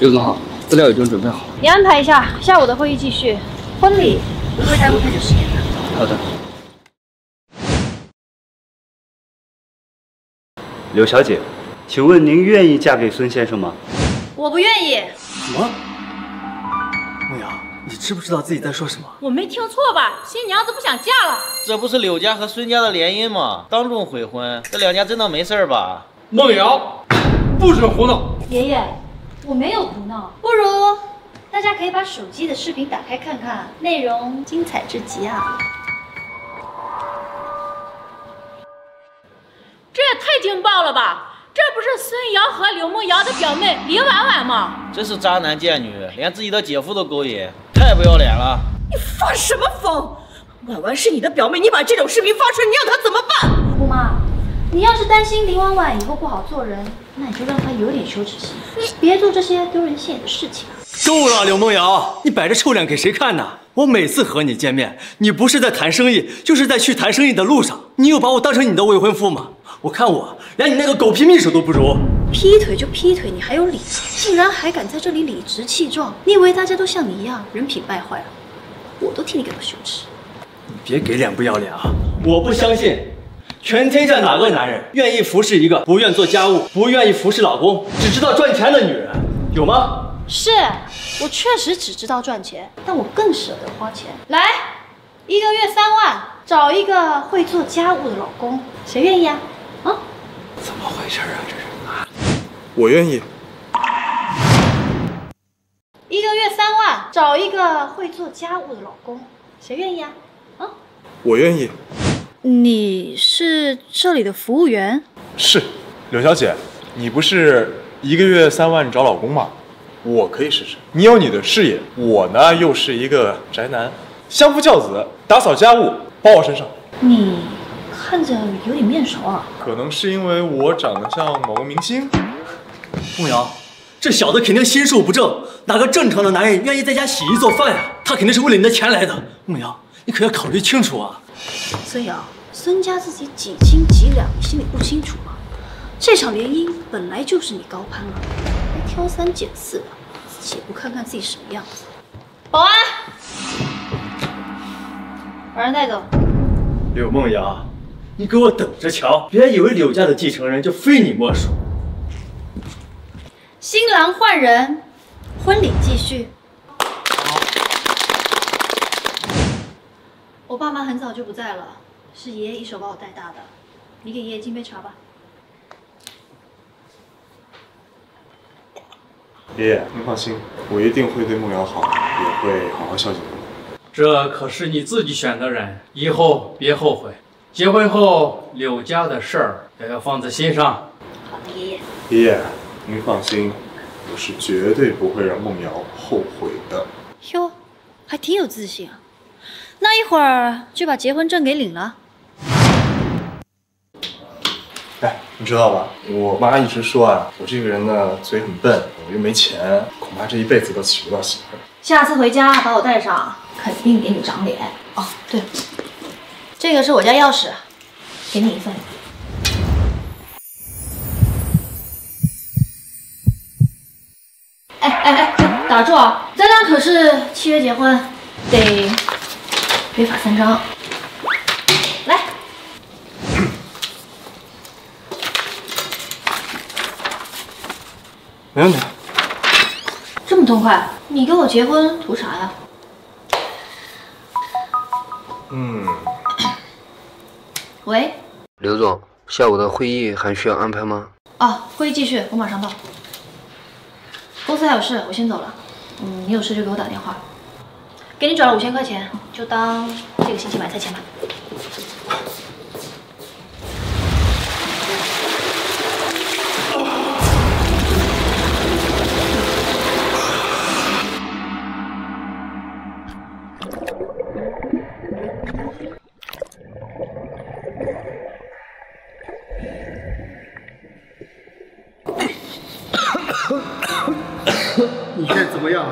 刘总好，资料已经准备好了。你安排一下下午的会议继续，婚礼不会耽误太久时间的。好的。柳小姐，请问您愿意嫁给孙先生吗？我不愿意。什么？梦瑶，你知不知道自己在说什么？我没听错吧？新娘子不想嫁了？这不是柳家和孙家的联姻吗？当众悔婚，这两家真的没事吧？梦瑶，不准胡闹！爷爷，我没有胡闹。不如大家可以把手机的视频打开看看，内容精彩至极啊！这也太劲爆了吧！这不是孙瑶和柳梦瑶的表妹林婉婉吗？真是渣男贱女，连自己的姐夫都勾引，太不要脸了！你发什么疯？婉婉是你的表妹，你把这种视频发出来，你让她怎么办？姑妈，你要是担心林婉婉以后不好做人，那你就让他有点羞耻心，别做这些丢人现眼的事情。够了，柳梦瑶，你摆着臭脸给谁看呢？我每次和你见面，你不是在谈生意，就是在去谈生意的路上。你有把我当成你的未婚夫吗？我看我连你那个狗屁秘书都不如。劈腿就劈腿，你还有理？竟然还敢在这里理直气壮？你以为大家都像你一样人品败坏了？我都替你感到羞耻。你别给脸不要脸啊！我不相信，全天下哪个男人愿意服侍一个不愿做家务、不愿意服侍老公、只知道赚钱的女人？有吗？是我确实只知道赚钱，但我更舍得花钱。来，一个月三万，找一个会做家务的老公，谁愿意啊？啊？怎么回事啊？这是啊？我愿意。一个月三万，找一个会做家务的老公，谁愿意啊？啊？我愿意。你是这里的服务员？是，柳小姐，你不是一个月三万找老公吗？我可以试试。你有你的事业，我呢又是一个宅男，相夫教子，打扫家务包我身上。你看着有点面熟啊。可能是因为我长得像某个明星。梦瑶，这小子肯定心术不正，哪个正常的男人愿意在家洗衣做饭呀？他肯定是为了你的钱来的。梦瑶，你可要考虑清楚啊！孙瑶，孙家自己几斤几两，你心里不清楚吗？这场联姻本来就是你高攀了，还挑三拣四的，自己也不看看自己什么样子。保安，把人带走。柳梦瑶，你给我等着瞧！别以为柳家的继承人就非你莫属。新郎换人，婚礼继续。我爸妈很早就不在了，是爷爷一手把我带大的。你给爷爷敬杯茶吧。爷爷，您放心，我一定会对梦瑶好，也会好好孝敬她。这可是你自己选的人，以后别后悔。结婚后柳家的事儿也要放在心上。好的，爷爷。爷爷，您放心，我是绝对不会让梦瑶后悔的。哟，还挺有自信啊。那一会儿就把结婚证给领了。哎，你知道吧？我妈一直说啊，我这个人呢嘴很笨，我又没钱，恐怕这一辈子都娶不到媳妇儿。下次回家把我带上，肯定给你长脸。哦，对，这个是我家钥匙，给你一份。哎哎哎，打住啊！咱俩可是契约结婚，得约法三章。来，没问题。这么痛快，你跟我结婚图啥呀？嗯，喂，刘总，下午的会议还需要安排吗？啊，会议继续，我马上到。公司还有事，我先走了。嗯，你有事就给我打电话。给你转了五千块钱，就当这个星期买菜钱吧。你现在怎么样？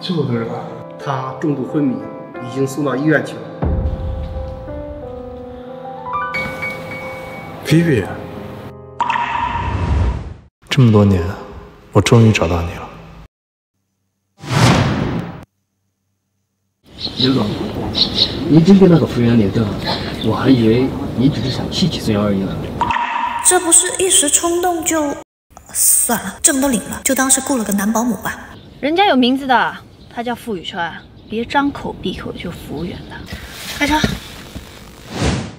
这么多人啊！他重度昏迷，已经送到医院去了。Vivi，这么多年，我终于找到你了。林总，您真跟那个服务员领证了？我还以为你只是想气气孙幺而已呢。这不是一时冲动就算了，这么领了，就当是雇了个男保姆吧。人家有名字的，他叫傅宇川，别张口闭口就服务员的。开车。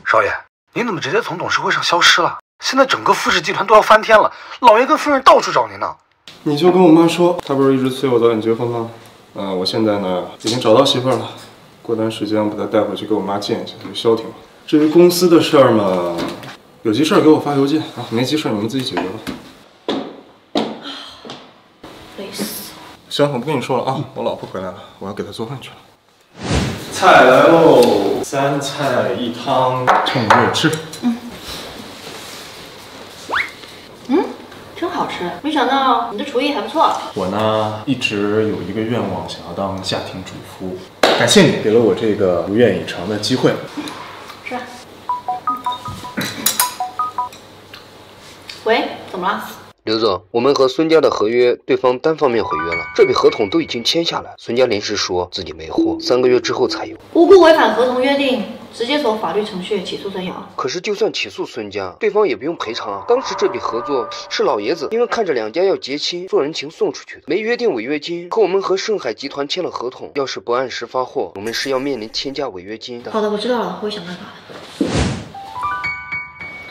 少爷，您怎么直接从董事会上消失了？现在整个富氏集团都要翻天了，老爷跟夫人到处找您呢。你就跟我妈说，她不是一直催我早点结婚吗？嗯，我现在呢已经找到媳妇了，过段时间我把她带回去给我妈见一下，就消停了。至于公司的事儿嘛，有急事儿给我发邮件啊，没急事儿你们自己解决吧。累死了。行，我不跟你说了啊，我老婆回来了，我要给她做饭去了。菜来喽，三菜一汤，趁热吃。嗯。嗯，真好吃，没想到你的厨艺还不错。我呢，一直有一个愿望，想要当家庭主妇。感谢你给了我这个如愿以偿的机会。是。喂，怎么了？刘总，我们和孙家的合约，对方单方面毁约了，这笔合同都已经签下来，孙家临时说自己没货，三个月之后才有。无故违反合同约定，直接走法律程序起诉孙杨。可是就算起诉孙家，对方也不用赔偿啊。当时这笔合作是老爷子因为看着两家要结亲，做人情送出去的，没约定违约金。可我们和盛海集团签了合同，要是不按时发货，我们是要面临天价违约金的。好的，我知道了，我会想办法的。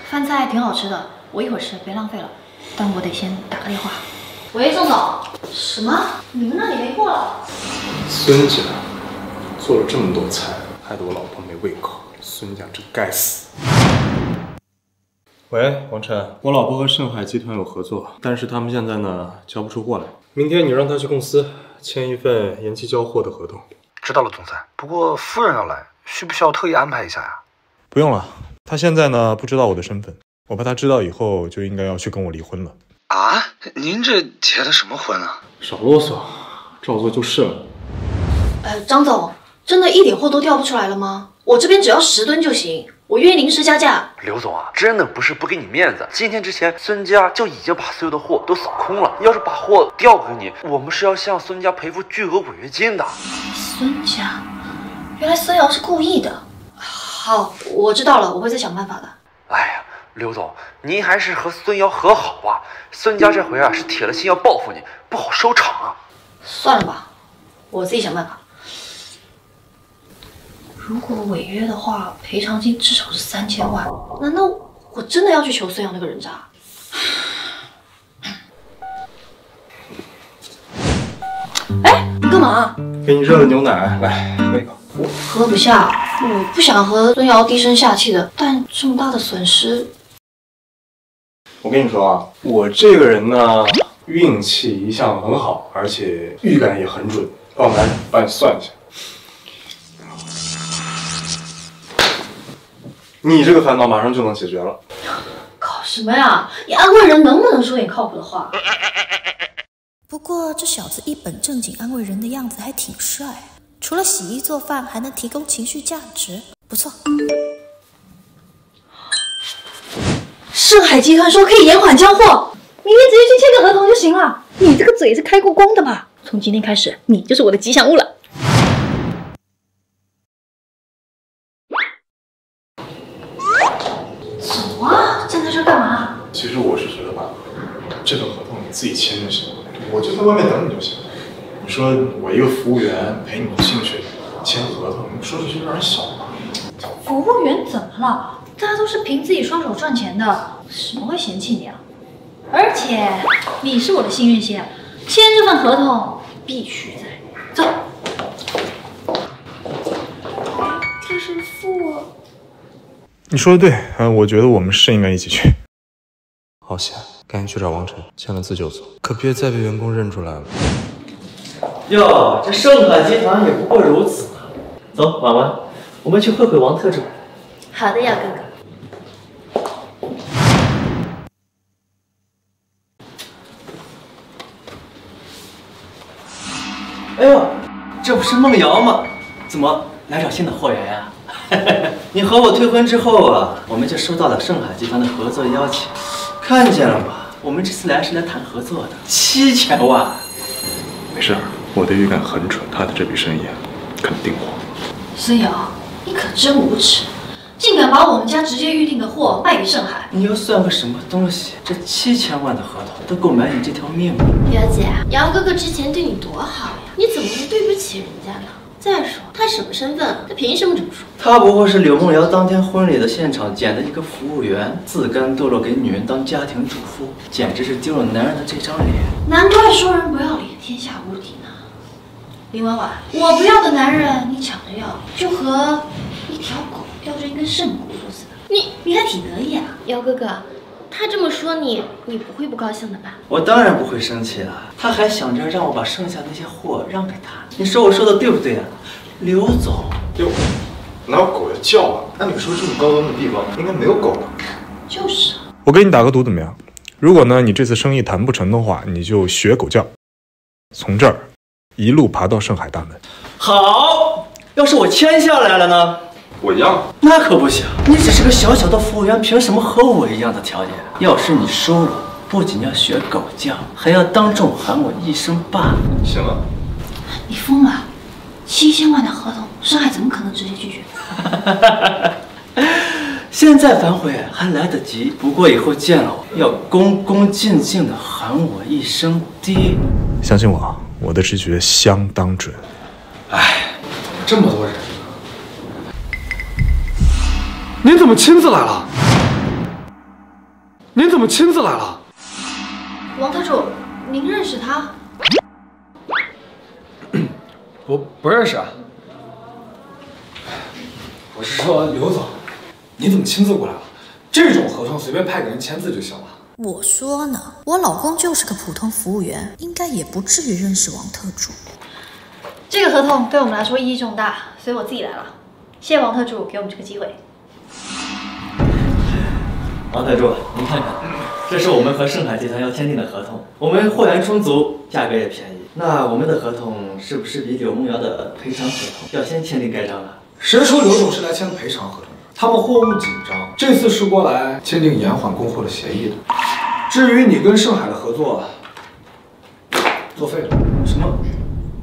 饭菜挺好吃的，我一会儿吃，别浪费了。但我得先打个电话。喂，宋总。什么？你们那里没货了？孙家做了这么多菜，害得我老婆没胃口。孙家真该死。喂，王晨，我老婆和盛海集团有合作，但是他们现在呢交不出货来。明天你让他去公司签一份延期交货的合同。知道了，总裁。不过夫人要来，需不需要特意安排一下呀？不用了，她现在呢不知道我的身份。我怕他知道以后就应该要去跟我离婚了啊！您这结的什么婚啊？少啰嗦，照做就是了。呃，张总，真的一点货都调不出来了吗？我这边只要十吨就行，我愿意临时加价。刘总啊，真的不是不给你面子，今天之前孙家就已经把所有的货都扫空了，要是把货调给你，我们是要向孙家赔付巨额违约金的。孙家，原来孙瑶是故意的。好，我知道了，我会再想办法的。哎呀。刘总，您还是和孙瑶和好吧。孙家这回啊是铁了心要报复你，不好收场啊。算了吧，我自己想办法。如果违约的话，赔偿金至少是三千万。难道我真的要去求孙瑶那个人渣？哎，你干嘛？给你热的牛奶，来喝一口。我喝不下，我不想和孙瑶低声下气的，但这么大的损失。我跟你说啊，我这个人呢，运气一向很好，而且预感也很准。帮我来，帮你算一下。你这个烦恼马上就能解决了。搞什么呀？你安慰人能不能说点靠谱的话？不过这小子一本正经安慰人的样子还挺帅，除了洗衣做饭，还能提供情绪价值，不错。盛海集团说可以延缓交货，明天直接去签个合同就行了。你这个嘴是开过光的吧？从今天开始，你就是我的吉祥物了。走啊！站在这干嘛？其实我是觉得吧，这个合同你自己签就行了，我就在外面等你就行。你说我一个服务员陪你进去签合同，你说这些让人笑话。服务员怎么了？大家都是凭自己双手赚钱的。怎么会嫌弃你啊？而且你是我的幸运星，签这份合同必须在。走。这是付。你说的对，嗯，我觉得我们是应该一起去。好险，赶紧去找王晨签了字就走，可别再被员工认出来了。哟，这盛海集团也不过如此嘛。走，婉婉，我们去会会王特助。好的呀，哥哥。不是梦瑶吗？怎么来找新的货源呀？你和我退婚之后啊，我们就收到了盛海集团的合作邀请，看见了吗？我们这次来是来谈合作的，七千万。没事，我的预感很准，他的这笔生意肯定火。孙瑶，你可真无耻，竟敢把我们家直接预定的货卖给盛海！你又算个什么东西？这七千万的合同都够买你这条命了。表姐，姚哥哥之前对你多好呀，你怎么能对不起人家呢？再说他什么身份？他凭什么这么说？他不过是柳梦瑶当天婚礼的现场捡的一个服务员，自甘堕落给女人当家庭主妇，简直是丢了男人的这张脸。难怪说人不要脸，天下无敌呢。林婉婉，我不要的男人你抢着要，就和一条狗叼着一根肾骨头似的。你你还挺得意啊，姚哥哥，他这么说你，你不会不高兴的吧？我当然不会生气了。他还想着让我把剩下那些货让给他，你说我说的对不对啊？刘总，哟，哪有狗要叫啊？按理说这么高端的地方应该没有狗吧？就是啊。我给你打个赌怎么样？如果呢你这次生意谈不成的话，你就学狗叫，从这儿一路爬到上海大门。好，要是我签下来了呢？我一样。那可不行，你只是个小小的服务员，凭什么和我一样的条件？要是你输了，不仅要学狗叫，还要当众喊我一声爸。行了，你疯了？七千万的合同，上海怎么可能直接拒绝？现在反悔还来得及，不过以后见了我，要恭恭敬敬的喊我一声爹。相信我，我的直觉相当准。哎，这么多人，您怎么亲自来了？您怎么亲自来了？王特助，您认识他？不不认识啊。我是说刘总，你怎么亲自过来了？这种合同随便派个人签字就行了。我说呢，我老公就是个普通服务员，应该也不至于认识王特助。这个合同对我们来说意义重大，所以我自己来了。谢谢王特助给我们这个机会。王特助，您看看，这是我们和盛海集团要签订的合同，我们货源充足，价格也便宜。那我们的合同是不是比柳梦瑶的赔偿合同要先签订盖章啊？谁说刘总是来签赔偿合同的？他们货物紧张，这次是过来签订延缓供货的协议的。至于你跟盛海的合作，作废了。什么？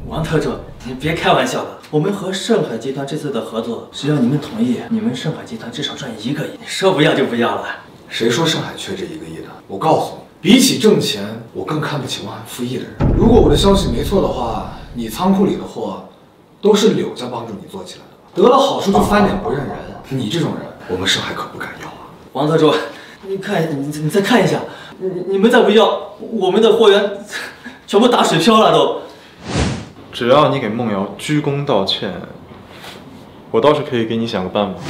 王特助，你别开玩笑了。我们和盛海集团这次的合作，只要你们同意，你们盛海集团至少赚一个亿。你说不要就不要了。谁说盛海缺这一个亿的？我告诉你，比起挣钱，我更看不起忘恩负义的人。如果我的消息没错的话，你仓库里的货都是柳家帮助你做起来的，得了好处就翻脸不认人。你这种人，我们盛海可不敢要啊。王特助，你看，你你再看一下，你你们再不要，我们的货源全部打水漂了都。只要你给梦瑶鞠躬道歉，我倒是可以给你想个办法。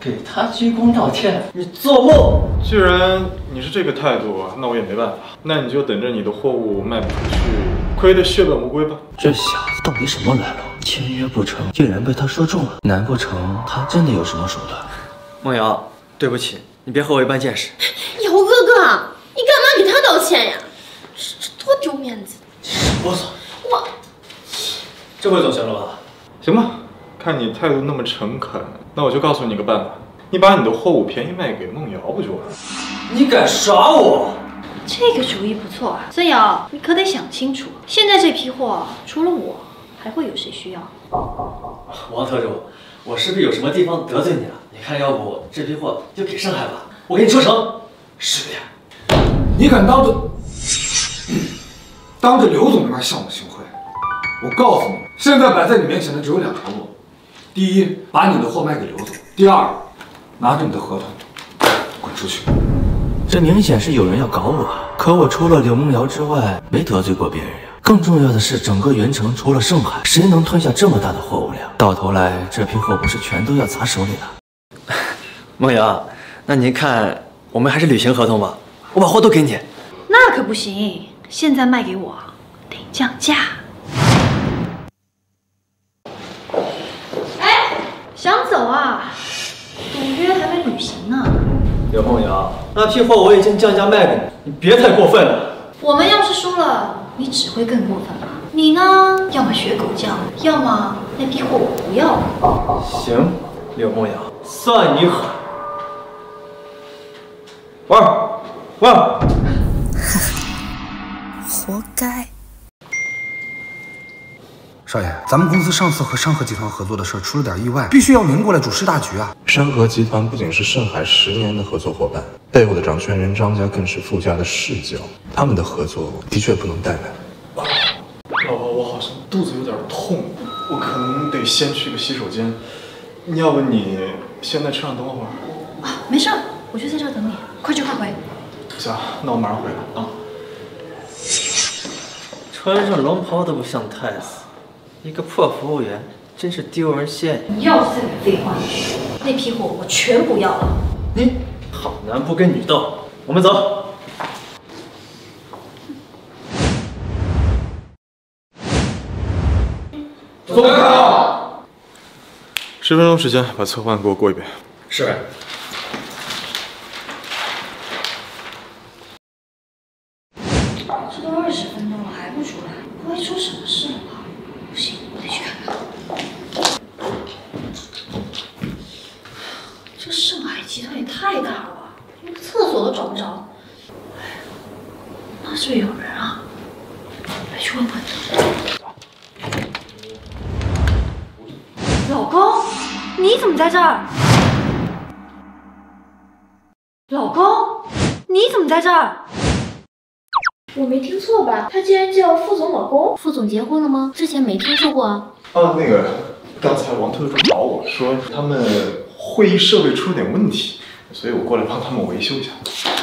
给他鞠躬道歉？你做梦！既然你是这个态度，那我也没办法。那你就等着你的货物卖不出去，亏得血本无归吧。这小子到底什么来路？签约不成，竟然被他说中了。难不成他真的有什么手段？梦瑶，对不起，你别和我一般见识。姚哥哥，你干嘛给他道歉呀？这这多丢面子！啰嗦。我这回总行了吧？行吧，看你态度那么诚恳，那我就告诉你个办法，你把你的货物便宜卖给梦瑶不就完了？你敢耍我？这个主意不错啊，孙瑶，你可得想清楚，现在这批货除了我，还会有谁需要？王特助，我是不是有什么地方得罪你了？你看，要不这批货就给上海吧，我给你说成十个点。你敢当着当着刘总的面向我行贿？我告诉你，现在摆在你面前的只有两条路：第一，把你的货卖给刘总；第二，拿着你的合同滚出去。这明显是有人要搞我，可我除了柳梦瑶之外，没得罪过别人呀。更重要的是，整个云城除了盛海，谁能吞下这么大的货物量？到头来，这批货不是全都要砸手里了？梦瑶，那您看，我们还是履行合同吧，我把货都给你。那可不行，现在卖给我得降价。哎，想走啊？赌约还没履行呢。柳梦瑶，那批货我已经降价卖给你，你别太过分了。我们要是输了，你只会更过分了。你呢，要么学狗叫，要么那批货我不要了。行，柳梦瑶，算你狠。汪汪，活该。少爷，咱们公司上次和山河集团合作的事儿出了点意外，必须要您过来主持大局啊！山河集团不仅是盛海十年的合作伙伴，背后的掌权人张家更是傅家的世交，他们的合作的确不能怠慢。老婆，我好像肚子有点痛，我可能得先去个洗手间。要不你先在车上等我会儿？啊，没事，我就在这儿等你，快去快回。行，那我马上回来啊。穿上龙袍都不像太子，一个破服务员，真是丢人现眼。你要是再敢废话，那批货我全不要了。你好男不跟女斗，我们走。总监好。十分钟时间把策划案给我过一遍。是。这都二十分钟了还不出来，不会出什么事了吧？不行，我得去看看。这盛海集团也太大了吧，连个厕所都找不着。哎，那是不是有人啊？来去问问。老公，你怎么在这儿？老公，你怎么在这儿？我没听错吧？他竟然叫副总老公？副总结婚了吗？之前没听说过啊。啊，那个，刚才王特助找我说他们会议设备出了点问题，所以我过来帮他们维修一下。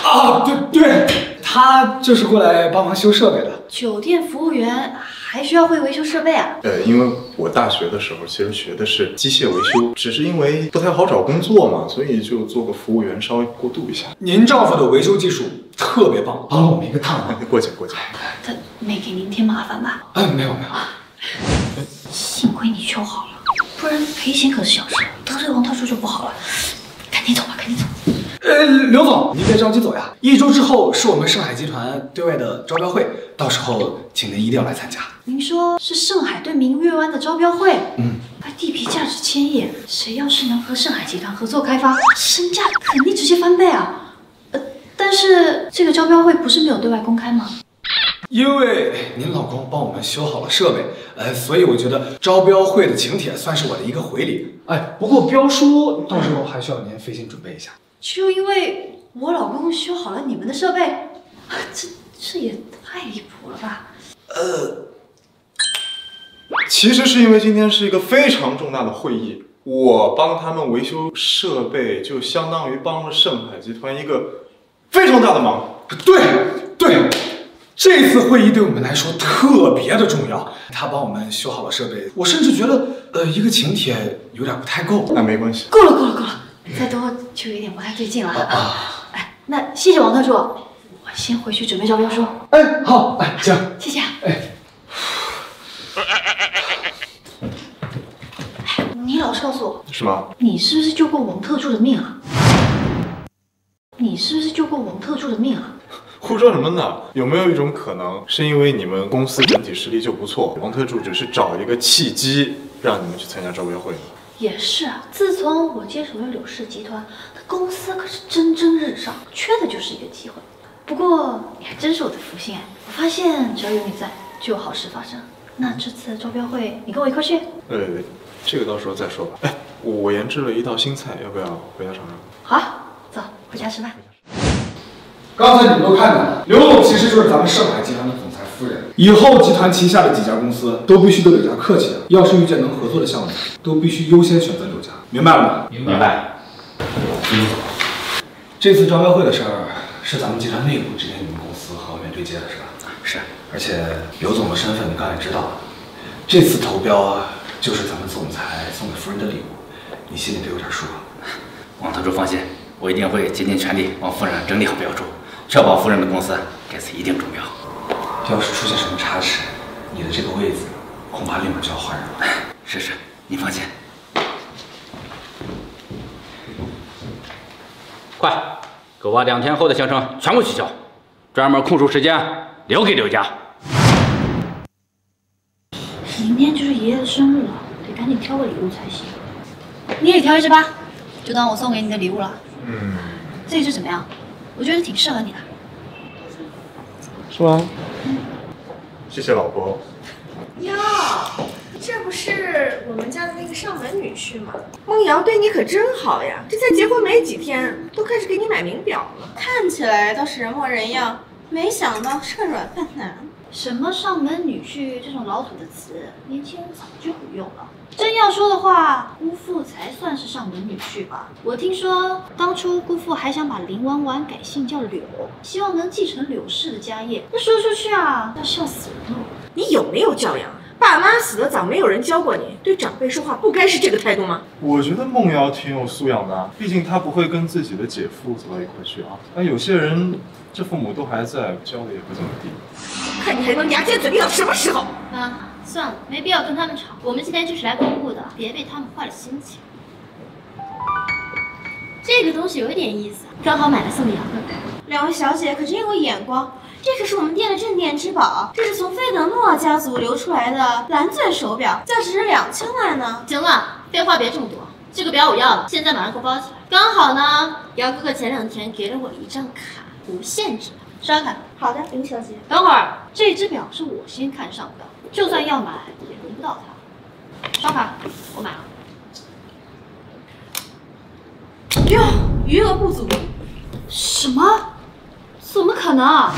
啊，对对，他就是过来帮忙修设备的。酒店服务员还需要会维修设备啊？呃，因为我大学的时候其实学的是机械维修，只是因为不太好找工作嘛，所以就做个服务员稍微过渡一下。您丈夫的维修技术特别棒，帮了我们一个大忙。过奖过奖。他没给您添麻烦吧？哎，没有没有。幸亏你修好了，不然赔钱可是小事，得罪王大叔就不好了。赶紧走吧，赶紧走。呃，刘总，您别着急走呀，一周之后是我们盛海集团对外的招标会，到时候请您一定要来参加。您说是盛海对明月湾的招标会？嗯，那地皮价值千亿，谁要是能和盛海集团合作开发，身价肯定直接翻倍啊！呃，但是这个招标会不是没有对外公开吗？因为您老公帮我们修好了设备，呃，所以我觉得招标会的请帖算是我的一个回礼。哎，不过标书到时候还需要您费心准备一下。就因为我老公修好了你们的设备，这这也太离谱了吧？呃，其实是因为今天是一个非常重大的会议，我帮他们维修设备，就相当于帮了盛海集团一个非常大的忙。对对，这次会议对我们来说特别的重要。他帮我们修好了设备，我甚至觉得，呃，一个请帖有点不太够。那没关系，够了够了够了，再多就有点不太对劲了。啊，哎，那谢谢王特助，我先回去准备招标书。哎，好，哎，行，谢谢啊。哎。你老实告诉我，什么？你是不是救过王特助的命啊？你是不是救过王特助的命啊？胡说什么呢？有没有一种可能，是因为你们公司整体实力就不错，王特助只是找一个契机让你们去参加招标会呢？也是啊，自从我接手了柳氏集团，那公司可是蒸蒸日上，缺的就是一个机会。不过你还真是我的福星哎！我发现只要有你在，就有好事发生。那这次招标会，你跟我一块去？呃，这个到时候再说吧。哎，我研制了一道新菜，要不要回家尝尝？好啊，走，回家吃饭。刚才你们都看到了，刘总其实就是咱们盛海集团的。以后集团旗下的几家公司都必须对柳家客气点，要是遇见能合作的项目，都必须优先选择柳家，明白了吗？明白。嗯，这次招标会的事儿是咱们集团内部指定你们公司和外面对接的，是吧？是。而且刘总的身份你刚才知道了，这次投标就是咱们总裁送给夫人的礼物，你心里得有点数。王特助放心，我一定会竭尽全力帮夫人整理好标注，确保夫人的公司这次一定中标。要是出现什么差池，你的这个位子恐怕立马就要换人了。是是，你放心。快，给我把两天后的行程全部取消，专门空出时间留给刘家。明天就是爷爷的生日了，得赶紧挑个礼物才行。你也挑一只吧，就当我送给你的礼物了。嗯，这一只怎么样？我觉得挺适合你的。是吗？谢谢老婆。哟，这不是我们家的那个上门女婿吗？梦瑶对你可真好呀，这才结婚没几天，都开始给你买名表了。看起来倒是人模人样，没想到是个软饭男。什么上门女婿这种老土的词，年轻人早就不用了。真要说的话，姑父才算是上门女婿吧。我听说当初姑父还想把林婉婉改姓叫柳，希望能继承柳氏的家业。那说出去啊，要笑死人了。你有没有教养？爸妈死得早，没有人教过你，对长辈说话不该是这个态度吗？我觉得梦瑶挺有素养的，毕竟她不会跟自己的姐夫走到一块去啊。那有些人，这父母都还在，教的也不怎么地。看你还能牙尖嘴利到什么时候？妈，算了，没必要跟他们吵。我们今天就是来购物的，别被他们坏了心情。这个东西有一点意思，刚好买来送给姚哥哥。两位小姐可真有眼光，这可是我们店的镇店之宝，这是从费德诺家族流出来的蓝钻手表，价值两千万呢。行了，废话别这么多，这个表我要了，现在马上给我包起来。刚好呢，姚哥哥前两天给了我一张卡，无限制的，刷卡。好的，林小姐。等会儿，这只表是我先看上的，就算要买也轮不到他。刷卡，我买了。哟，余额不足。什么？怎么可能？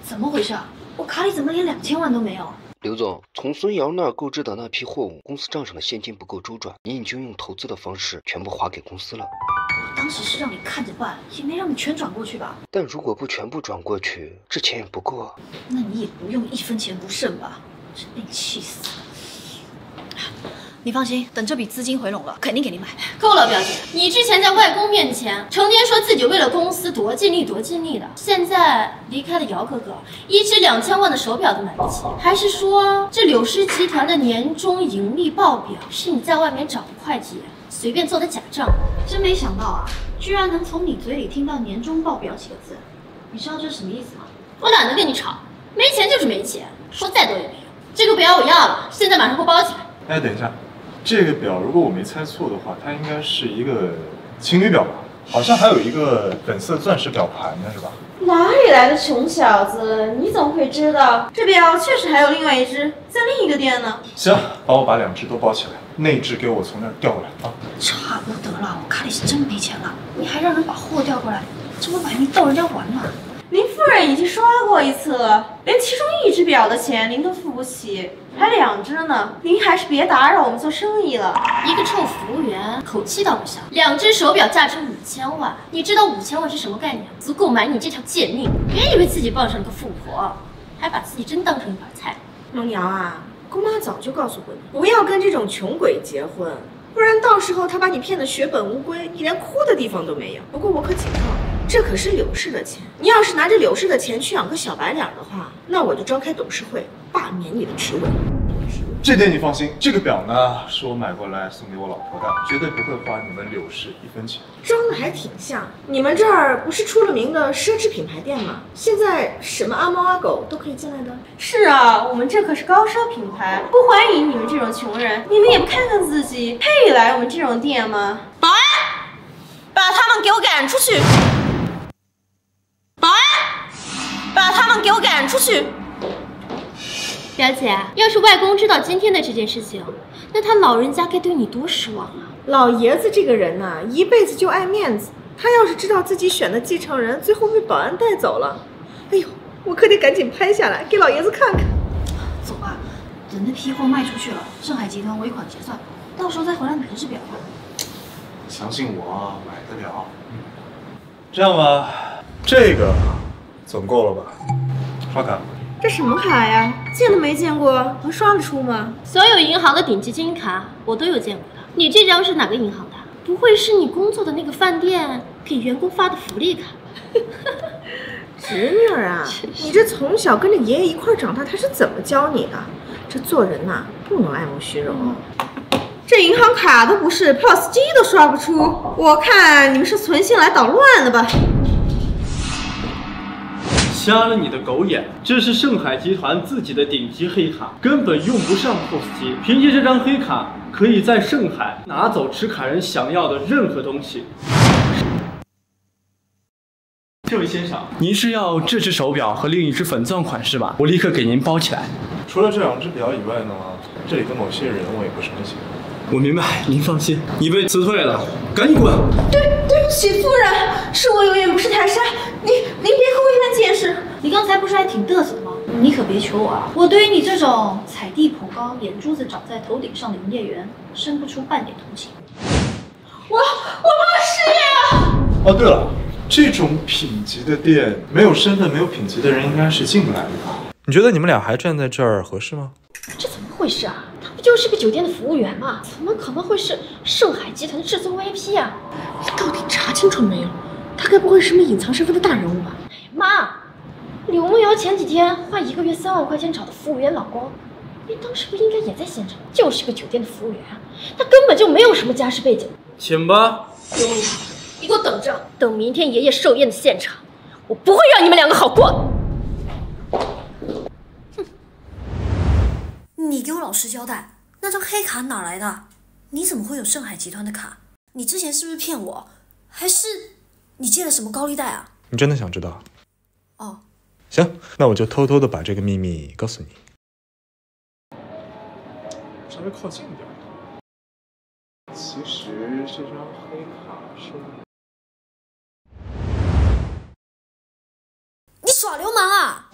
怎么回事？我卡里怎么连两千万都没有？刘总，从孙瑶那儿购置的那批货物，公司账上的现金不够周转，你已经用投资的方式全部划给公司了。我当时是让你看着办，也没让你全转过去吧？但如果不全部转过去，这钱也不够啊。那你也不用一分钱不剩吧？真被你气死了。你放心，等这笔资金回笼了，肯定给你买。够了，表姐，你之前在外公面前成天说自己为了公司多尽力多尽力的，现在离开了姚哥哥，一只两千万的手表都买不起，还是说这柳氏集团的年终盈利报表是你在外面找的会计随便做的假账？真没想到啊，居然能从你嘴里听到“年终报表”几个字。你知道这是什么意思吗？我懒得跟你吵，没钱就是没钱，说再多也没用。这个表我要了，现在马上给我包起来。哎，等一下。这个表，如果我没猜错的话，它应该是一个情侣表吧？好像还有一个粉色钻石表盘呢，是吧？哪里来的穷小子？你怎么会知道这表确实还有另外一只在另一个店呢？行，帮我把两只都包起来，那只给我从那儿调过来啊！差不多得了，我卡里是真没钱了，你还让人把货调过来，这不摆明逗人家玩吗？林夫人已经刷过一次了，连其中一只表的钱您都付不起，还两只呢。您还是别打扰我们做生意了。一个臭服务员，口气倒不小。两只手表价值五千万，你知道五千万是什么概念？足够买你这条贱命。别以为自己傍上了个富婆，还把自己真当成一盘菜。龙瑶啊，姑妈早就告诉过你，不要跟这种穷鬼结婚，不然到时候他把你骗得血本无归，你连哭的地方都没有。不过我可警告你。这可是柳氏的钱，你要是拿着柳氏的钱去养个小白脸的话，那我就召开董事会罢免你的职位。这点你放心，这个表呢是我买过来送给我老婆的，绝对不会花你们柳氏一分钱。装的还挺像，你们这儿不是出了名的奢侈品牌店吗？现在什么阿猫阿狗都可以进来的。是啊，我们这可是高奢品牌，不欢迎你们这种穷人。你们也不看看自己，配来我们这种店吗？保安，把他们给我赶出去！保安，把他们给我赶出去！表姐，要是外公知道今天的这件事情，那他老人家该对你多失望啊！老爷子这个人呐，一辈子就爱面子。他要是知道自己选的继承人最后被保安带走了，哎呦，我可得赶紧拍下来给老爷子看看。走吧，等那批货卖出去了，盛海集团尾款结算，到时候再回来买这只表吧。相信我，买得了。这样吧。这个总够了吧？刷卡。这什么卡呀？见都没见过，能刷得出吗？所有银行的顶级金卡我都有见过的。你这张是哪个银行的？不会是你工作的那个饭店给员工发的福利卡？侄女儿啊，你这从小跟着爷爷一块长大，他是怎么教你的？这做人呐，不能爱慕虚荣。这银行卡都不是，POS 机都刷不出，我看你们是存心来捣乱的吧？瞎了你的狗眼！这是盛海集团自己的顶级黑卡，根本用不上 POS 机。凭借这张黑卡，可以在盛海拿走持卡人想要的任何东西。这位先生，您是要这只手表和另一只粉钻款是吧？我立刻给您包起来。除了这两只表以外呢，这里的某些人我也不是很喜欢。我明白，您放心，你被辞退了，赶紧滚！对，对不起，夫人，是我有眼不识泰山，您您别和我一般见识。你刚才不是还挺嘚瑟的吗？你可别求我啊！我对于你这种踩地捧高、眼珠子长在头顶上的营业员，生不出半点同情。我我没失业啊！哦，对了，这种品级的店，没有身份、没有品级的人应该是进不来的吧？你觉得你们俩还站在这儿合适吗？这怎么回事啊？他不就是个酒店的服务员吗？怎么可能会是盛海集团的至尊 VIP 啊？你到底查清楚没有？他该不会是什么隐藏身份的大人物吧？哎呀妈！柳梦瑶前几天花一个月三万块钱找的服务员老公，你当时不应该也在现场？就是个酒店的服务员，他根本就没有什么家世背景。请吧。柳梦瑶，你给我等着，等明天爷爷寿宴的现场，我不会让你们两个好过。你给我老实交代，那张黑卡哪来的？你怎么会有盛海集团的卡？你之前是不是骗我？还是你借了什么高利贷啊？你真的想知道？哦，行，那我就偷偷的把这个秘密告诉你。稍微靠近一点。其实这张黑卡是……你耍流氓啊！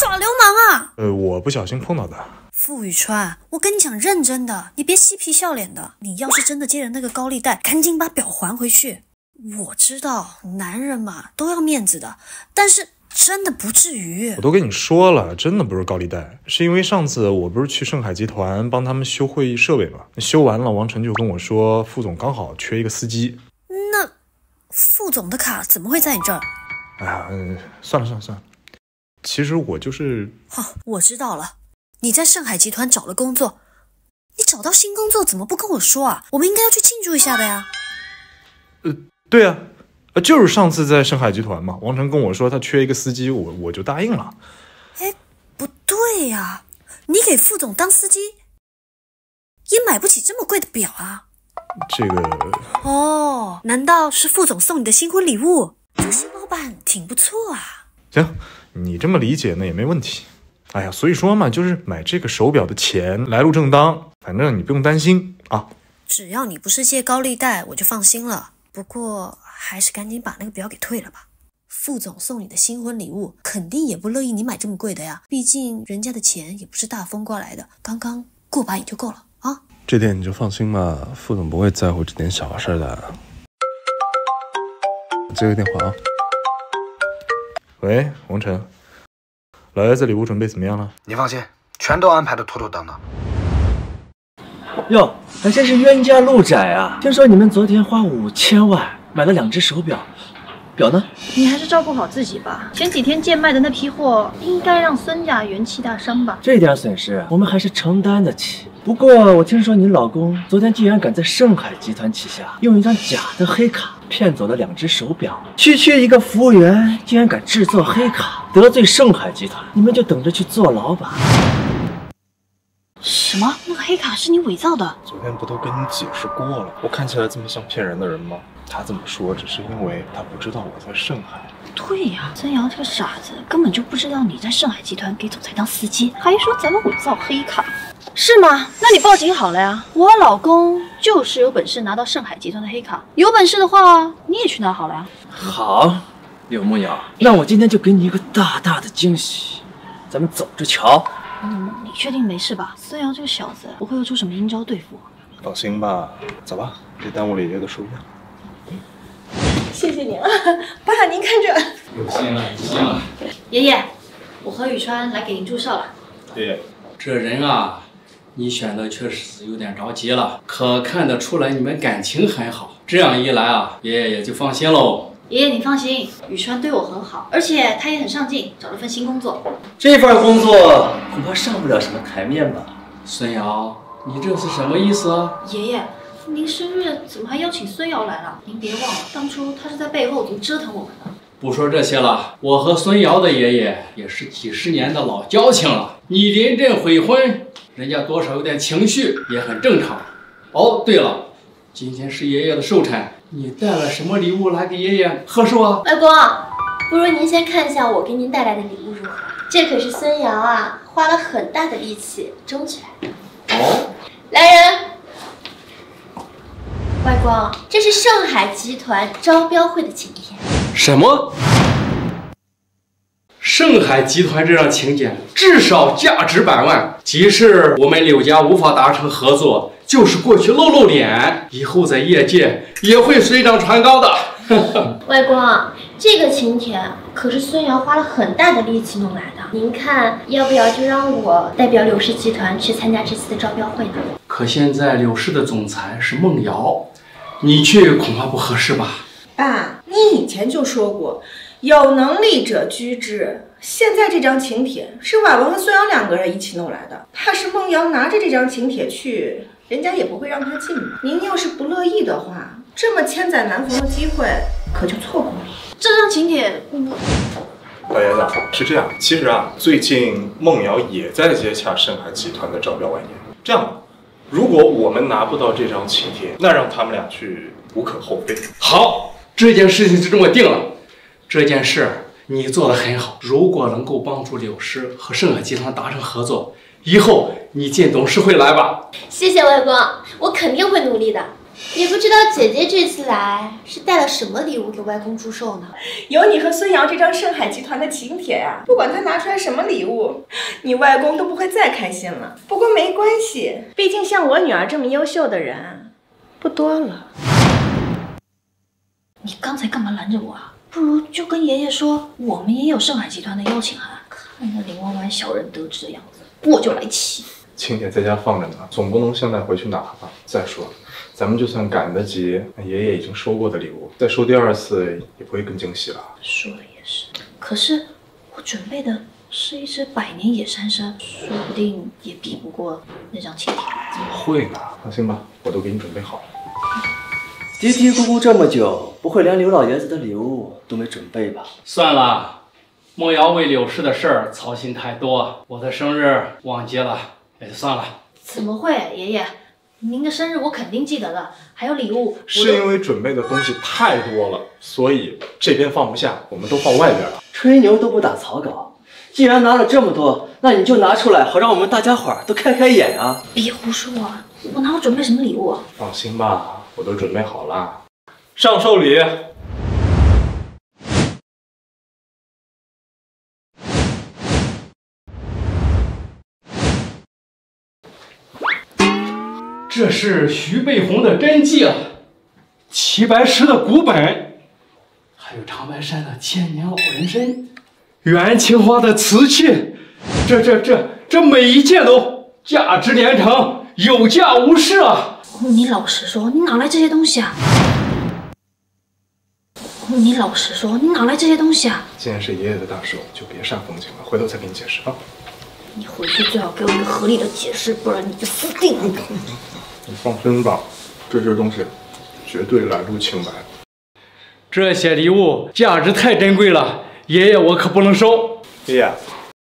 耍流氓啊！呃，我不小心碰到的。傅宇川，我跟你讲认真的，你别嬉皮笑脸的。你要是真的借了那个高利贷，赶紧把表还回去。我知道男人嘛都要面子的，但是真的不至于。我都跟你说了，真的不是高利贷，是因为上次我不是去盛海集团帮他们修会议设备嘛，修完了，王晨就跟我说，副总刚好缺一个司机。那副总的卡怎么会在你这儿？哎呀，嗯，算了算了算了，其实我就是……好，我知道了。你在盛海集团找了工作，你找到新工作怎么不跟我说啊？我们应该要去庆祝一下的呀。呃，对啊，呃，就是上次在盛海集团嘛，王成跟我说他缺一个司机，我我就答应了。哎，不对呀，你给副总当司机，也买不起这么贵的表啊。这个哦，难道是副总送你的新婚礼物？这新老板挺不错啊。行，你这么理解呢也没问题。哎呀，所以说嘛，就是买这个手表的钱来路正当，反正你不用担心啊。只要你不是借高利贷，我就放心了。不过还是赶紧把那个表给退了吧。副总送你的新婚礼物，肯定也不乐意你买这么贵的呀。毕竟人家的钱也不是大风刮来的，刚刚过把瘾就够了啊。这点你就放心吧，副总不会在乎这点小事的。接个电话啊。喂，王晨，老爷子礼物准备怎么样了？你放心，全都安排的妥妥当当。哟，还真是冤家路窄啊！听说你们昨天花五千万买了两只手表，表呢？你还是照顾好自己吧。前几天贱卖的那批货，应该让孙家元气大伤吧？这点损失我们还是承担得起。不过我听说你老公昨天竟然敢在盛海集团旗下用一张假的黑卡骗走了两只手表，区区一个服务员竟然敢制作黑卡得罪盛海集团，你们就等着去坐牢吧！什么？那个黑卡是你伪造的？昨天不都跟你解释过了？我看起来这么像骗人的人吗？他这么说只是因为他不知道我在上海。对呀，孙瑶这个傻子根本就不知道你在上海集团给总裁当司机，还说咱们伪造黑卡，是吗？那你报警好了呀！我老公就是有本事拿到上海集团的黑卡，有本事的话你也去拿好了呀！好，柳梦瑶，那我今天就给你一个大大的惊喜，咱们走着瞧。嗯，你确定没事吧？孙瑶这个小子不会又出什么阴招对付我？放心吧，走吧，别耽误了爷爷的寿宴。谢谢您啊，爸，您看这。有心了，有心了。爷爷，我和宇川来给您祝寿了。爷爷，这人啊，你选的确实是有点着急了，可看得出来你们感情很好。这样一来啊，爷爷也就放心喽。爷爷，你放心，宇川对我很好，而且他也很上进，找了份新工作。这份工作恐怕上不了什么台面吧？孙瑶，你这是什么意思啊？爷爷，您生日怎么还邀请孙瑶来了？您别忘了，当初他是在背后怎么折腾我们的。不说这些了，我和孙瑶的爷爷也是几十年的老交情了。你临阵悔婚，人家多少有点情绪也很正常。哦，对了，今天是爷爷的寿辰，你带了什么礼物来给爷爷贺寿啊？外公，不如您先看一下我给您带来的礼物如何？这可是孙瑶啊，花了很大的力气争取来的。哦，来人，外公，这是盛海集团招标会的请帖。什么？盛海集团这张请柬至少价值百万，即使我们柳家无法达成合作，就是过去露露脸，以后在业界也会水涨船高的。外公，这个请帖可是孙瑶花了很大的力气弄来的，您看要不要就让我代表柳氏集团去参加这次的招标会呢？可现在柳氏的总裁是孟瑶，你去恐怕不合适吧？爸，你以前就说过，有能力者居之。现在这张请帖是婉文和孙瑶两个人一起弄来的，怕是孟瑶拿着这张请帖去，人家也不会让他进吧？您要是不乐意的话，这么千载难逢的机会可就错过了。这张请帖，我老爷子是这样，其实啊，最近梦瑶也在接洽盛海集团的招标文件。这样吧，如果我们拿不到这张请帖，那让他们俩去无可厚非。好，这件事情就这么定了。这件事你做得很好，如果能够帮助柳师和盛海集团达成合作，以后你进董事会来吧。谢谢外公，我肯定会努力的。也不知道姐姐这次来是带了什么礼物给外公祝寿呢？有你和孙瑶这张盛海集团的请帖呀、不管他拿出来什么礼物，你外公都不会再开心了。不过没关系，毕竟像我女儿这么优秀的人不多了。你刚才干嘛拦着我啊？不如就跟爷爷说，我们也有盛海集团的邀请函。看那林弯弯小人得志的样子，我就来气。请帖在家放着呢，总不能现在回去拿吧？再说，咱们就算赶得及，爷爷已经收过的礼物，再收第二次也不会更惊喜了。说的也是，可是我准备的是一只百年野山参，说不定也比不过那张请帖。怎么会呢，放心吧，我都给你准备好了。嘀嘀咕咕这么久，不会连刘老爷子的礼物都没准备吧？算了，莫瑶为柳氏的事儿操心太多，我的生日忘记了，也就算了。怎么会，爷爷？您的生日我肯定记得的，还有礼物，是因为准备的东西太多了，所以这边放不下，我们都放外边了。吹牛都不打草稿，既然拿了这么多，那你就拿出来，好让我们大家伙儿都开开眼啊！别胡说啊！我哪有准备什么礼物啊？放心吧，我都准备好了。上寿礼，这是徐悲鸿的真迹啊，齐白石的古本，还有长白山的千年老人参，元青花的瓷器，这这这这每一件都价值连城，有价无市啊！你老实说，你哪来这些东西啊？你老实说，你哪来这些东西啊？既然是爷爷的大手，就别煞风景了，回头再给你解释啊。你回去最好给我一个合理的解释，不然你就死定了。你放心吧，这些东西绝对来路清白。这些礼物价值太珍贵了，爷爷我可不能收。爷爷，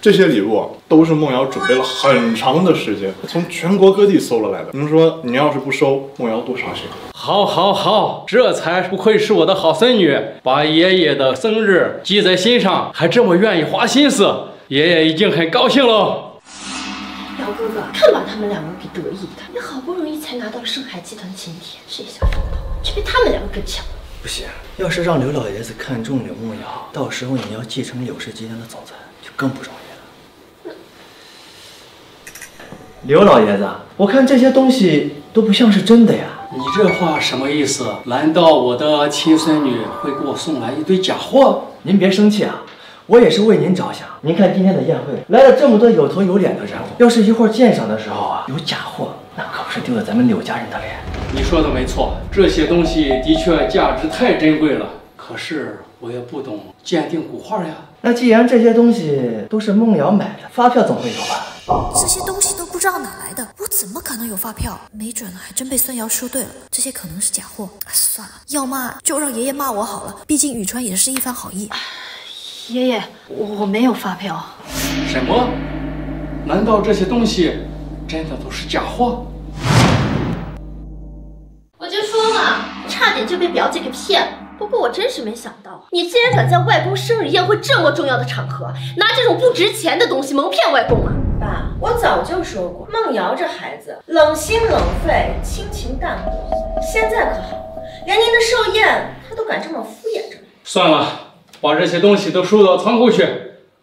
这些礼物都是梦瑶准备了很长的时间，从全国各地搜了来的。您说你要是不收，梦瑶多伤心。好，好，好，这才不愧是我的好孙女，把爷爷的生日记在心上，还这么愿意花心思，爷爷已经很高兴了。姚哥哥，看把他们两个给得意的，你好不容易才拿到盛海集团请帖，这下风头却被他们两个给抢了。不行，要是让刘老爷子看中柳梦瑶，到时候你要继承柳氏集团的总裁就更不容易了。刘老爷子，我看这些东西都不像是真的呀。你这话什么意思？难道我的亲孙女会给我送来一堆假货？您别生气啊，我也是为您着想。您看今天的宴会来了这么多有头有脸的人物，要是一会儿鉴赏的时候啊有假货，那可不是丢了咱们柳家人的脸。你说的没错，这些东西的确价值太珍贵了。可是我也不懂鉴定古画呀。那既然这些东西都是梦瑶买的，发票总会有吧？这些东西都不知道哪来的，我怎么可能有发票？没准还真被孙瑶说对了，这些可能是假货。哎算了，要骂就让爷爷骂我好了，毕竟宇川也是一番好意。爷爷，我我没有发票。什么？难道这些东西真的都是假货？我就说嘛，差点就被表姐给骗了。不过我真是没想到，你竟然敢在外公生日宴会这么重要的场合，拿这种不值钱的东西蒙骗外公啊！爸，我早就说过，梦瑶这孩子冷心冷肺，亲情淡薄。现在可好，连您的寿宴他都敢这么敷衍着。算了，把这些东西都收到仓库去，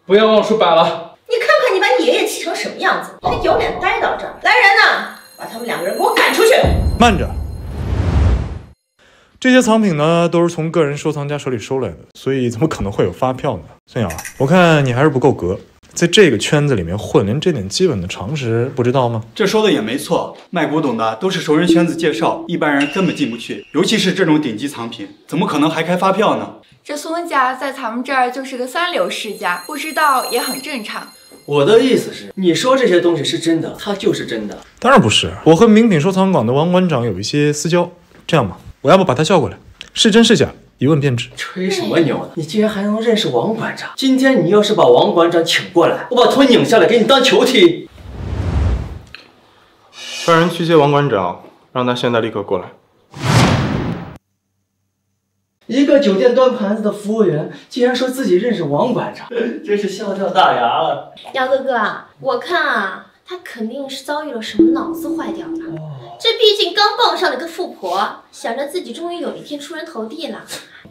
不要往出摆了。你看看你把你爷爷气成什么样子，还有脸待到这儿？来人呐，把他们两个人给我赶出去！慢着，这些藏品呢都是从个人收藏家手里收来的，所以怎么可能会有发票呢？孙瑶，我看你还是不够格，在这个圈子里面混，连这点基本的常识不知道吗？这说的也没错，卖古董的都是熟人圈子介绍，一般人根本进不去，尤其是这种顶级藏品，怎么可能还开发票呢？这孙家在咱们这儿就是个三流世家，不知道也很正常。我的意思是，你说这些东西是真的，它就是真的。当然不是，我和名品收藏馆的王馆长有一些私交。这样吧，我要不把他叫过来，是真是假，一问便知。吹什么牛呢？你竟然还能认识王馆长？今天你要是把王馆长请过来，我把头拧下来给你当球踢。派人去接王馆长，让他现在立刻过来。个酒店端盘子的服务员，竟然说自己认识王馆长，真是笑掉大牙了。姚哥哥啊，我看啊，他肯定是遭遇了什么，脑子坏掉了。这毕竟刚傍上了个富婆，想着自己终于有一天出人头地了，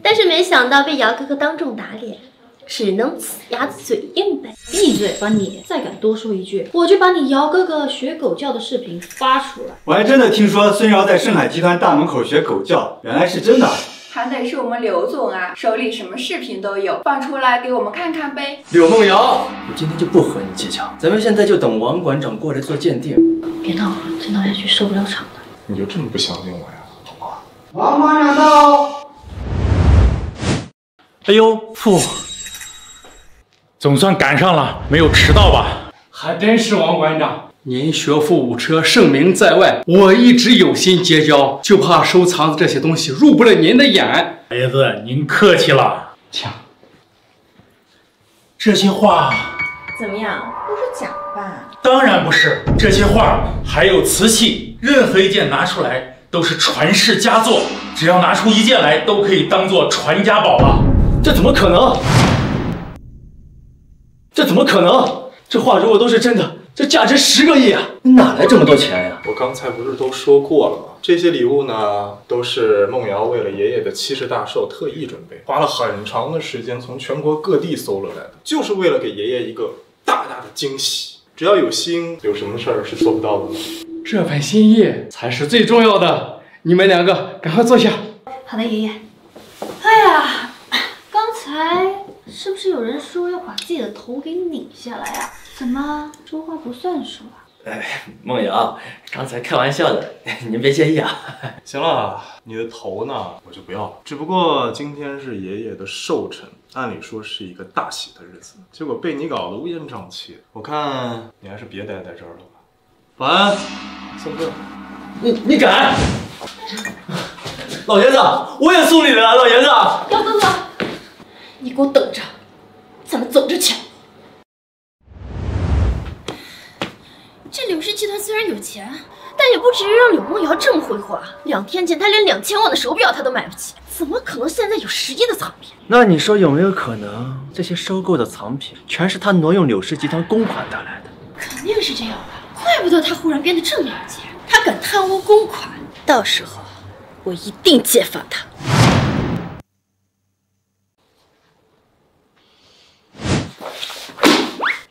但是没想到被姚哥哥当众打脸，只能死鸭子嘴硬呗。闭嘴吧你！再敢多说一句，我就把你姚哥哥学狗叫的视频发出来。我还真的听说孙瑶在盛海集团大门口学狗叫，原来是真的。还得是我们刘总啊，手里什么视频都有，放出来给我们看看呗。柳梦瑶，我今天就不和你计较，咱们现在就等王馆长过来做鉴定。别闹了，再闹下去收不了场了。你就这么不相信我呀？好吗？王馆长到。哎呦，傅，总算赶上了，没有迟到吧？还真是王馆长，您学富五车，盛名在外，我一直有心结交，就怕收藏的这些东西入不了您的眼。老爷子，您客气了。请。这些画怎么样？都是假的吧？当然不是，这些画还有瓷器，任何一件拿出来都是传世佳作，只要拿出一件来，都可以当做传家宝了。这怎么可能？这怎么可能？这画如果都是真的，这价值十个亿啊！你哪来这么多钱呀？我刚才不是都说过了吗？这些礼物呢，都是梦瑶为了爷爷的七十大寿特意准备，花了很长的时间从全国各地搜罗来的，就是为了给爷爷一个大大的惊喜。只要有心，有什么事儿是做不到的呢？这份心意才是最重要的。你们两个赶快坐下。好的，爷爷。哎呀，刚才是不是有人说要把自己的头给拧下来啊？怎么说话不算数啊？哎，梦瑶，刚才开玩笑的，您别介意啊。行了，你的头呢，我就不要了。只不过今天是爷爷的寿辰，按理说是一个大喜的日子，结果被你搞得乌烟瘴气。我看你还是别待在这儿了吧。保安，送客。你你敢？老爷子，我也送礼了，老爷子。姚哥哥，你给我等着，咱们走着瞧。这柳氏集团虽然有钱，但也不至于让柳梦瑶这么挥霍啊！两天前他连两千万的手表他都买不起，怎么可能现在有十亿的藏品？那你说有没有可能，这些收购的藏品全是他挪用柳氏集团公款得来的？肯定是这样的，怪不得他忽然变得这么有钱。他敢贪污公款，到时候我一定揭发他。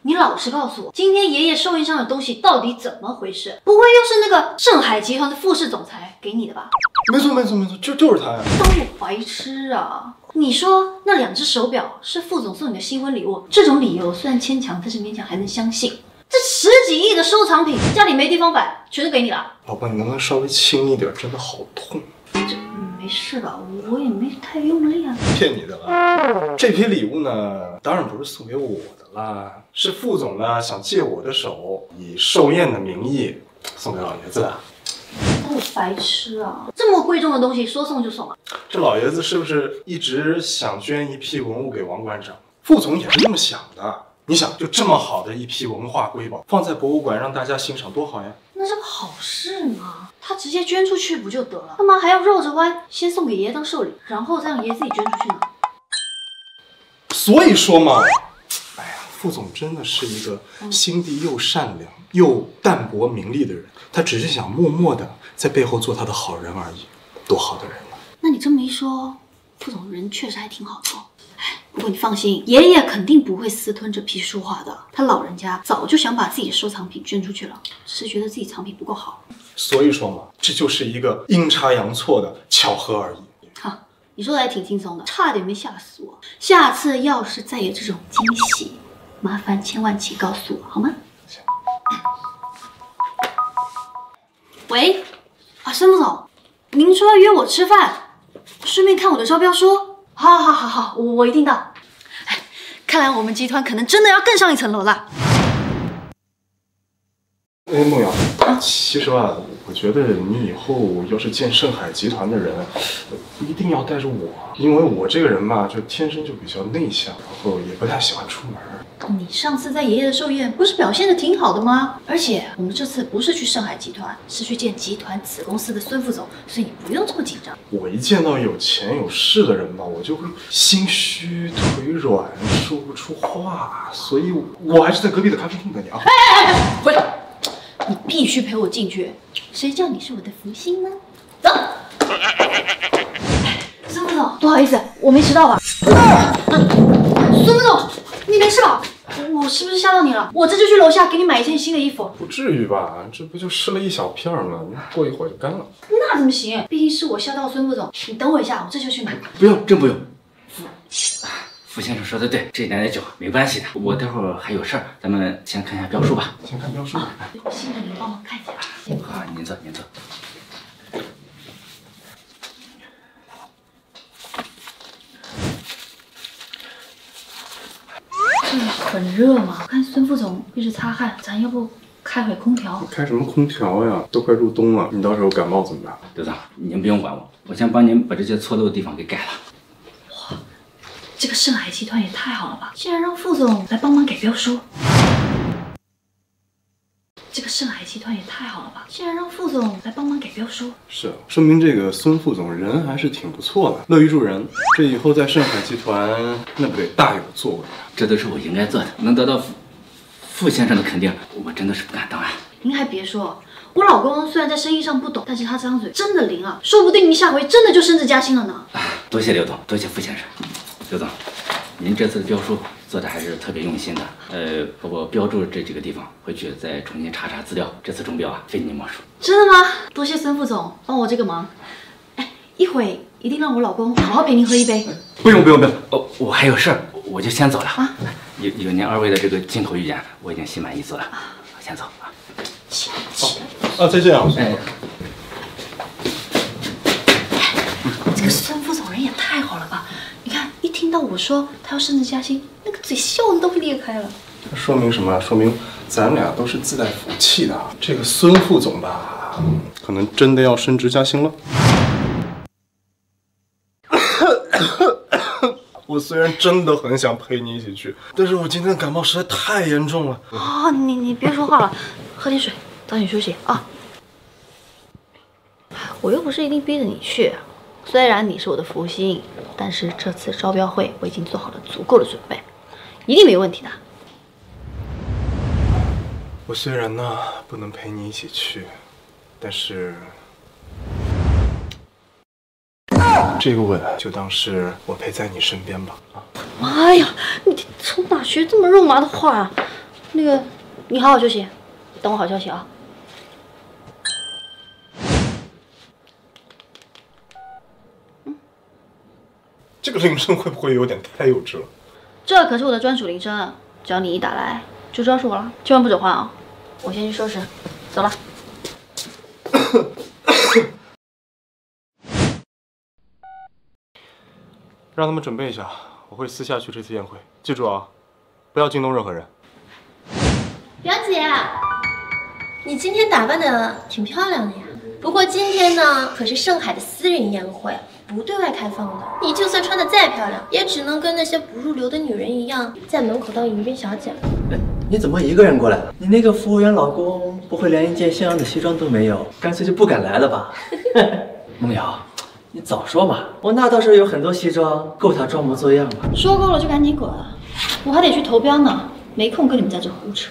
你老实告诉我，今天爷爷寿宴上的东西到底怎么回事？不会又是那个盛海集团的副氏总裁给你的吧？没错，没错，没错，就就是他呀！当我白痴啊！你说那两只手表是副总送你的新婚礼物，这种理由虽然牵强，但是勉强还能相信。这十几亿的收藏品，家里没地方摆，全都给你了。老婆，你能不能稍微轻一点？真的好痛。这没事吧？我也没太用力啊。骗你的啦！这批礼物呢，当然不是送给我的啦，是副总呢想借我的手，以寿宴的名义送给老爷子的。当我白痴啊！这么贵重的东西，说送就送啊？这老爷子是不是一直想捐一批文物给王馆长？副总也是这么想的。你想，就这么好的一批文化瑰宝，放在博物馆让大家欣赏，多好呀！那是个好事嘛。他直接捐出去不就得了？干嘛还要绕着弯，先送给爷爷当寿礼，然后再让爷爷自己捐出去呢？所以说嘛，副总真的是一个心地又善良又淡泊名利的人，他只是想默默的在背后做他的好人而已，多好的人啊！那你这么一说，副总人确实还挺好的哦。哎，不过你放心，爷爷肯定不会私吞这批书画的，他老人家早就想把自己的收藏品捐出去了，只是觉得自己藏品不够好。所以说嘛，这就是一个阴差阳错的巧合而已。哈，你说的还挺轻松的，差点没吓死我。下次要是再有这种惊喜，麻烦千万请告诉我好吗？喂，啊，孙副总，您说要约我吃饭，顺便看我的招标书。好，好，好，好，我我一定到。哎，看来我们集团可能真的要更上一层楼了。哎，梦瑶，其实吧，我觉得你以后要是见盛海集团的人，不一定要带着我，因为我这个人吧，就天生就比较内向，然后也不太喜欢出门。你上次在爷爷的寿宴不是表现的挺好的吗？而且我们这次不是去盛海集团，是去见集团子公司的孙副总，所以你不用这么紧张。我一见到有钱有势的人吧，我就会心虚腿软，说不出话，所以我还是在隔壁的咖啡厅等你啊。哎哎哎，回来！你必须陪我进去，谁叫你是我的福星呢？走。孙副总，不好意思，我没迟到吧？孙副总，你没事吧？我是不是吓到你了？我这就去楼下给你买一件新的衣服。不至于吧？这不就湿了一小片儿吗？过一会儿就干了。那怎么行？毕竟是我吓到孙副总。你等我一下，我这就去买。不用，真不用。傅先生说的对，这点点酒没关系的。我待会儿还有事儿，咱们先看一下标书吧。先看标书。新的您帮忙看一下。好，您坐，您坐。这很热嘛，我看孙副总一直擦汗，咱要不开会空调？开什么空调呀？都快入冬了，你到时候感冒怎么办？刘总，您不用管我，我先帮您把这些错漏的地方给改了。哇，这个盛海集团也太好了吧，竟然让副总来帮忙改标书。这个盛海集团也太好了吧，竟然让副总来帮忙改标书。是，说明这个孙副总人还是挺不错的，乐于助人。这以后在盛海集团那不得大有作为啊！这都是我应该做的，能得到傅傅先生的肯定，我真的是不敢当啊。您还别说，我老公虽然在生意上不懂，但是他张嘴真的灵啊，说不定您下回真的就升职加薪了呢。多谢刘总，多谢傅先生。刘总，您这次的标书做的还是特别用心的。呃，不过标注这几个地方，回去再重新查查资料。这次中标啊，非你莫属。真的吗？多谢孙副总帮我这个忙。哎，一会一定让我老公好好陪您喝一杯。不用不用不用，哦，我还有事儿，我就先走了啊。有有您二位的这个金口玉言，我已经心满意足了，我先走啊。啊，再见啊。哎，这个孙听到我说他要升职加薪，那个嘴笑的都会裂开了。说明什么？说明咱俩都是自带福气的。这个孙副总吧，可能真的要升职加薪了。我虽然真的很想陪你一起去，但是我今天感冒实在太严重了。哦，你你别说话了，喝点水，早点休息啊。我又不是一定逼着你去，虽然你是我的福星，但是这次招标会我已经做好了足够的准备，一定没问题的。我虽然呢不能陪你一起去，但是这个吻就当是我陪在你身边吧。啊，妈呀，你从哪学这么肉麻的话啊？那个，你好好休息，等我好消息啊。这个铃声会不会有点太幼稚了？这可是我的专属铃声，只要你一打来，就知道是我了，千万不准换啊！我先去收拾，走了。让他们准备一下，我会私下去这次宴会。记住啊，不要惊动任何人。表姐，你今天打扮的挺漂亮的呀。不过今天呢，可是盛海的私人宴会，不对外开放的。你就算穿的再漂亮，也只能跟那些不入流的女人一样，在门口当迎宾小姐。你怎么一个人过来了？你那个服务员老公不会连一件像样的西装都没有，干脆就不敢来了吧？梦瑶，你早说嘛！我那倒是有很多西装，够他装模作样了。说够了就赶紧滚，我还得去投标呢，没空跟你们在这胡扯。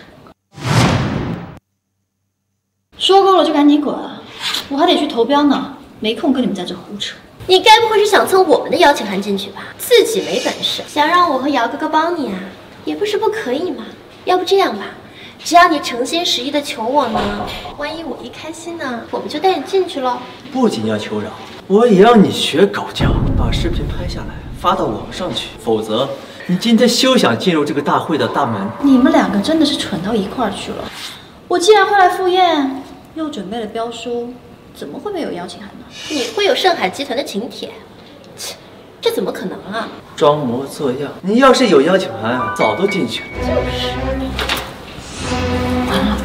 说够了就赶紧滚，我还得去投标呢，没空跟你们在这胡扯。你该不会是想蹭我们的邀请函进去吧？自己没本事，想让我和姚哥哥帮你啊？也不是不可以嘛。要不这样吧，只要你诚心实意的求我呢，万一我一开心呢，我们就带你进去喽。不仅要求饶，我也要你学狗叫，把视频拍下来发到网上去，否则你今天休想进入这个大会的大门。你们两个真的是蠢到一块儿去了。我既然会来赴宴，又准备了标书，怎么会没有邀请函呢？你会有盛海集团的请帖？切，这怎么可能啊？装模作样，你要是有邀请函，早都进去了。就是。完了，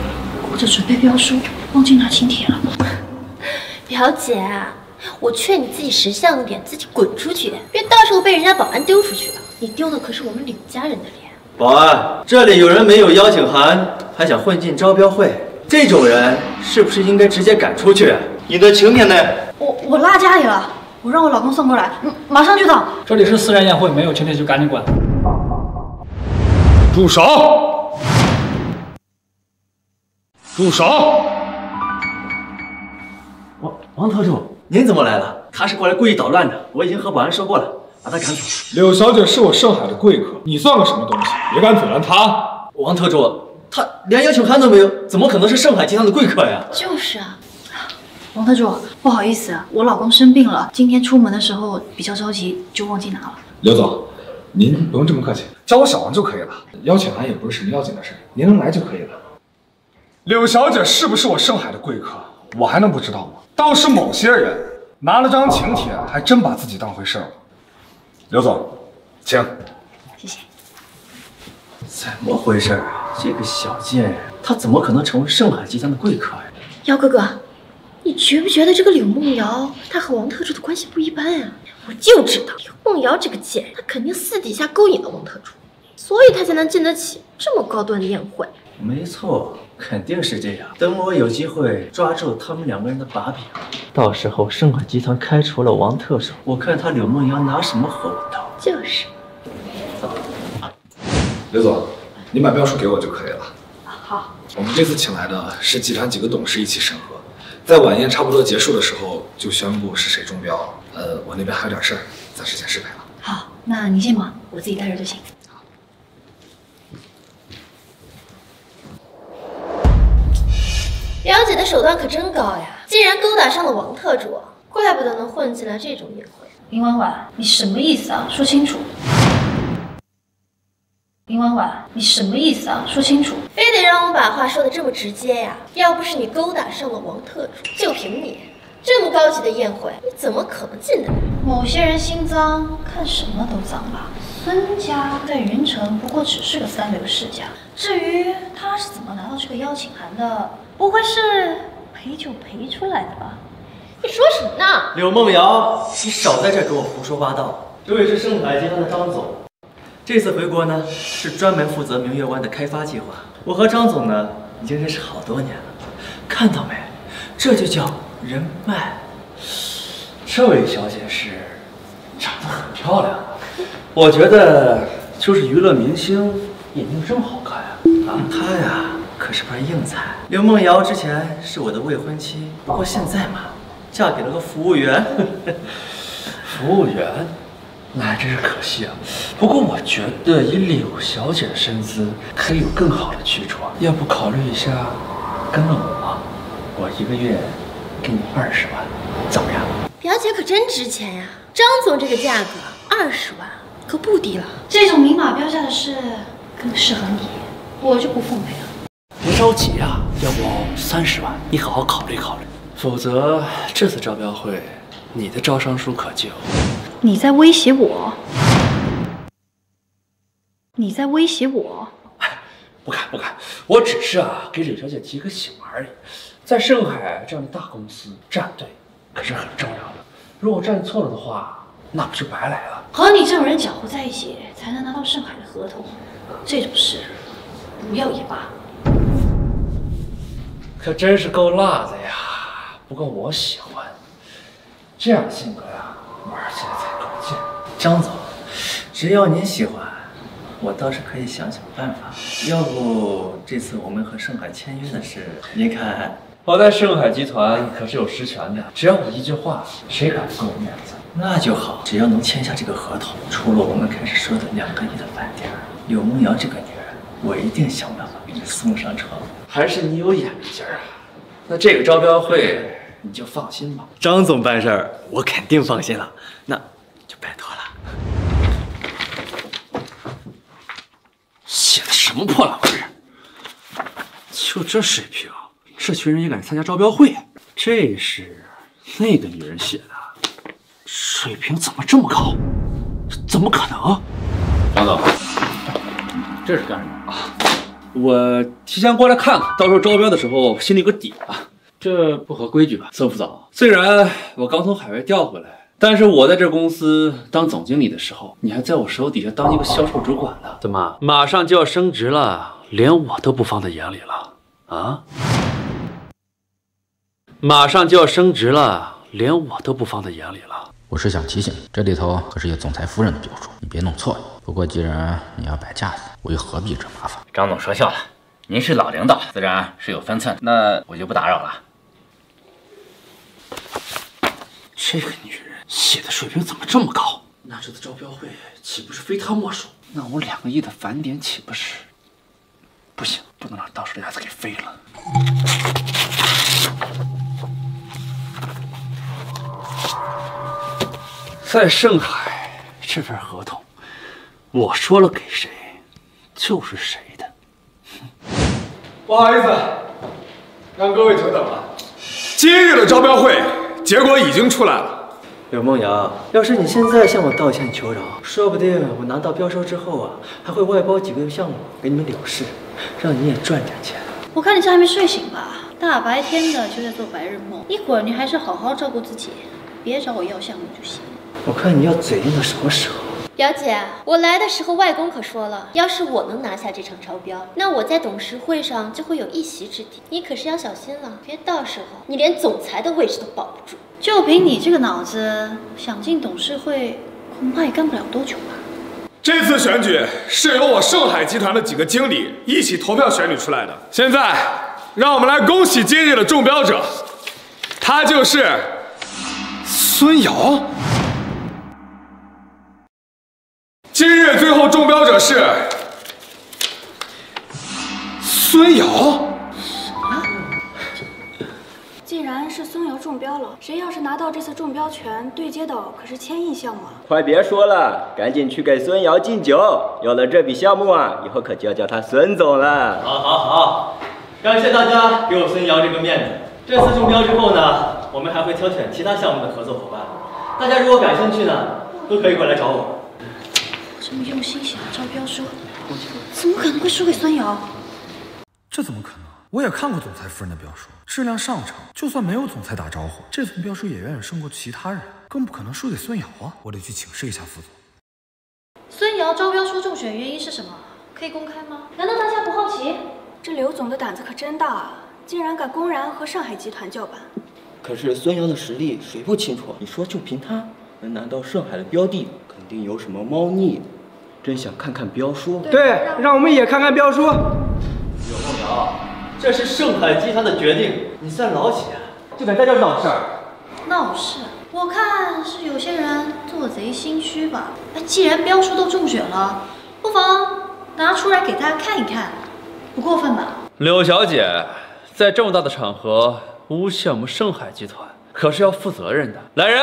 我这准备标书，忘记拿请帖了。表姐，我劝你自己识相点，自己滚出去，别到时候被人家保安丢出去了。你丢的可是我们柳家人的脸。保安，这里有人没有邀请函，还想混进招标会，这种人是不是应该直接赶出去？你的请帖呢？我我落家里了，我让我老公送过来，马上就到。这里是私人宴会，没有请帖就赶紧滚。住手！住手！王王特助，您怎么来了？他是过来故意捣乱的，我已经和保安说过了，把他赶走。柳小姐是我盛海的贵客，你算个什么东西？别敢阻拦她！王特助，他连邀请函都没有，怎么可能是盛海集团的贵客呀？就是啊，王特助，不好意思，我老公生病了，今天出门的时候比较着急，就忘记拿了。刘总，您不用这么客气，叫我小王就可以了。邀请函也不是什么要紧的事，您能来就可以了。柳小姐是不是我盛海的贵客？我还能不知道吗？倒是某些人拿了张请帖，还真把自己当回事了。刘总，请。谢谢。怎么回事啊？这个小贱人，她怎么可能成为盛海集团的贵客呀？姚哥哥，你觉不觉得这个柳梦瑶她和王特助的关系不一般呀？我就知道柳梦瑶这个贱人，她肯定私底下勾引了王特助，所以她才能进得起这么高端的宴会。没错，肯定是这样。等我有机会抓住他们两个人的把柄，到时候盛海集团开除了王特助，我看他柳梦瑶拿什么和我斗？就是。刘总，你把标书给我就可以了。好。我们这次请来的是集团几个董事一起审核，在晚宴差不多结束的时候就宣布是谁中标。呃，我那边还有点事儿，暂时先失陪了。好，那你先忙，我自己待着就行。表姐的手段可真高呀，竟然勾搭上了王特助，怪不得能混进来这种宴会。林婉婉，你什么意思啊？说清楚。林婉婉，你什么意思啊？说清楚。非得让我把话说的这么直接呀？要不是你勾搭上了王特助，就凭你这么高级的宴会，你怎么可能进得来？某些人心脏看什么都脏吧。孙家在云城不过只是个三流世家，至于他是怎么拿到这个邀请函的，不会是陪酒陪出来的吧？你说什么呢？柳梦瑶，你少在这给我胡说八道。这位是盛海集团的张总，这次回国呢是专门负责明月湾的开发计划。我和张总呢已经认识好多年了，看到没？这就叫人脉。这位小姐是长得很漂亮。我觉得就是娱乐明星眼睛这么好看呀！啊，她呀可是块硬菜。刘梦瑶之前是我的未婚妻，不过现在嘛，嫁给了个服务员。服务员，那还真是可惜啊。不过我觉得以柳小姐的身姿，可以有更好的去处啊。要不考虑一下跟了我？我一个月给你二十万，怎么样？表姐可真值钱呀！张总这个价格，二十万。可不低了，这种明码标价的事更适合你，我就不奉陪了。别着急啊，要不三十万，你好好考虑考虑，否则这次招标会，你的招商书可就……你在威胁我？你在威胁我？不敢不敢，我只是啊给柳小姐提个醒而已。在盛海这样的大公司站队可是很重要的，如果站错了的话，那不就白来了？和你这种人搅和在一起，才能拿到盛海的合同。这种事，不要也罢。可真是够辣的呀！不过我喜欢这样的性格呀，玩起来才。张总，只要您喜欢，我倒是可以想想办法。要不这次我们和盛海签约的事，您看？我在盛海集团可是有实权的，只要我一句话，谁敢不给我面子？那就好，只要能签下这个合同，除了我们开始说的两个亿的饭店，柳梦瑶这个女人，我一定想办法给你送上床。还是你有眼力劲儿啊！那这个招标会你就放心吧。张总办事儿，我肯定放心了。那就拜托了。写的什么破烂玩意儿？就这水平，这群人也敢参加招标会？这是那个女人写的，水平怎么这么高？怎么可能？张总，这是干什么啊？我提前过来看看，到时候招标的时候心里有个底啊。这不合规矩吧，孙副总？虽然我刚从海外调回来，但是我在这公司当总经理的时候，你还在我手底下当一个销售主管呢。怎么，马上就要升职了，连我都不放在眼里了啊？马上就要升职了，连我都不放在眼里了。我是想提醒你，这里头可是有总裁夫人的标注，你别弄错了。不过既然你要摆架子，我又何必这麻烦？张总说笑了，您是老领导，自然是有分寸，那我就不打扰了。这个女人写的水平怎么这么高？那这次招标会岂不是非他莫属？那我两个亿的返点岂不是？不行，不能让到时候鸭子给飞了。在盛海这份合同，我说了给谁，就是谁的。不好意思，让各位久等了。今日的招标会结果已经出来了。柳梦瑶，要是你现在向我道歉求饶，说不定我拿到标书之后啊，还会外包几个项目给你们柳氏，让你也赚点钱。我看你这还没睡醒吧？大白天的就在做白日梦。一会儿你还是好好照顾自己，别找我要项目就行。我看你要嘴硬到什么时候？表姐，我来的时候外公可说了，要是我能拿下这场招标，那我在董事会上就会有一席之地。你可是要小心了，别到时候你连总裁的位置都保不住。就凭你这个脑子，想进董事会，恐怕也干不了多久吧。这次选举是由我盛海集团的几个经理一起投票选举出来的。现在，让我们来恭喜今日的中标者，他就是孙瑶。者是孙瑶。既然是孙瑶中标了，谁要是拿到这次中标权，对接的可是千亿项目啊！快别说了，赶紧去给孙瑶敬酒。有了这笔项目啊，以后可就要叫他孙总了。好，好，好，感谢大家给我孙瑶这个面子。这次中标之后呢，我们还会挑选其他项目的合作伙伴。大家如果感兴趣呢，都可以过来找我。这么用心写的招标书，怎么可能会输给孙瑶？这怎么可能？我也看过总裁夫人的标书，质量上乘。就算没有总裁打招呼，这份标书也远远胜过其他人，更不可能输给孙瑶啊！我得去请示一下副总。孙瑶招标书中选原因是什么？可以公开吗？难道大家不好奇？这刘总的胆子可真大啊，竟然敢公然和上海集团叫板。可是孙瑶的实力谁不清楚？你说就凭他能拿到上海的标的，肯定有什么猫腻。真想看看标书。对，让我们也看看标书。柳梦瑶，这是盛海集团的决定，你算老几啊？就敢在这儿闹事儿？闹事？我看是有些人做贼心虚吧。哎，既然标书都中选了，不妨拿出来给大家看一看，不过分吧？柳小姐，在这么大的场合诬陷我们盛海集团，可是要负责任的。来人！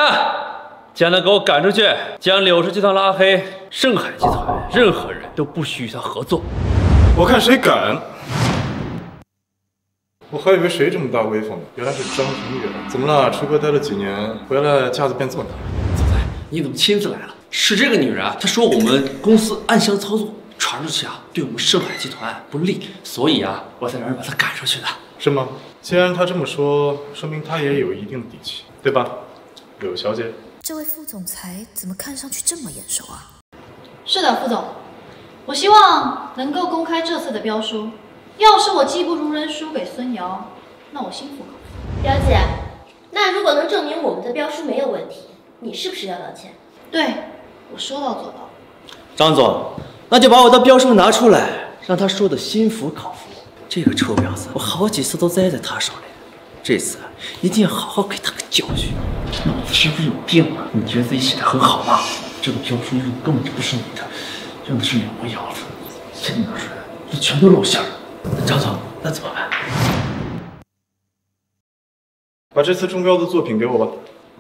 将他给我赶出去，将柳氏集团拉黑。盛海集团任何人都不许与他合作。我看谁敢！我还以为谁这么大威风呢，原来是张腾远。怎么了？出国待了几年，回来架子变这么大？总裁，你怎么亲自来了？是这个女人啊，她说我们公司暗箱操作，传出去啊，对我们盛海集团不利，所以啊，我才让人把她赶出去的。是吗？既然她这么说，说明她也有一定的底气，对吧，柳小姐？这位副总裁怎么看上去这么眼熟啊？是的，副总，我希望能够公开这次的标书。要是我技不如人输给孙瑶，那我心服口服。表姐，那如果能证明我们的标书没有问题，你是不是要道歉？对，我说到做到。张总，那就把我的标书拿出来，让他说的心服口服。这个臭婊子，我好几次都栽在他手里，这次一定要好好给他个教训。脑子是不是有病啊？你觉得自己写的很好吗？这个标书用根本就不是你的，用的是两个窑子，现在拿出来，这全都露馅了。张总，那怎么办？把这次中标的作品给我吧。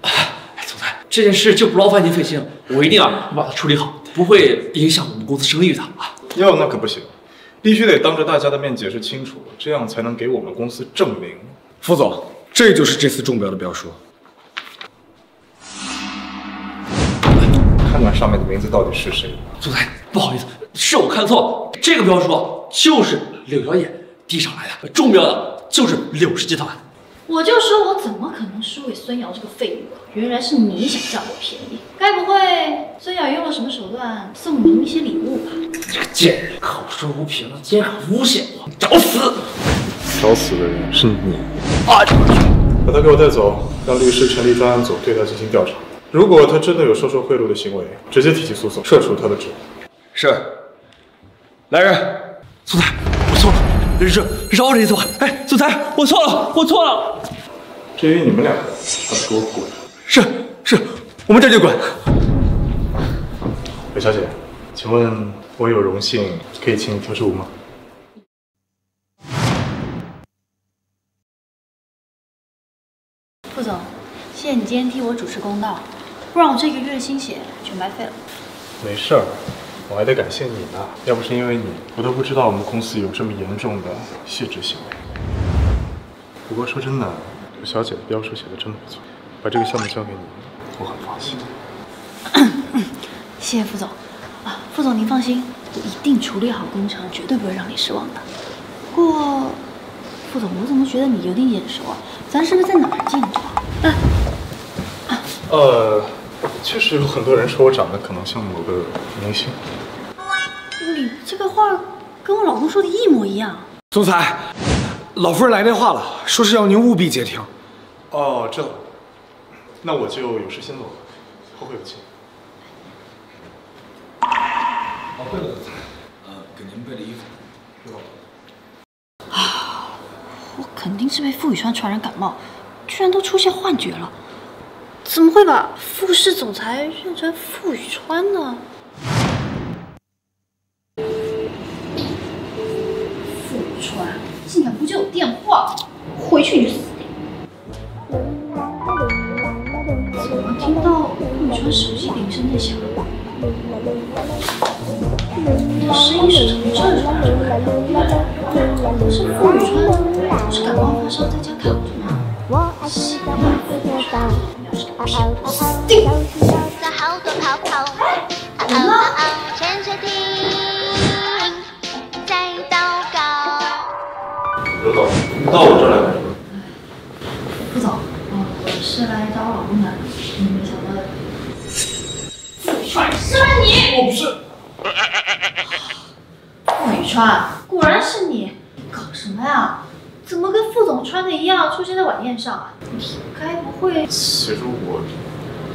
哎，总裁，这件事就不劳烦您费心了，我一定啊把它处理好，不会影响我们公司声誉的啊。哟，那可不行，必须得当着大家的面解释清楚，这样才能给我们公司证明。副总，这就是这次中标的标书。看看上面的名字到底是谁。总裁，不好意思，是我看错了，这个标书就是柳小野递上来的，中标的就是柳氏集团。我就说我怎么可能输给孙瑶这个废物？原来是你想占我便宜。该不会孙瑶用了什么手段送您一些礼物吧？你这个贱人，口说无凭，竟敢诬陷我，找死！找死的人是你。啊！把他给我带走，让律师成立专案组对他进行调查。如果他真的有收受贿赂的行为，直接提起诉讼，撤除他的职务。是。来人，总裁，我错了，饶饶我这一次吧。哎，总裁，我错了，我错了。至于你们两个，还不给我滚！是是，我们这就滚。韦小姐，请问我有荣幸可以请你跳支舞吗？今天替我主持公道，不然我这个月的心血全白费了。没事儿，我还得感谢你呢。要不是因为你，我都不知道我们公司有这么严重的泄职行为。不过说真的，刘小姐的标书写的真的不错，把这个项目交给你，我很放心。谢谢副总啊，副总您放心，我一定处理好工程，绝对不会让你失望的。不过，副总，我怎么觉得你有点眼熟啊？咱是不是在哪儿见过？啊，呃，确实有很多人说我长得可能像某个明星。你这个话跟我老公说的一模一样。总裁，老夫人来电话了，说是要您务必接听。哦，知道了。那我就有事先走了，后会有期。哦，对了，总裁，呃，给您备的衣服，用。啊，我肯定是被傅宇川传染感冒，居然都出现幻觉了。怎么会把傅氏总裁认成傅宇川呢？傅宇川竟然不接我电话，回去你就死定了！怎么听到傅宇川手机铃声在响？声音是从这儿传出来的，是傅宇川不是感冒发烧在家躺着吗？总，你到我这儿来干什么？副总，我是来找我老公的，没想到傅宇川是你，我不是。傅宇川，果然是你！搞什么呀？怎么跟副总穿的一样出现在晚宴上啊？你该不会……其实我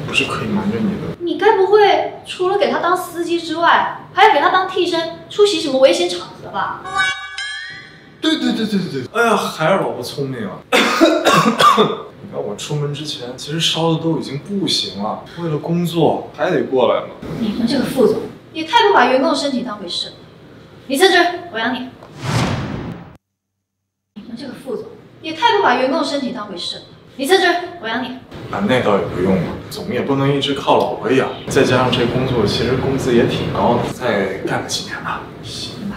不是可以瞒着你的。你该不会除了给他当司机之外，还要给他当替身出席什么危险场合吧？对对对对对对！哎呀，还是老婆聪明啊！你看我出门之前，其实烧的都已经不行了，为了工作还得过来嘛。你们这个副总也太不把员工的身体当回事了！你辞职，我养你。这个副总也太不把员工的身体当回事了！你辞职，我养你。啊，那倒也不用嘛，总也不能一直靠老婆养。再加上这工作其实工资也挺高的，再干个几年吧。行吧。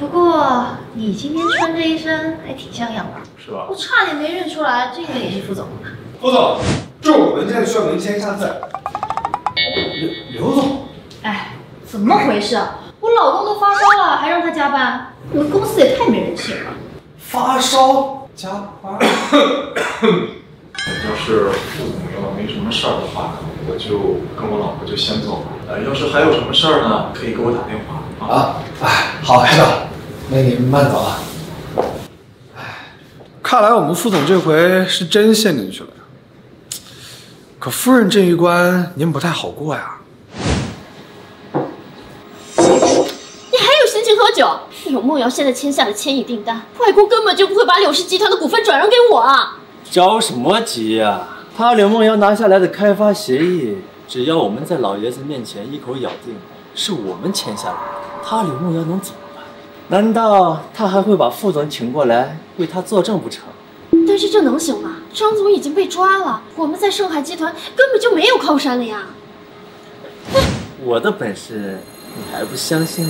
不过你今天穿这一身还挺像样的，是吧？我差点没认出来，这个也是副总。副总，这是我文件，需要您签一下字。刘刘总，哎，怎么回事？我老公都发烧了，还让他加班，你们公司也太没人性了。发烧加班。要是副总要没什么事儿的话，我就跟我老婆就先走了。呃，要是还有什么事儿呢，可以给我打电话啊。哎，好，台长，那您慢走啊。哎，看来我们副总这回是真陷进去了呀。可夫人这一关您不太好过呀。酒？柳梦瑶现在签下了千亿订单，外公根本就不会把柳氏集团的股份转让给我啊！着什么急呀？他柳梦瑶拿下来的开发协议，只要我们在老爷子面前一口咬定是我们签下来的，他柳梦瑶能怎么办？难道他还会把副总请过来为他作证不成？但是这能行吗？张总已经被抓了，我们在盛海集团根本就没有靠山了呀！我的本事你还不相信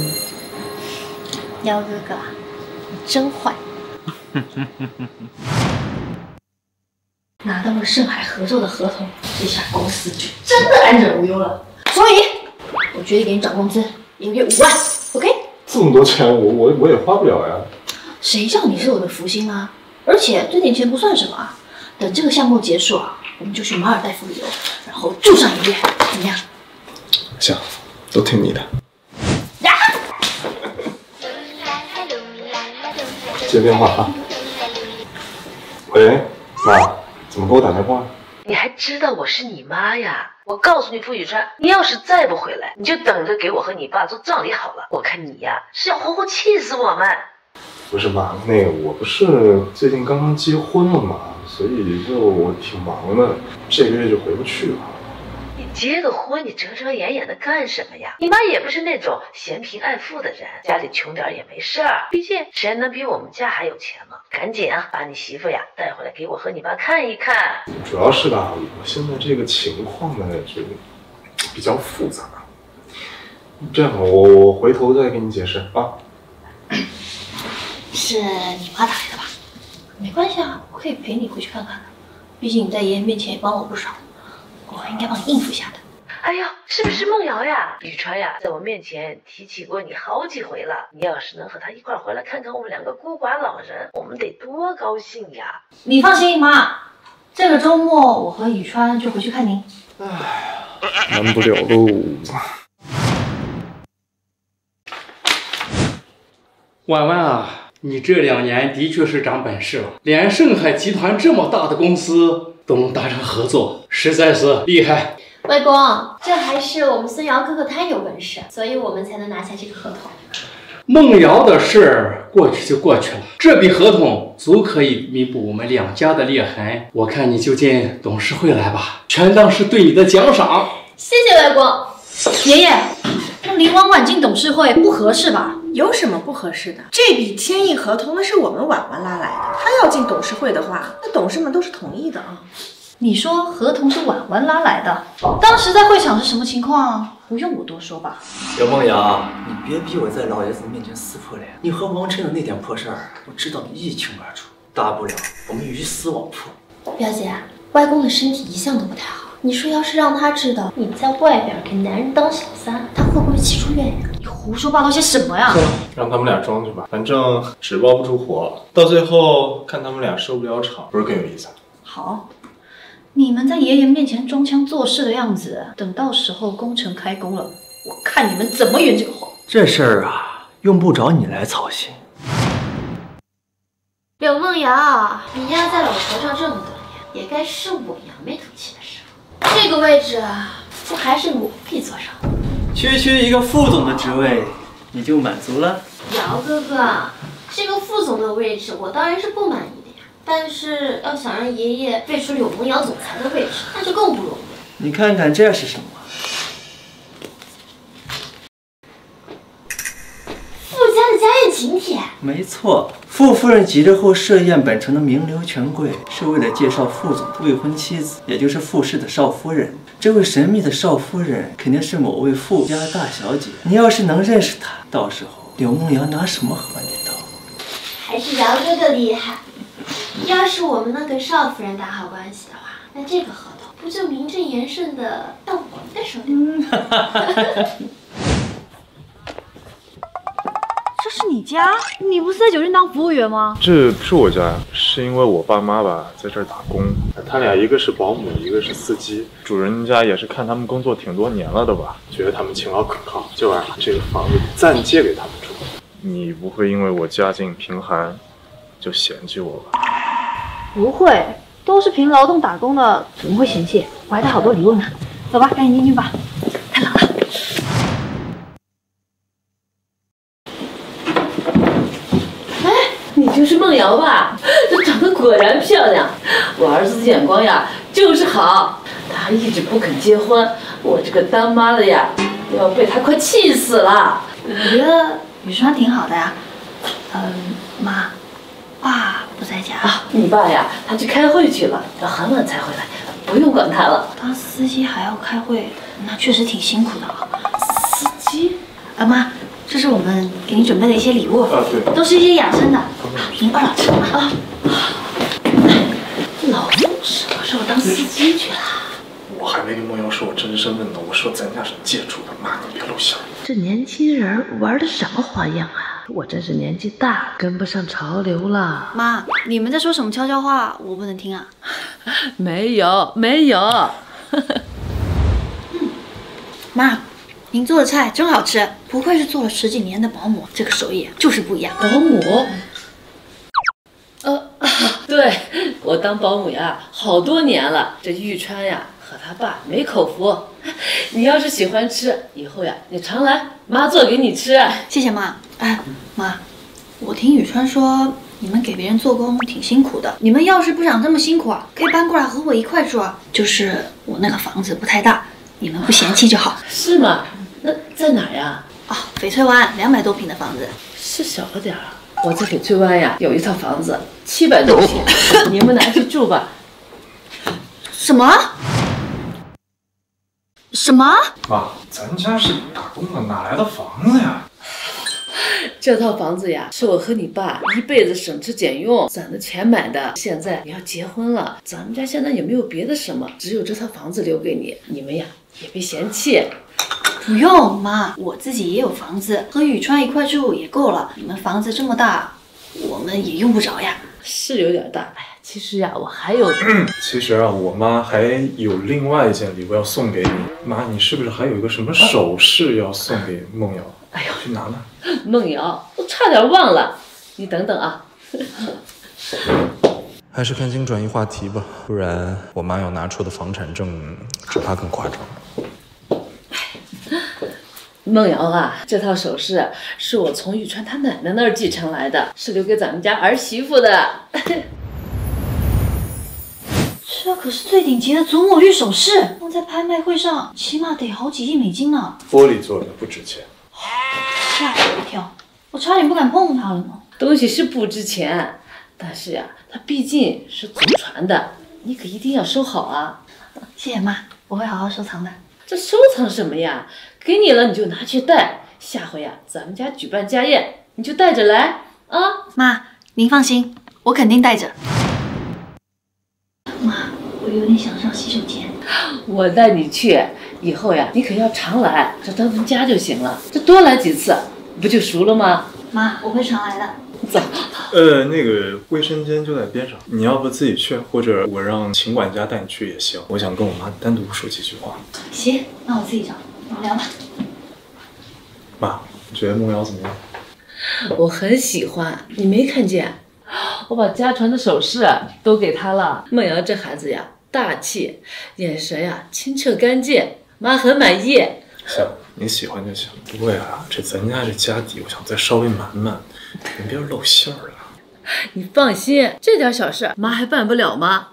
吗？姚哥哥，你真坏！拿到了盛海合作的合同，这下公司就真的安枕无忧了。所以，我决定给你涨工资，一个月五万，OK？这么多钱，我我我也花不了呀。谁叫你是我的福星啊？而且这点钱不算什么啊。等这个项目结束啊，我们就去马尔代夫旅游，然后住上一个月，怎么样？行，都听你的。接电话啊！喂，妈，怎么给我打电话？你还知道我是你妈呀？我告诉你，傅宇川，你要是再不回来，你就等着给我和你爸做葬礼好了。我看你呀，是要活活气死我们。不是妈，那个我不是最近刚刚结婚了嘛，所以就我挺忙的，这个月就回不去了。你结个婚，你遮遮掩掩的干什么呀？你妈也不是那种嫌贫爱富的人，家里穷点也没事儿，毕竟谁能比我们家还有钱呢？赶紧啊，把你媳妇呀带回来给我和你爸看一看。主要是吧，我现在这个情况呢，就比较复杂。这样吧，我我回头再给你解释啊。是你妈打来的吧？没关系啊，我可以陪你回去看看的。毕竟你在爷爷面前也帮了我不少，我应该帮你应付一下的。哎呦，是不是梦瑶呀？雨川呀，在我面前提起过你好几回了。你要是能和他一块回来看看我们两个孤寡老人，我们得多高兴呀！你放心，妈，这个周末我和雨川就回去看您。哎，难不了喽。婉婉啊！你这两年的确是长本事了，连盛海集团这么大的公司都能达成合作，实在是厉害。外公，这还是我们孙瑶哥哥他有本事，所以我们才能拿下这个合同。梦瑶的事过去就过去了，这笔合同足可以弥补我们两家的裂痕。我看你就进董事会来吧，全当是对你的奖赏。谢谢外公。爷爷，那林婉婉进董事会不合适吧？有什么不合适的？这笔千亿合同那是我们婉婉拉来的，她要进董事会的话，那董事们都是同意的啊。你说合同是婉婉拉来的，当时在会场是什么情况？不用我多说吧。刘梦瑶，你别逼我在老爷子面前撕破脸。你和王琛的那点破事儿，我知道的一清二楚。大不了我们鱼死网破。表姐，外公的身体一向都不太好，你说要是让他知道你在外边给男人当小三，他会不会气出怨呀？你胡说八道些什么呀？算了，让他们俩装去吧，反正纸包不住火，到最后看他们俩收不了场，不是更有意思？好。你们在爷爷面前装腔作势的样子，等到时候工程开工了，我看你们怎么圆这个谎。这事儿啊，用不着你来操心。柳梦瑶，你压在老头上这么多年，也该是我扬眉吐气的时候。这个位置不还是我可以坐上？区区一个副总的职位，你就满足了？姚哥哥，这个副总的位置，我当然是不满意的呀。但是要想让爷爷废除柳梦瑶总裁的位置，那就更不容易了。你看看这是什么？傅家的家宴请帖。没错，傅夫人急着后设宴本城的名流权贵，是为了介绍傅总的未婚妻子，也就是傅氏的少夫人。这位神秘的少夫人肯定是某位傅家大小姐。你要是能认识她，到时候柳梦瑶拿什么和你斗？还是姚哥哥厉害。要是我们能跟少夫人打好关系的话，那这个合同不就名正言顺的到我们的手里？是是你家？你不是在酒店当服务员吗？这不是我家呀，是因为我爸妈吧在这儿打工，他俩一个是保姆，一个是司机。主人家也是看他们工作挺多年了的吧，觉得他们勤劳可靠，就把这个房子暂借给他们住。你不会因为我家境贫寒就嫌弃我吧？不会，都是凭劳动打工的，怎么会嫌弃？我还带好多礼物呢。走吧，赶紧进去吧。哎，你就是梦瑶吧？这长得果然漂亮。我儿子的眼光呀，就是好。他一直不肯结婚，我这个当妈的呀，要被他快气死了。我觉得雨川挺好的呀。嗯，妈，爸不在家。啊，你爸呀，他去开会去了，要很晚才回来，不用管他了。当司机还要开会，那确实挺辛苦的啊。司机？啊妈，这是我们给你准备的一些礼物，啊对，都是一些养生的，您二老吃吧啊。老公什么时候当司机去了？我还没跟梦瑶说我真实身份呢，我说咱家是借住的，妈你别露馅儿。这年轻人玩的什么花样啊？我真是年纪大，跟不上潮流了。妈，你们在说什么悄悄话？我不能听啊。没有，没有。嗯 妈，您做的菜真好吃，不愧是做了十几年的保姆，这个手艺就是不一样。保姆？呃，对我当保姆呀，好多年了。这玉川呀和他爸没口福。你要是喜欢吃，以后呀你常来，妈做给你吃。谢谢妈。哎，妈，我听雨川说你们给别人做工挺辛苦的，你们要是不想这么辛苦啊，可以搬过来和我一块住啊。就是我那个房子不太大，你们不嫌弃就好。是吗？那在哪儿呀？啊，翡翠湾两百多平的房子，是小了点儿。我在翡翠湾呀有一套房子，七百多平，你们拿去住吧。什么？什么？妈，咱家是打工的，哪来的房子呀？这套房子呀，是我和你爸一辈子省吃俭用攒的钱买的。现在你要结婚了，咱们家现在也没有别的什么，只有这套房子留给你。你们呀，也别嫌弃。不用，妈，我自己也有房子，和宇川一块住也够了。你们房子这么大，我们也用不着呀。是有点大，哎呀，其实呀，我还有。其实啊，我妈还有另外一件礼物要送给你。妈，你是不是还有一个什么首饰要送给梦瑶？哎呦，去拿拿。梦瑶，我差点忘了，你等等啊。还是赶紧转移话题吧，不然我妈要拿出的房产证只怕更夸张。梦瑶啊，这套首饰是我从玉川他奶奶那儿继承来的，是留给咱们家儿媳妇的。这可是最顶级的祖母绿首饰，放在拍卖会上起码得好几亿美金呢。玻璃做的不值钱，吓我一跳，我差点不敢碰它了呢。东西是不值钱，但是呀，它毕竟是祖传的，你可一定要收好啊。谢谢妈，我会好好收藏的。这收藏什么呀？给你了你就拿去戴，下回呀咱们家举办家宴你就带着来啊。妈，您放心，我肯定带着。妈，我有点想上洗手间。我带你去，以后呀你可要常来，这当成家就行了。这多来几次，不就熟了吗？妈，我会常来的。走。呃，那个卫生间就在边上，你要不自己去，或者我让秦管家带你去也行。我想跟我妈单独说几句话。行，那我自己找，我们聊吧。妈，你觉得梦瑶怎么样？我很喜欢，你没看见？我把家传的首饰都给她了。梦瑶这孩子呀，大气，眼神呀清澈干净，妈很满意。行，你喜欢就行。不过呀，这咱家这家底，我想再稍微瞒瞒，你别露馅儿了。你放心，这点小事妈还办不了吗？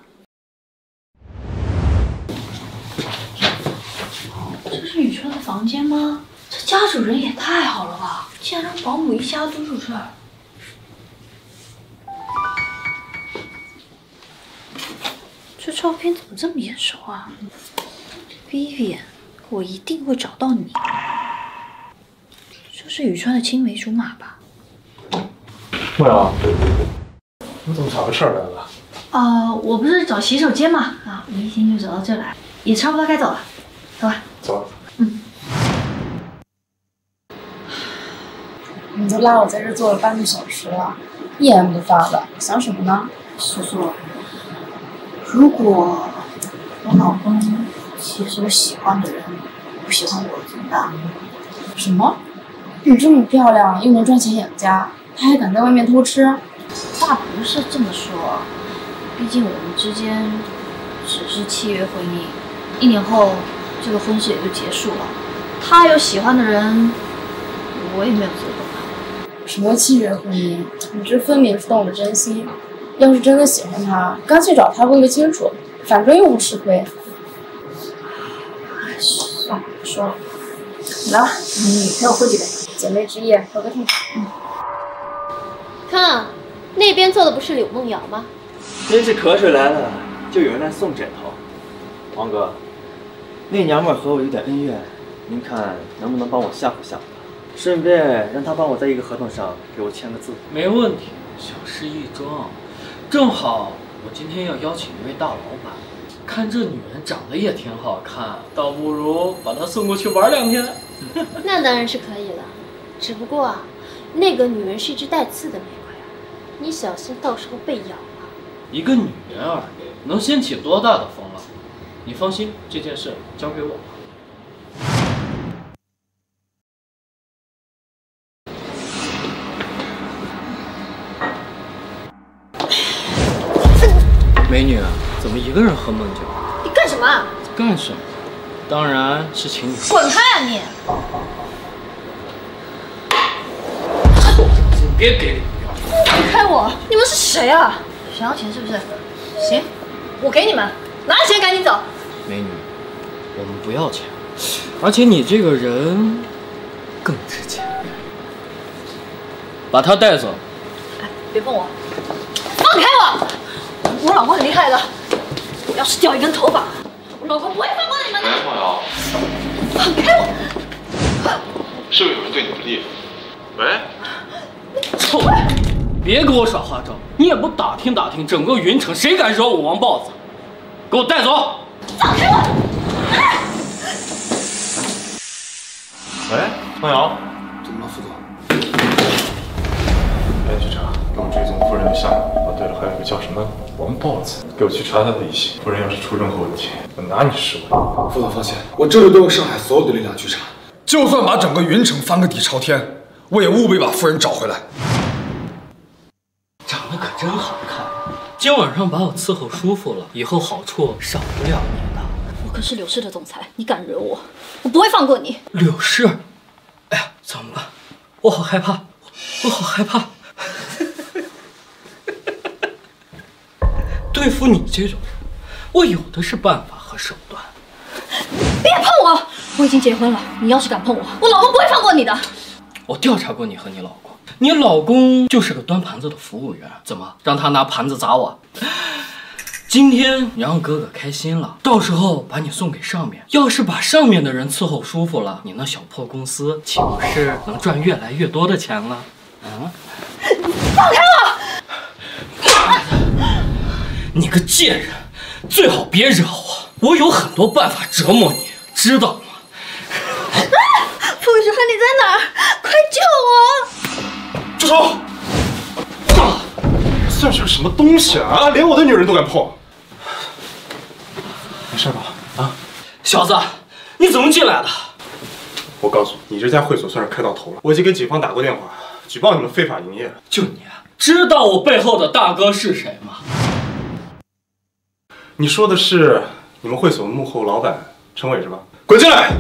这是宇川的房间吗？这家主人也太好了吧，竟然让保姆一家都住这儿。这照片怎么这么眼熟啊？Vivian，我一定会找到你。这是宇川的青梅竹马吧？梦瑶，你怎么找个事儿来了？啊、我不是找洗手间吗，啊，我一心就找到这儿来，也差不多该走了，走吧。走。嗯，都拉我在这坐了半个小时了，一言不发的，想什么呢？苏苏，如果我老公其实我喜欢的人不喜欢我怎么办？什么？你这么漂亮，又能赚钱养家，他还敢在外面偷吃？话不是这么说，毕竟我们之间只是契约婚姻，一年后这个婚事也就结束了。他有喜欢的人，我也没有责任。什么契约婚姻？你这分明是动了真心。要是真的喜欢他，干脆找他问个清楚，反正又不吃亏。算了，不说了。来，你陪我喝几杯，姐妹之夜，喝个痛快。嗯。看，那边坐的不是柳梦瑶吗？真是瞌睡来了，就有人来送枕头。王哥，那娘们和我有点恩怨，您看能不能帮我吓唬吓唬她，顺便让他帮我在一个合同上给我签个字。没问题，小事一桩。正好我今天要邀请一位大老板，看这女人长得也挺好看，倒不如把她送过去玩两天。那当然是可以了，只不过啊，那个女人是一只带刺的玫瑰啊，你小心到时候被咬了。一个女人而已，能掀起多大的风浪？你放心，这件事交给我一个人喝闷酒？你干什么？干什么？当然是请你滚开啊你！你别给脸！放开我！你们是谁啊？想要钱是不是？行，我给你们，拿着钱赶紧走。美女，我们不要钱，而且你这个人更值钱。把他带走。哎，别碰我！放开我！我老公很厉害的，我要是掉一根头发，我老公不会放过你们的。喂，梦瑶，放开我！是不是有人对你不利？喂，臭！别给我耍花招！你也不打听打听，整个云城谁敢惹我王豹子？给我带走！放开我！喂，梦瑶，怎么了，副总？哎，局长，给我追踪夫人的下落。哦，对了，还有一个叫什么王豹子，给我去查他的底细。夫人要是出任何问题，我拿你十万。副总放心，我这里都有上海所有的力量去查，就算把整个云城翻个底朝天，我也务必把夫人找回来。长得可真好看，今晚上把我伺候舒服了，以后好处少不了你的。我可是柳氏的总裁，你敢惹我，我不会放过你。柳氏，哎呀，怎么了？我好害怕，我好害怕。对付你这种人，我有的是办法和手段。别碰我！我已经结婚了，你要是敢碰我，我老公不会放过你的。我调查过你和你老公，你老公就是个端盘子的服务员，怎么让他拿盘子砸我？今天你让哥哥开心了，到时候把你送给上面。要是把上面的人伺候舒服了，你那小破公司岂不是能赚越来越多的钱了？啊！放开我！你个贱人，最好别惹我，我有很多办法折磨你，知道吗？傅主任，你在哪儿？快救我！住手！算是个什么东西啊！连我的女人都敢碰！没事吧？啊，小子，你怎么进来的？我告诉你，你这家会所算是开到头了。我已经给警方打过电话，举报你们非法营业了。就你啊，知道我背后的大哥是谁吗？你说的是你们会所幕后老板陈伟是吧？滚进来！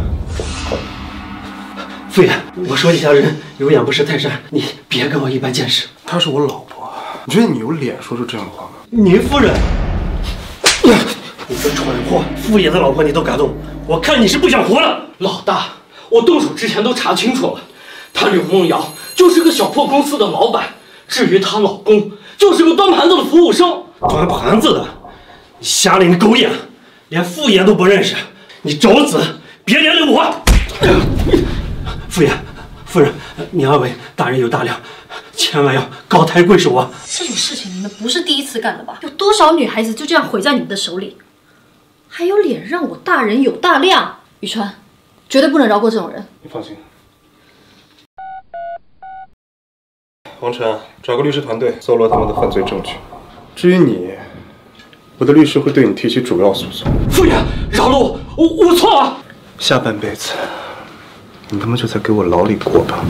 傅爷，我说一下人有眼不识泰山，你别跟我一般见识。她是我老婆，你觉得你有脸说出这样的话吗？您夫人，你个蠢货，傅爷的老婆你都敢动，我看你是不想活了。老大，我动手之前都查清楚了，她柳梦瑶就是个小破公司的老板，至于她老公就是个端盘子的服务生。端盘子的，你瞎了你的狗眼，连傅爷都不认识，你找死！别连累我。傅爷，夫人，你二位大人有大量，千万要高抬贵手啊！这种事情你们不是第一次干了吧？有多少女孩子就这样毁在你们的手里？还有脸让我大人有大量？宇川，绝对不能饶过这种人。你放心。王晨，找个律师团队搜罗他们的犯罪证据。至于你，我的律师会对你提起主要诉讼。傅远，饶了我，我我错了。下半辈子，你他妈就在给我牢里过吧。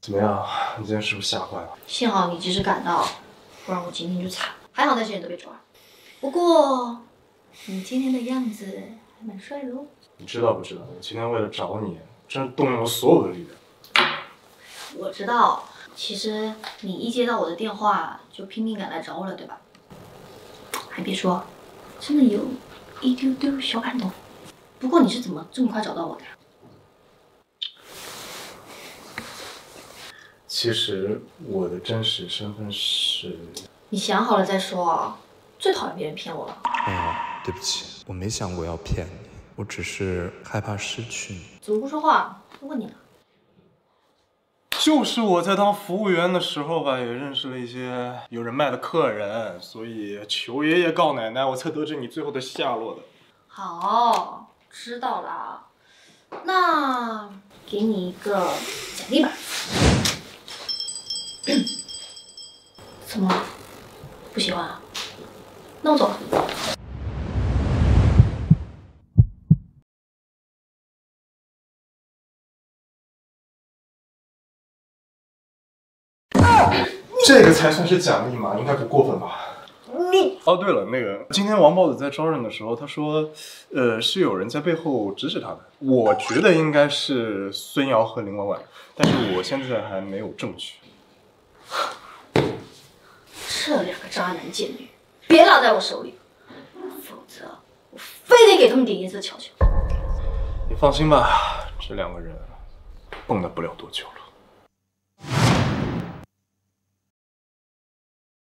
怎么样？你今天是不是吓坏了？幸好你及时赶到，不然我今天就惨了。还好那些人都被抓。不过，你今天的样子还蛮帅的哦。你知道不知道？我今天为了找你，真是动用了所有的力量。我知道，其实你一接到我的电话就拼命赶来找我了，对吧？还别说，真的有一丢丢小感动。不过你是怎么这么快找到我的呀？其实我的真实身份是……你想好了再说啊！最讨厌别人骗我了。没有，对不起，我没想过要骗你，我只是害怕失去你。怎么不说话？问你呢。就是我在当服务员的时候吧，也认识了一些有人脉的客人，所以求爷爷告奶奶，我才得知你最后的下落的。好，知道了。那给你一个奖励吧。怎么？不喜欢啊？那我走了。这个才算是奖励嘛，应该不过分吧？你哦，对了，那个今天王豹子在招人的时候，他说，呃，是有人在背后指使他的。我觉得应该是孙瑶和林婉婉，但是我现在还没有证据。这两个渣男贱女，别落在我手里，否则我非得给他们点颜色瞧瞧。你放心吧，这两个人蹦跶不了多久了。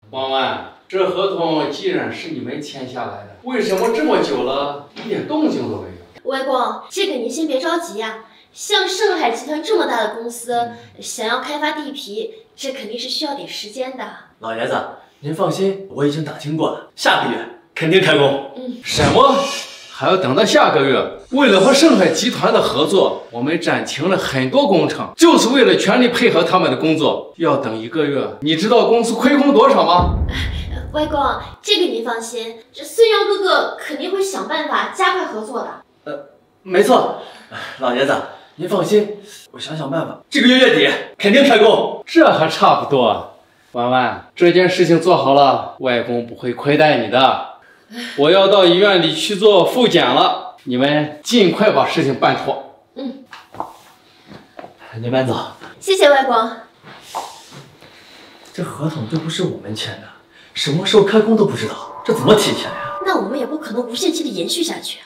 婉婉，这合同既然是你们签下来的，为什么这么久了一点动静都没有？外公，这个您先别着急呀。像盛海集团这么大的公司，想要开发地皮，这肯定是需要点时间的。老爷子，您放心，我已经打听过了，下个月肯定开工。嗯，什么？还要等到下个月？为了和盛海集团的合作，我们暂停了很多工程，就是为了全力配合他们的工作。要等一个月，你知道公司亏空多少吗？外公，这个您放心，这孙杨哥哥肯定会想办法加快合作的。呃，没错，老爷子您放心，我想想办法，这个月月底肯定开工。这还差不多。婉婉，这件事情做好了，外公不会亏待你的。我要到医院里去做复检了，你们尽快把事情办妥。嗯，您慢走。谢谢外公。这合同又不是我们签的，什么时候开工都不知道，这怎么体现呀？那我们也不可能无限期的延续下去啊！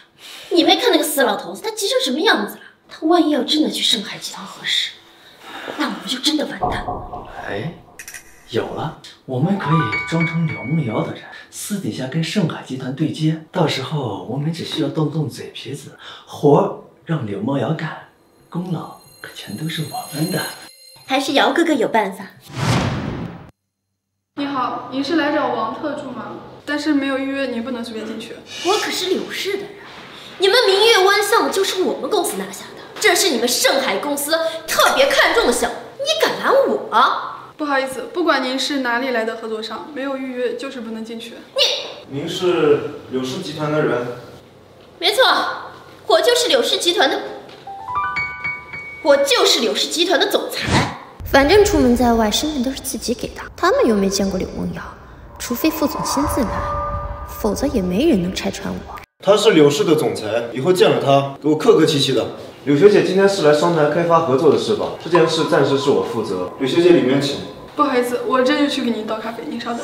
你没看那个死老头子，他急成什么样子了？他万一要真的去盛海集团核实，那我们就真的完蛋了。哎，有了，我们可以装成柳梦瑶的人，私底下跟盛海集团对接，到时候我们只需要动动嘴皮子，活儿让柳梦瑶干，功劳可全都是我们的。还是姚哥哥有办法。你好，您是来找王特助吗？但是没有预约，您不能随便进去。我可是柳氏的人，你们明月湾项目就是我们公司拿下的，这是你们盛海公司特别看重的项目，你敢拦我？不好意思，不管您是哪里来的合作商，没有预约就是不能进去。你，您是柳氏集团的人？没错，我就是柳氏集团的，我就是柳氏集团的总裁。反正出门在外，身份都是自己给的。他们又没见过柳梦瑶，除非副总亲自来，否则也没人能拆穿我。他是柳氏的总裁，以后见了他，给我客客气气的。柳小姐今天是来商谈开发合作的事吧？这件事暂时是我负责。柳小姐，里面请。不好意思，我这就去给您倒咖啡，您稍等。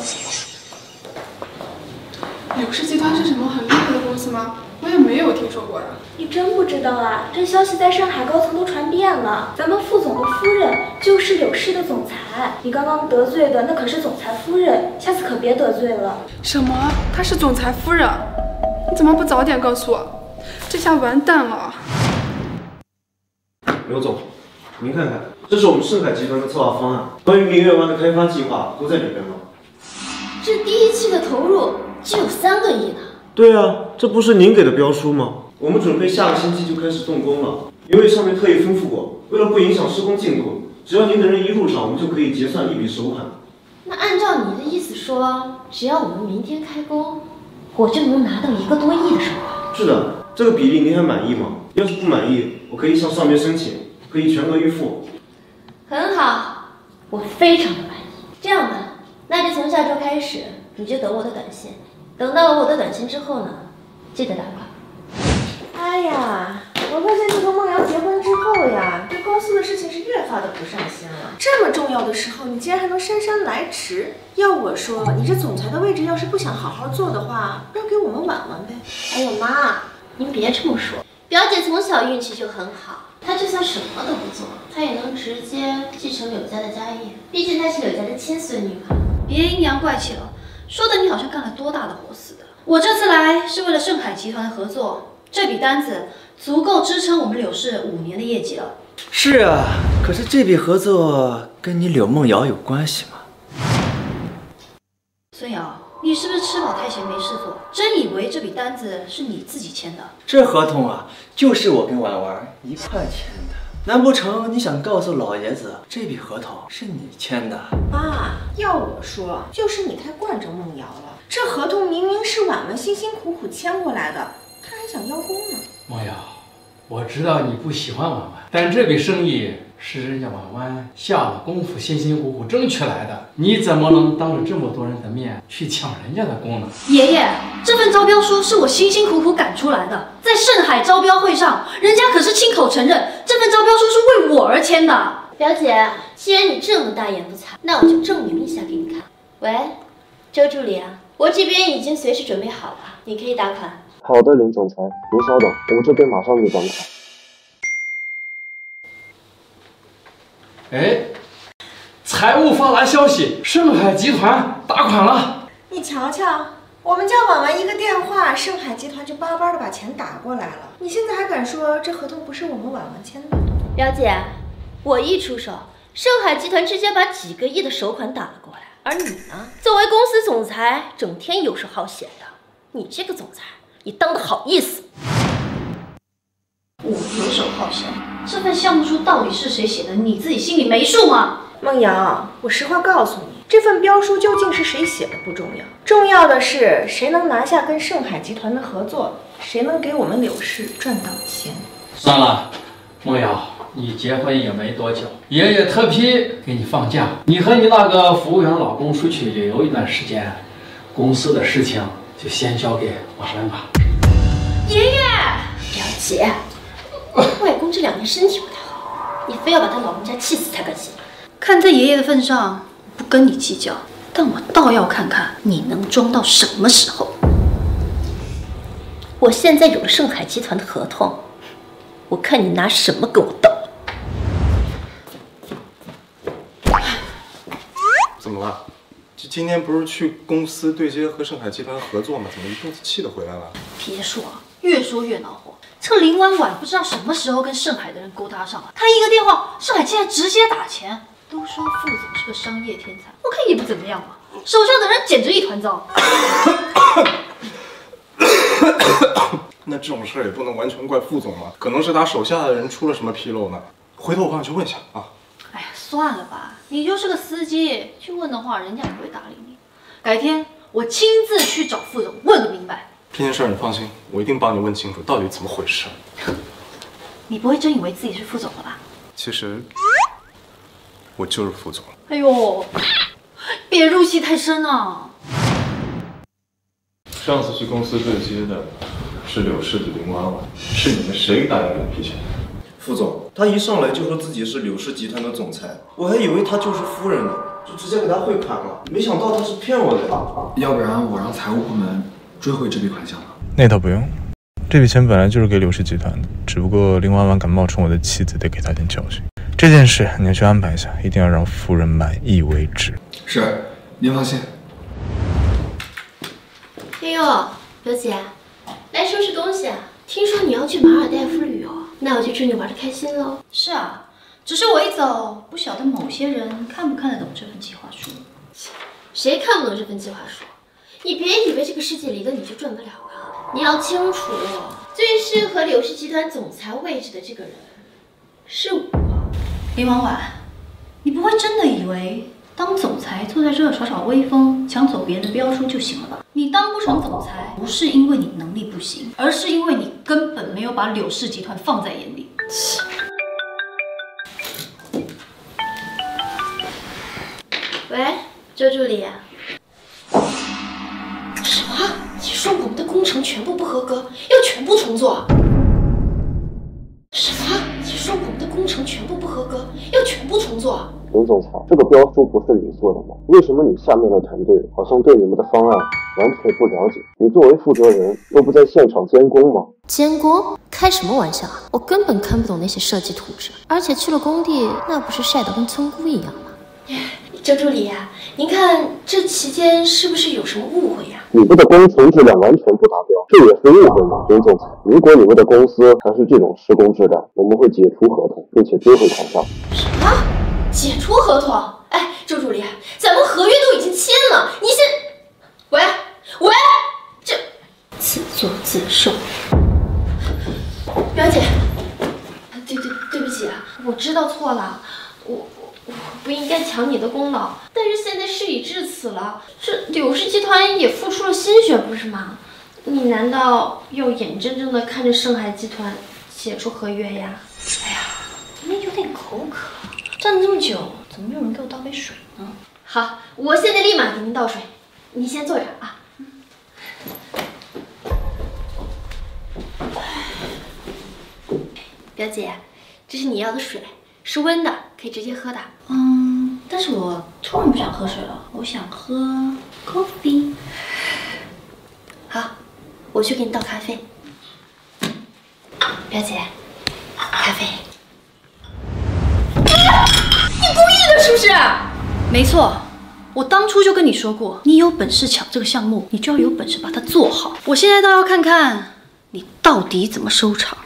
柳氏集团是什么很厉害的公司吗？我也没有听说过呀。你真不知道啊？这消息在上海高层都传遍了。咱们副总的夫人就是柳氏的总裁，你刚刚得罪的那可是总裁夫人，下次可别得罪了。什么？她是总裁夫人？你怎么不早点告诉我？这下完蛋了。刘总，您看看，这是我们盛海集团的策划方案，关于明月湾的开发计划都在里面了。这第一期的投入就有三个亿呢。对啊，这不是您给的标书吗？我们准备下个星期就开始动工了，因为上面特意吩咐过，为了不影响施工进度，只要您的人一入场，我们就可以结算一笔首款。那按照你的意思说，只要我们明天开工，我就能拿到一个多亿的收款。是的，这个比例您还满意吗？要是不满意，我可以向上面申请，可以全额预付。很好，我非常的满意。这样吧，那就从下周开始，你就等我的短信。等到了我的短信之后呢，记得打款。哎呀，我发现自从梦瑶结婚之后呀，对公司的事情是越发的不上心了。这么重要的时候，你竟然还能姗姗来迟。要我说，你这总裁的位置要是不想好好做的话，让给我们婉婉呗。哎呦妈，您别这么说，表姐从小运气就很好，她就算什么都不做，他也能直接继承柳家的家业，毕竟她是柳家的亲孙女嘛。别阴阳怪气了，说的你好像干了多大的活似的。我这次来是为了盛海集团的合作，这笔单子足够支撑我们柳氏五年的业绩了。是啊，可是这笔合作跟你柳梦瑶有关系吗？孙瑶，你是不是吃饱太闲没事做？真以为这笔单子是你自己签的？这合同啊，就是我跟婉婉一块签的。难不成你想告诉老爷子，这笔合同是你签的？爸，要我说，就是你太惯着梦瑶了。这合同明明是婉婉辛辛苦苦签过来的，她还想邀功呢。梦瑶，我知道你不喜欢婉婉，但这笔生意是人家婉婉下了功夫、辛辛苦苦争取来的，你怎么能当着这么多人的面去抢人家的功呢？爷爷，这份招标书是我辛辛苦苦赶出来的，在盛海招标会上，人家可是亲口承认这份招标书是为我而签的。表姐，既然你这么大言不惭，那我就证明一下给你看。喂，周助理啊，我这边已经随时准备好了，你可以打款。好的，林总裁，您稍等，我这边马上就转款。哎，财务发来消息，盛海集团打款了。你瞧瞧，我们叫婉婉一个电话，盛海集团就巴巴的把钱打过来了。你现在还敢说这合同不是我们婉婉签的？表姐，我一出手，盛海集团直接把几个亿的首款打了过来，而你呢，作为公司总裁，整天游手好闲的，你这个总裁，你当的好意思？我游手好闲，这份项目书到底是谁写的？你自己心里没数吗？梦瑶，我实话告诉你，这份标书究竟是谁写的不重要，重要的是谁能拿下跟盛海集团的合作，谁能给我们柳氏赚到钱。算了，梦瑶，你结婚也没多久，爷爷特批给你放假，你和你那个服务员老公出去旅游一段时间，公司的事情就先交给我来吧。爷爷，表姐，外公这两年身体不太好，你非要把他老人家气死才甘心。看在爷爷的份上，不跟你计较，但我倒要看看你能装到什么时候。我现在有了盛海集团的合同，我看你拿什么跟我斗。怎么了？这今天不是去公司对接和盛海集团合作吗？怎么一肚子气的回来了？别说，越说越恼火。这林婉婉不知道什么时候跟盛海的人勾搭上了，他一个电话，盛海竟然直接打钱。都说副总是个商业天才，我看也不怎么样嘛。手下的人简直一团糟。那这种事儿也不能完全怪副总嘛，可能是他手下的人出了什么纰漏呢？回头我帮你去问一下啊。哎呀，算了吧，你就是个司机，去问的话，人家也不会搭理你。改天我亲自去找副总问个明白。这件事儿你放心，我一定帮你问清楚到底怎么回事。你不会真以为自己是副总了吧？其实我就是副总。哎呦，别入戏太深啊！上次去公司对接的是柳氏的林婉婉，是你们谁答应给他批钱的？副总，他一上来就说自己是柳氏集团的总裁，我还以为他就是夫人呢，就直接给他汇款了。没想到他是骗我的呀！要不然我让财务部门追回这笔款项吗。那倒不用，这笔钱本来就是给柳氏集团的，只不过林婉婉敢冒充我的妻子，得给她点教训。这件事你要去安排一下，一定要让夫人满意为止。是，您放心。哎呦，表姐，来收拾东西啊！听说你要去马尔代夫旅游，那我就祝你玩的开心喽。是啊，只是我一走，不晓得某些人看不看得懂这份计划书。谁看不懂这份计划书？你别以为这个世界离了你就赚不了了。你要清楚，最适合柳氏集团总裁位置的这个人是我。林婉婉，你不会真的以为当总裁坐在这儿耍耍威风，抢走别人的标书就行了吧？你当不成总裁，不是因为你能力不行，而是因为你根本没有把柳氏集团放在眼里。喂，周助理。什么？你说我们的工程全部不合格，要全部重做？什么？你说我们的工程全部不合格，要全部重做？林总裁，这个标书不是你做的吗？为什么你下面的团队好像对你们的方案完全不了解？你作为负责人，又不在现场监工吗？监工？开什么玩笑啊！我根本看不懂那些设计图纸，而且去了工地，那不是晒得跟村姑一样吗？周助理，您看这期间是不是有什么误会呀？你们的工程质量完全不达标，这也是误会吗？林总裁，如果你们的公司还是这种施工质量，我们会解除合同，并且追回款项。什么？解除合同？哎，周助理，咱们合约都已经签了，你先……喂喂，这自作自受。表姐，对对对不起啊，我知道错了，我。我不应该抢你的功劳，但是现在事已至此了，这柳氏集团也付出了心血，不是吗？你难道要眼睁睁的看着盛海集团解除合约呀？哎呀，怎么有点口渴？站了这么久，怎么没有人给我倒杯水呢？好，我现在立马给您倒水，您先坐着啊。表姐，这是你要的水。是温的，可以直接喝的。嗯，但是我突然不想喝水了，我想喝 coffee。好，我去给你倒咖啡。表姐，咖啡。你故意的，是不是？没错，我当初就跟你说过，你有本事抢这个项目，你就要有本事把它做好。我现在倒要看看你到底怎么收场。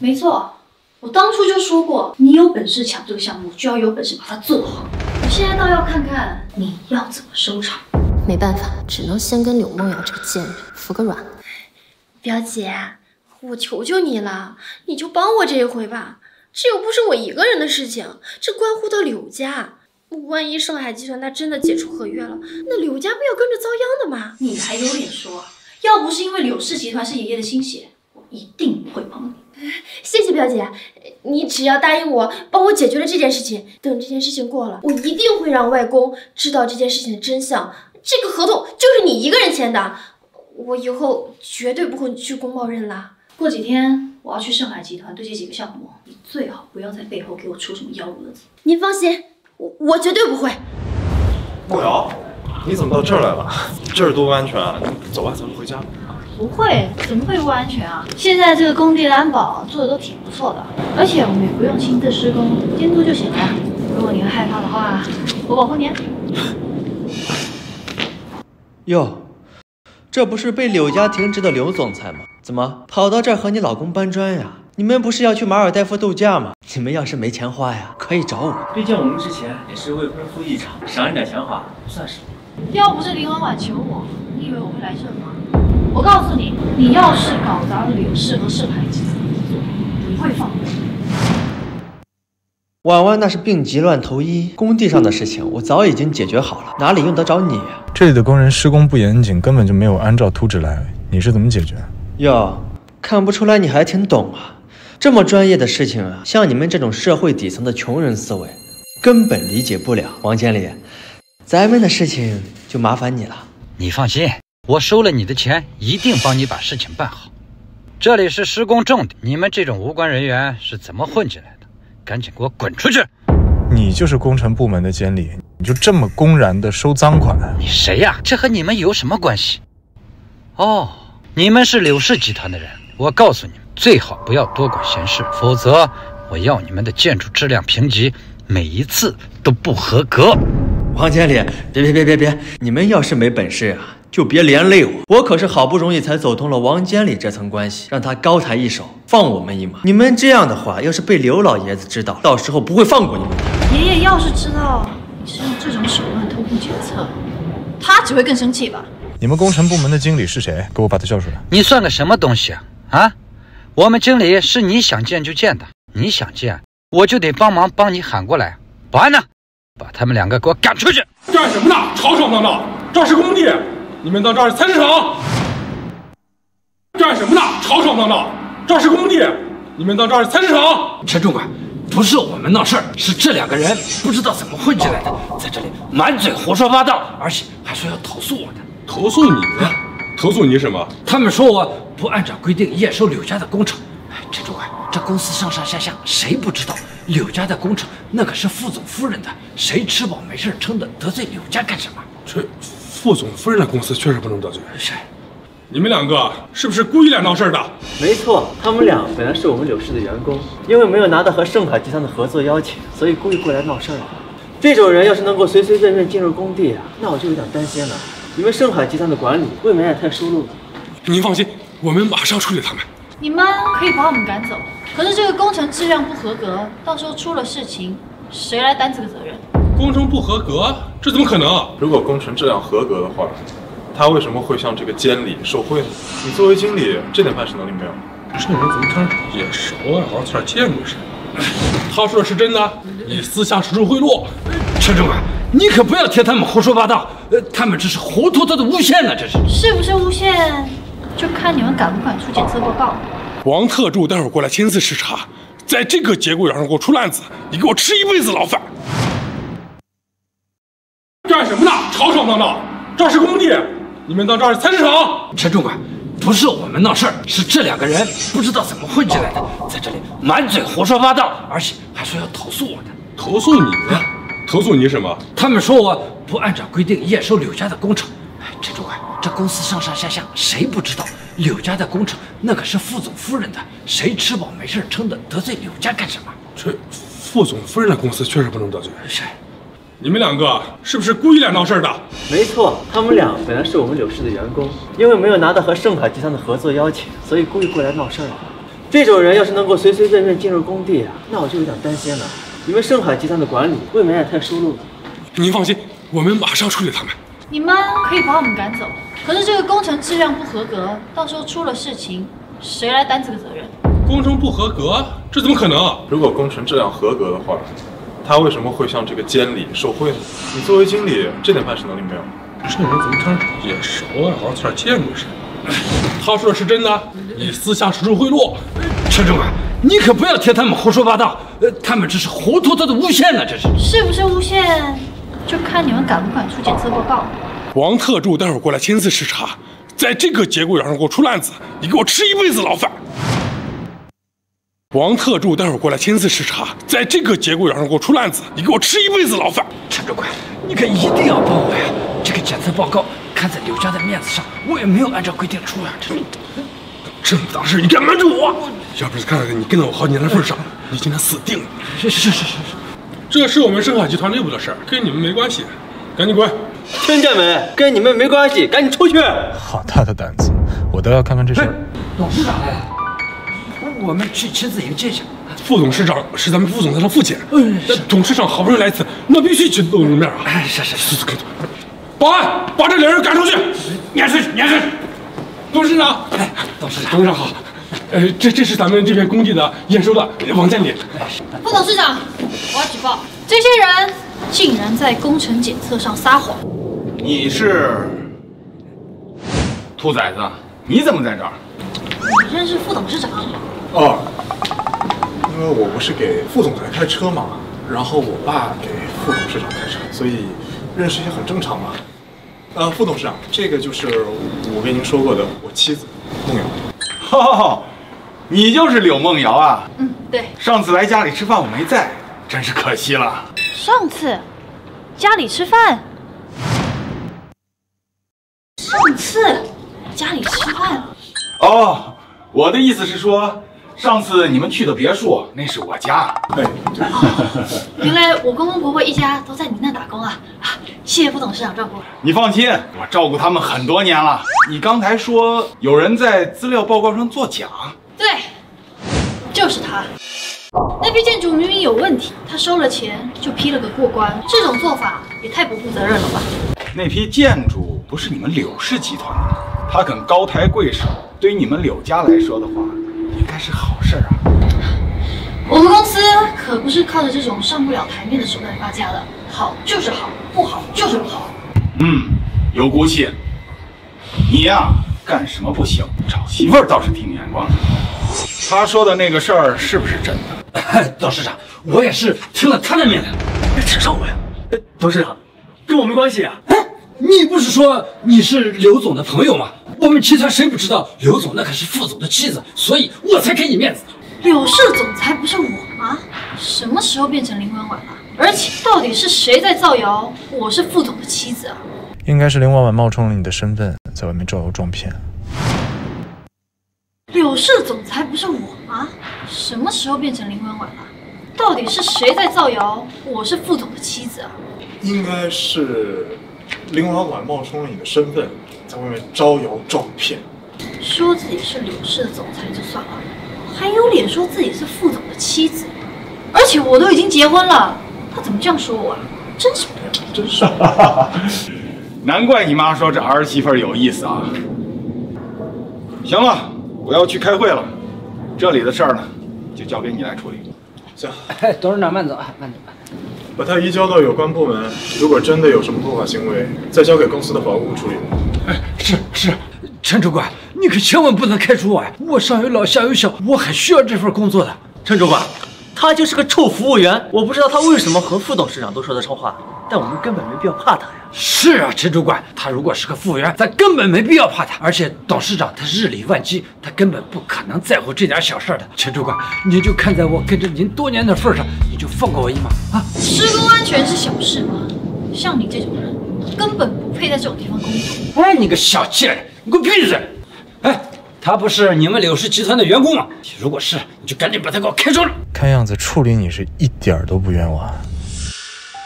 没错。我当初就说过，你有本事抢这个项目，就要有本事把它做好。我现在倒要看看你要怎么收场。没办法，只能先跟柳梦瑶这个贱人服个软。表姐，我求求你了，你就帮我这一回吧。这又不是我一个人的事情，这关乎到柳家。万一盛海集团他真的解除合约了，那柳家不要跟着遭殃的吗？你还有脸说？要不是因为柳氏集团是爷爷的心血，我一定不会帮你。谢谢表姐，你只要答应我，帮我解决了这件事情，等这件事情过了，我一定会让外公知道这件事情的真相。这个合同就是你一个人签的，我以后绝对不会去公贸认了。过几天我要去上海集团对接几个项目，你最好不要在背后给我出什么幺蛾子。您放心，我我绝对不会。梦瑶，你怎么到这儿来了？这儿多不安全啊！走吧，咱们回家。不会，怎么会不安全啊？现在这个工地的安保做的都挺不错的，而且我们也不用亲自施工，监督就行了。如果你害怕的话，我保护你。哟，这不是被柳家停职的刘总裁吗？怎么跑到这儿和你老公搬砖呀？你们不是要去马尔代夫度假吗？你们要是没钱花呀，可以找我。毕竟我们之前也是未婚夫一场，省点钱花不算什么。要不是林婉婉求我，你以为我会来这吗？我告诉你，你要是搞砸了柳氏和盛海集团的合作，不会放过你。婉婉那是病急乱投医，工地上的事情我早已经解决好了，哪里用得着你？这里的工人施工不严谨，根本就没有按照图纸来，你是怎么解决？哟，看不出来你还挺懂啊！这么专业的事情啊，像你们这种社会底层的穷人思维，根本理解不了。王经理，咱们的事情就麻烦你了。你放心。我收了你的钱，一定帮你把事情办好。这里是施工重点，你们这种无关人员是怎么混进来的？赶紧给我滚出去！你就是工程部门的监理，你就这么公然的收赃款？你谁呀？这和你们有什么关系？哦，你们是柳氏集团的人。我告诉你们，最好不要多管闲事，否则我要你们的建筑质量评级每一次都不合格。王经理，别别别别别！你们要是没本事啊！就别连累我，我可是好不容易才走通了王监理这层关系，让他高抬一手放我们一马。你们这样的话，要是被刘老爷子知道，到时候不会放过你们的。爷爷要是知道你是用这种手段偷工减策，他只会更生气吧？你们工程部门的经理是谁？给我把他叫出来。你算个什么东西啊？啊，我们经理是你想见就见的，你想见我就得帮忙帮你喊过来。保安呢？把他们两个给我赶出去！干什么呢？吵吵闹闹！这是工地，你们到这是菜市场？干什么呢？吵吵闹闹！这是工地，你们到这是菜市场？陈主管，不是我们闹事儿，是这两个人不知道怎么混进来的，在这里满嘴胡说八道，而且还说要投诉我的。投诉你？投诉你什么？他们说我不按照规定验收柳家的工程。陈主管，这公司上上下下谁不知道柳家的工程那可是副总夫人的，谁吃饱没事撑的，得罪柳家干什么？这副总夫人的公司确实不能得罪。是。你们两个是不是故意来闹事的？没错，他们俩本来是我们柳氏的员工，因为没有拿到和盛海集团的合作邀请，所以故意过来闹事儿。这种人要是能够随随便便进入工地啊，那我就有点担心了，你们盛海集团的管理未免也太疏漏了。您放心，我们马上处理他们。你们可以把我们赶走，可是这个工程质量不合格，到时候出了事情，谁来担这个责任？工程不合格，这怎么可能？如果工程质量合格的话。他为什么会向这个监理受贿呢？你作为经理，这点办事能力没有？这人怎么看着眼熟啊？好像有点见过似的。他说的是真的？你私下收受贿赂？陈主管，你可不要听他们胡说八道。呃，他们这是活脱脱的诬陷呢，这是。是不是诬陷，就看你们敢不敢出检测报告。王特助，待会儿过来亲自视察，在这个节骨眼上给我出烂子，你给我吃一辈子牢饭！闹闹！这是工地。你们当这是菜市场？陈主管，不是我们闹事儿，是这两个人不知道怎么混进来的，在这里满嘴胡说八道，而且还说要投诉我的。投诉你？投诉你什么？他们说我不按照规定验收柳家的工程。陈主管，这公司上上下下谁不知道柳家的工程那可是副总夫人的，谁吃饱没事撑的，得罪柳家干什么？这副总夫人的公司确实不能得罪。是。你们两个是不是故意来闹事儿的？没错，他们俩本来是我们柳氏的员工，因为没有拿到和盛海集团的合作邀请，所以故意过来闹事儿。这种人要是能够随随便便进入工地啊，那我就有点担心了，因为盛海集团的管理未免也太疏漏了。您放心，我们马上处理他们。你们可以把我们赶走，可是这个工程质量不合格，到时候出了事情，谁来担这个责任？工程不合格，这怎么可能？如果工程质量合格的话。他为什么会向这个监理受贿呢？你作为经理，这点办事能力没有？这人怎么看着眼熟啊？好像有点见过似的。他说的是真的？你私下收受贿赂？陈主管，你可不要听他们胡说八道。呃，他们这是活脱脱的诬陷呢，这是。是不是诬陷，就看你们敢不敢出检测报告。王特助，待会儿过来亲自视察，在这个节骨眼上给我出烂子，你给我吃一辈子牢饭。王特助，待会儿过来亲自视察，在这个节骨眼上给我出烂子，你给我吃一辈子牢饭。陈主管，你可一定要帮我呀！这个检测报告看在柳家的面子上，我也没有按照规定出呀。这这么大事，你敢瞒着我？要不是看在你跟了我好几年的份上，你今天死定了。是是是是是，这是我们盛海集团内部的事儿，跟你们没关系，赶紧滚！听见没？跟你们没关系，赶紧出去！好大的胆子，我倒要看看这事儿。董事长来了。我们去亲自迎接一下。副董事长是咱们副总裁的父亲。嗯，董事长好不容易来一次，那必须亲自露露面啊！哎，是是是，赶紧。保安，把这两人赶出去！撵出去，撵出去！董事长，哎，董事长，董事长好。呃，这这是咱们这片工地的验收的，王经理。副董事长，我要举报，这些人竟然在工程检测上撒谎。你是兔崽子，你怎么在这儿？我认识副董事长。哦，因为我不是给副总裁开车嘛，然后我爸给副董事长开车，所以认识也很正常嘛。呃，副董事长，这个就是我跟您说过的我妻子梦瑶。哈哈，你就是柳梦瑶啊？嗯，对。上次来家里吃饭我没在，真是可惜了。上次家里吃饭？上次家里吃饭？哦。我的意思是说，上次你们去的别墅，那是我家。对，原来我公公婆婆一家都在你那打工啊！谢谢副董事长照顾。你放心，我照顾他们很多年了。你刚才说有人在资料报告上作假？对，就是他。那批建筑明明有问题，他收了钱就批了个过关，这种做法也太不负责任了吧？那批建筑不是你们柳氏集团的，他肯高抬贵手。对于你们柳家来说的话，应该是好事啊。我们公司可不是靠着这种上不了台面的手段发家的，好就是好，不好就是不好。嗯，有骨气。你呀，干什么不行，找媳妇儿倒是挺眼光的。他说的那个事儿是不是真的？董事长，我也是听了他的命令。请上我呀！董事长，跟我没关系啊。你不是说你是刘总的朋友吗？我们集团谁不知道刘总那可是副总的妻子，所以我才给你面子。柳氏总裁不是我吗？什么时候变成林婉婉了？而且到底是谁在造谣我是副总的妻子啊？应该是林婉婉冒充了你的身份，在外面招摇撞骗。柳氏总裁不是我吗？什么时候变成林婉婉了？到底是谁在造谣我是副总的妻子啊？应该是林老板冒充了你的身份，在外面招摇撞骗。说自己是柳氏的总裁就算了，还有脸说自己是副总的妻子，而且我都已经结婚了，他怎么这样说我啊？真是不要脸！真是。难怪你妈说这儿媳妇有意思啊！行了，我要去开会了，这里的事儿呢，就交给你来处理。行，哎，董事长慢走啊，慢走。把它移交到有关部门，如果真的有什么不法行为，再交给公司的法务部处理。哎，是是，陈主管，你可千万不能开除我呀！我上有老下有小，我很需要这份工作的。陈主管，他就是个臭服务员，我不知道他为什么和副董事长都说得上话，但我们根本没必要怕他呀。是啊，陈主管，他如果是个服务员，咱根本没必要怕他。而且董事长他日理万机，他根本不可能在乎这点小事的。陈主管，您就看在我跟着您多年的份上，你就放过我一马啊！施工安全是小事吗？像你这种人，根本不配在这种地方工作。哎，你个小贱人，你给我闭嘴！哎，他不是你们柳氏集团的员工吗？如果是，你就赶紧把他给我开除了。看样子处理你是一点儿都不冤枉。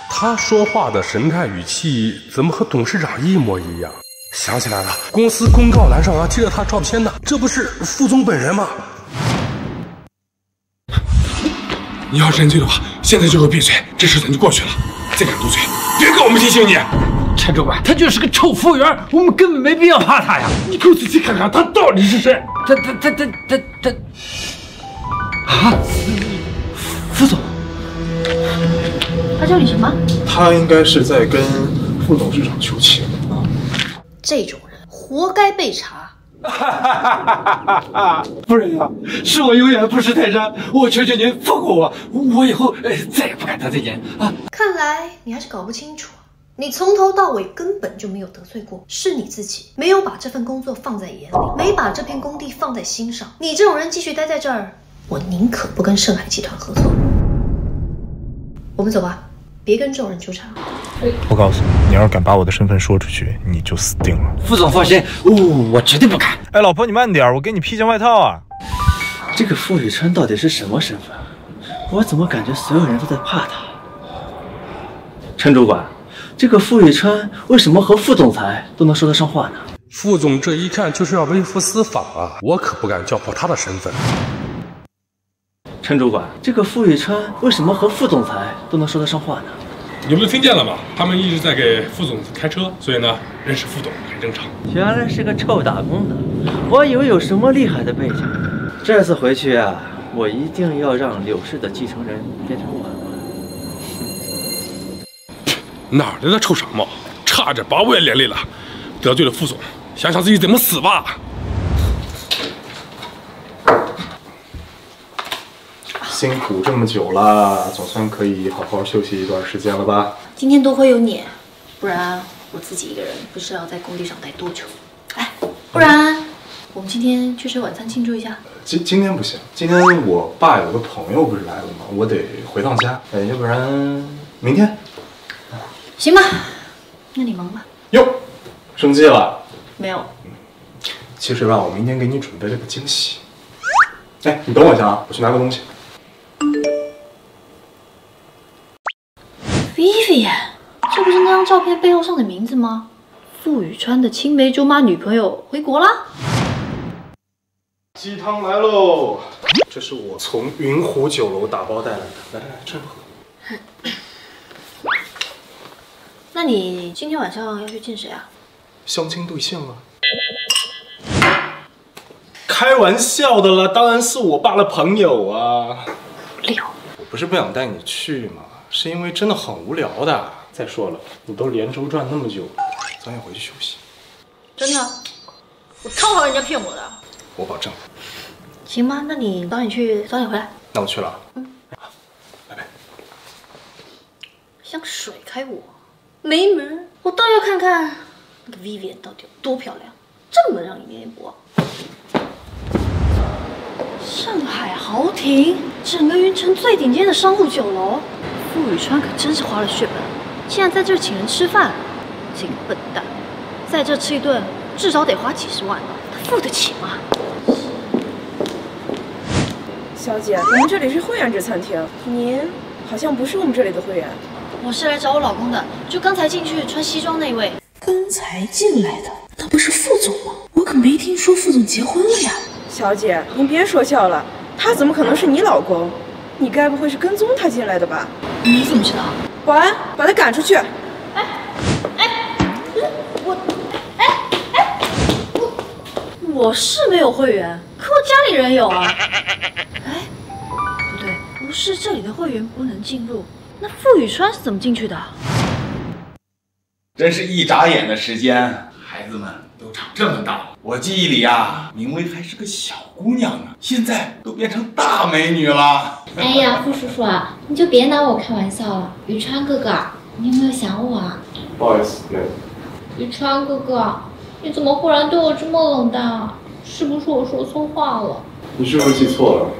他说话的神态语气怎么和董事长一模一样？想起来了，公司公告栏上啊贴着他照片呢，这不是副总本人吗？你要认罪的话，现在就给我闭嘴，这事咱就过去了。再敢多嘴，别给我们提醒你。陈主管，他就是个臭服务员，我们根本没必要怕他呀。你给我仔细看看，他到底是谁？他他他他他他啊！副总。他叫你什么？他应该是在跟副董事长求情。这种人活该被查。哈，哈哈夫人呀，是我有眼不识泰山，我求求您放过我，我以后呃再也不敢得罪您啊。看来你还是搞不清楚，你从头到尾根本就没有得罪过，是你自己没有把这份工作放在眼里，没把这片工地放在心上。你这种人继续待在这儿，我宁可不跟盛海集团合作。我们走吧。别跟这种人纠缠。我告诉你，你要是敢把我的身份说出去，你就死定了。副总放心，哦，我绝对不敢。哎，老婆你慢点，我给你披件外套啊。这个傅宇川到底是什么身份？我怎么感觉所有人都在怕他？陈主管，这个傅宇川为什么和副总裁都能说得上话呢？副总这一看就是要微服私访啊，我可不敢叫破他的身份。陈主管，这个傅宇川为什么和副总裁都能说得上话呢？你们都听见了吗？他们一直在给副总开车，所以呢，认识副总很正常。原来是个臭打工的，我以为有什么厉害的背景。这次回去啊，我一定要让柳氏的继承人变成婉婉。哪来的臭傻帽？差点把我也连累了，得罪了副总，想想自己怎么死吧。辛苦这么久了，总算可以好好休息一段时间了吧？今天多亏有你，不然我自己一个人不知道在工地上待多久。哎，不然我们今天去吃晚餐庆祝一下。今今天不行，今天我爸有个朋友不是来了吗？我得回趟家。哎，要不然明天？行吧，那你忙吧。哟，生气了？没有。其实吧，我明天给你准备了个惊喜。哎，你等我一下啊，我去拿个东西。Vivian，这不是那张照片背后上的名字吗？傅宇川的青梅竹马女朋友回国啦！鸡汤来喽！这是我从云湖酒楼打包带来的，来来来，趁喝。那你今天晚上要去见谁啊？相亲对象啊！开玩笑的啦，当然是我爸的朋友啊。六，不是不想带你去嘛，是因为真的很无聊的。再说了，你都连轴转那么久，早点回去休息。真的，我超讨厌人家骗我的。我保证。行吗？那你早点去，早点回来。那我去了。嗯。拜拜想甩开我，没门！我倒要看看那个 Vivian 到底有多漂亮，这么让你念念不忘。上海豪庭，整个云城最顶尖的商务酒楼，傅宇川可真是花了血本，竟然在这请人吃饭。这个笨蛋，在这吃一顿至少得花几十万，他付得起吗？小姐，我们这里是会员制餐厅，您好像不是我们这里的会员。我是来找我老公的，就刚才进去穿西装那位。刚才进来的那不是副总吗？我可没听说副总结婚了呀。小姐，您别说笑了，他怎么可能是你老公？你该不会是跟踪他进来的吧？你怎么知道？保安，把他赶出去！哎哎我，哎哎，我我是没有会员，可我家里人有啊。哎，不对，不是这里的会员不能进入，那傅宇川是怎么进去的？真是一眨眼的时间，孩子们都长这么大了。我记忆里啊，明薇还是个小姑娘呢，现在都变成大美女了。哎呀，傅叔叔啊，你就别拿我开玩笑了。宇川哥哥，你有没有想我啊？不好意思，没有。宇川哥哥，你怎么忽然对我这么冷淡啊？是不是我说错话了？你是不是记错了？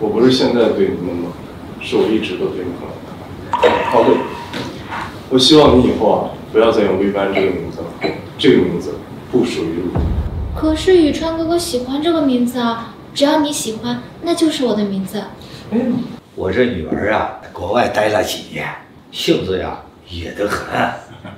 我不是现在对你冷冷，是我一直都对你很冷淡。哦对，我希望你以后啊，不要再用绿班这个名字了，这个名字不属于你。可是宇川哥哥喜欢这个名字啊，只要你喜欢，那就是我的名字。哎我这女儿啊，在国外待了几年，性子呀野得很。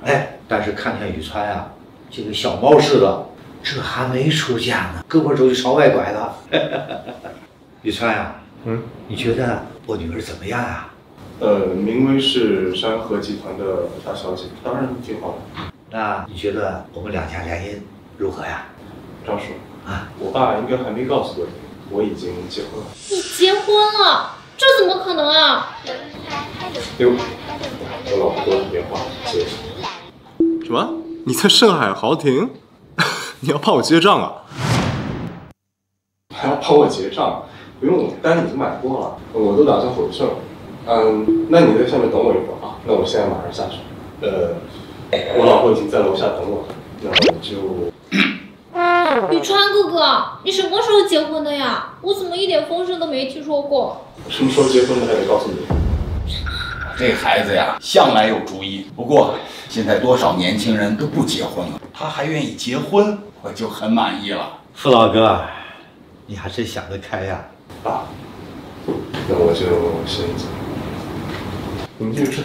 哎，但是看见宇川啊，就跟小猫似的，这还没出嫁呢，胳膊肘就朝外拐了。宇川呀，嗯，你觉得我女儿怎么样啊？呃，明威是山河集团的大小姐，当然挺好的。那你觉得我们两家联姻如何呀？张叔啊，我爸应该还没告诉过你，我已经结婚了。你结婚了？这怎么可能啊？哟，我老婆的电话，谢谢。什么？你在上海豪庭？你要帮我结账啊？还要帮我结账？不用，单已经买过了，我都打算回去了。嗯，那你在下面等我一会儿啊，那我现在马上下去。呃，我老婆已经在楼下等我了，那我就。宇川哥哥，你什么时候结婚的呀？我怎么一点风声都没听说过？什么时候结婚的还得告诉你。这孩子呀，向来有主意。不过现在多少年轻人都不结婚了，他还愿意结婚，我就很满意了。傅老哥，你还真想得开呀！爸，那我就先走。你们继续吃。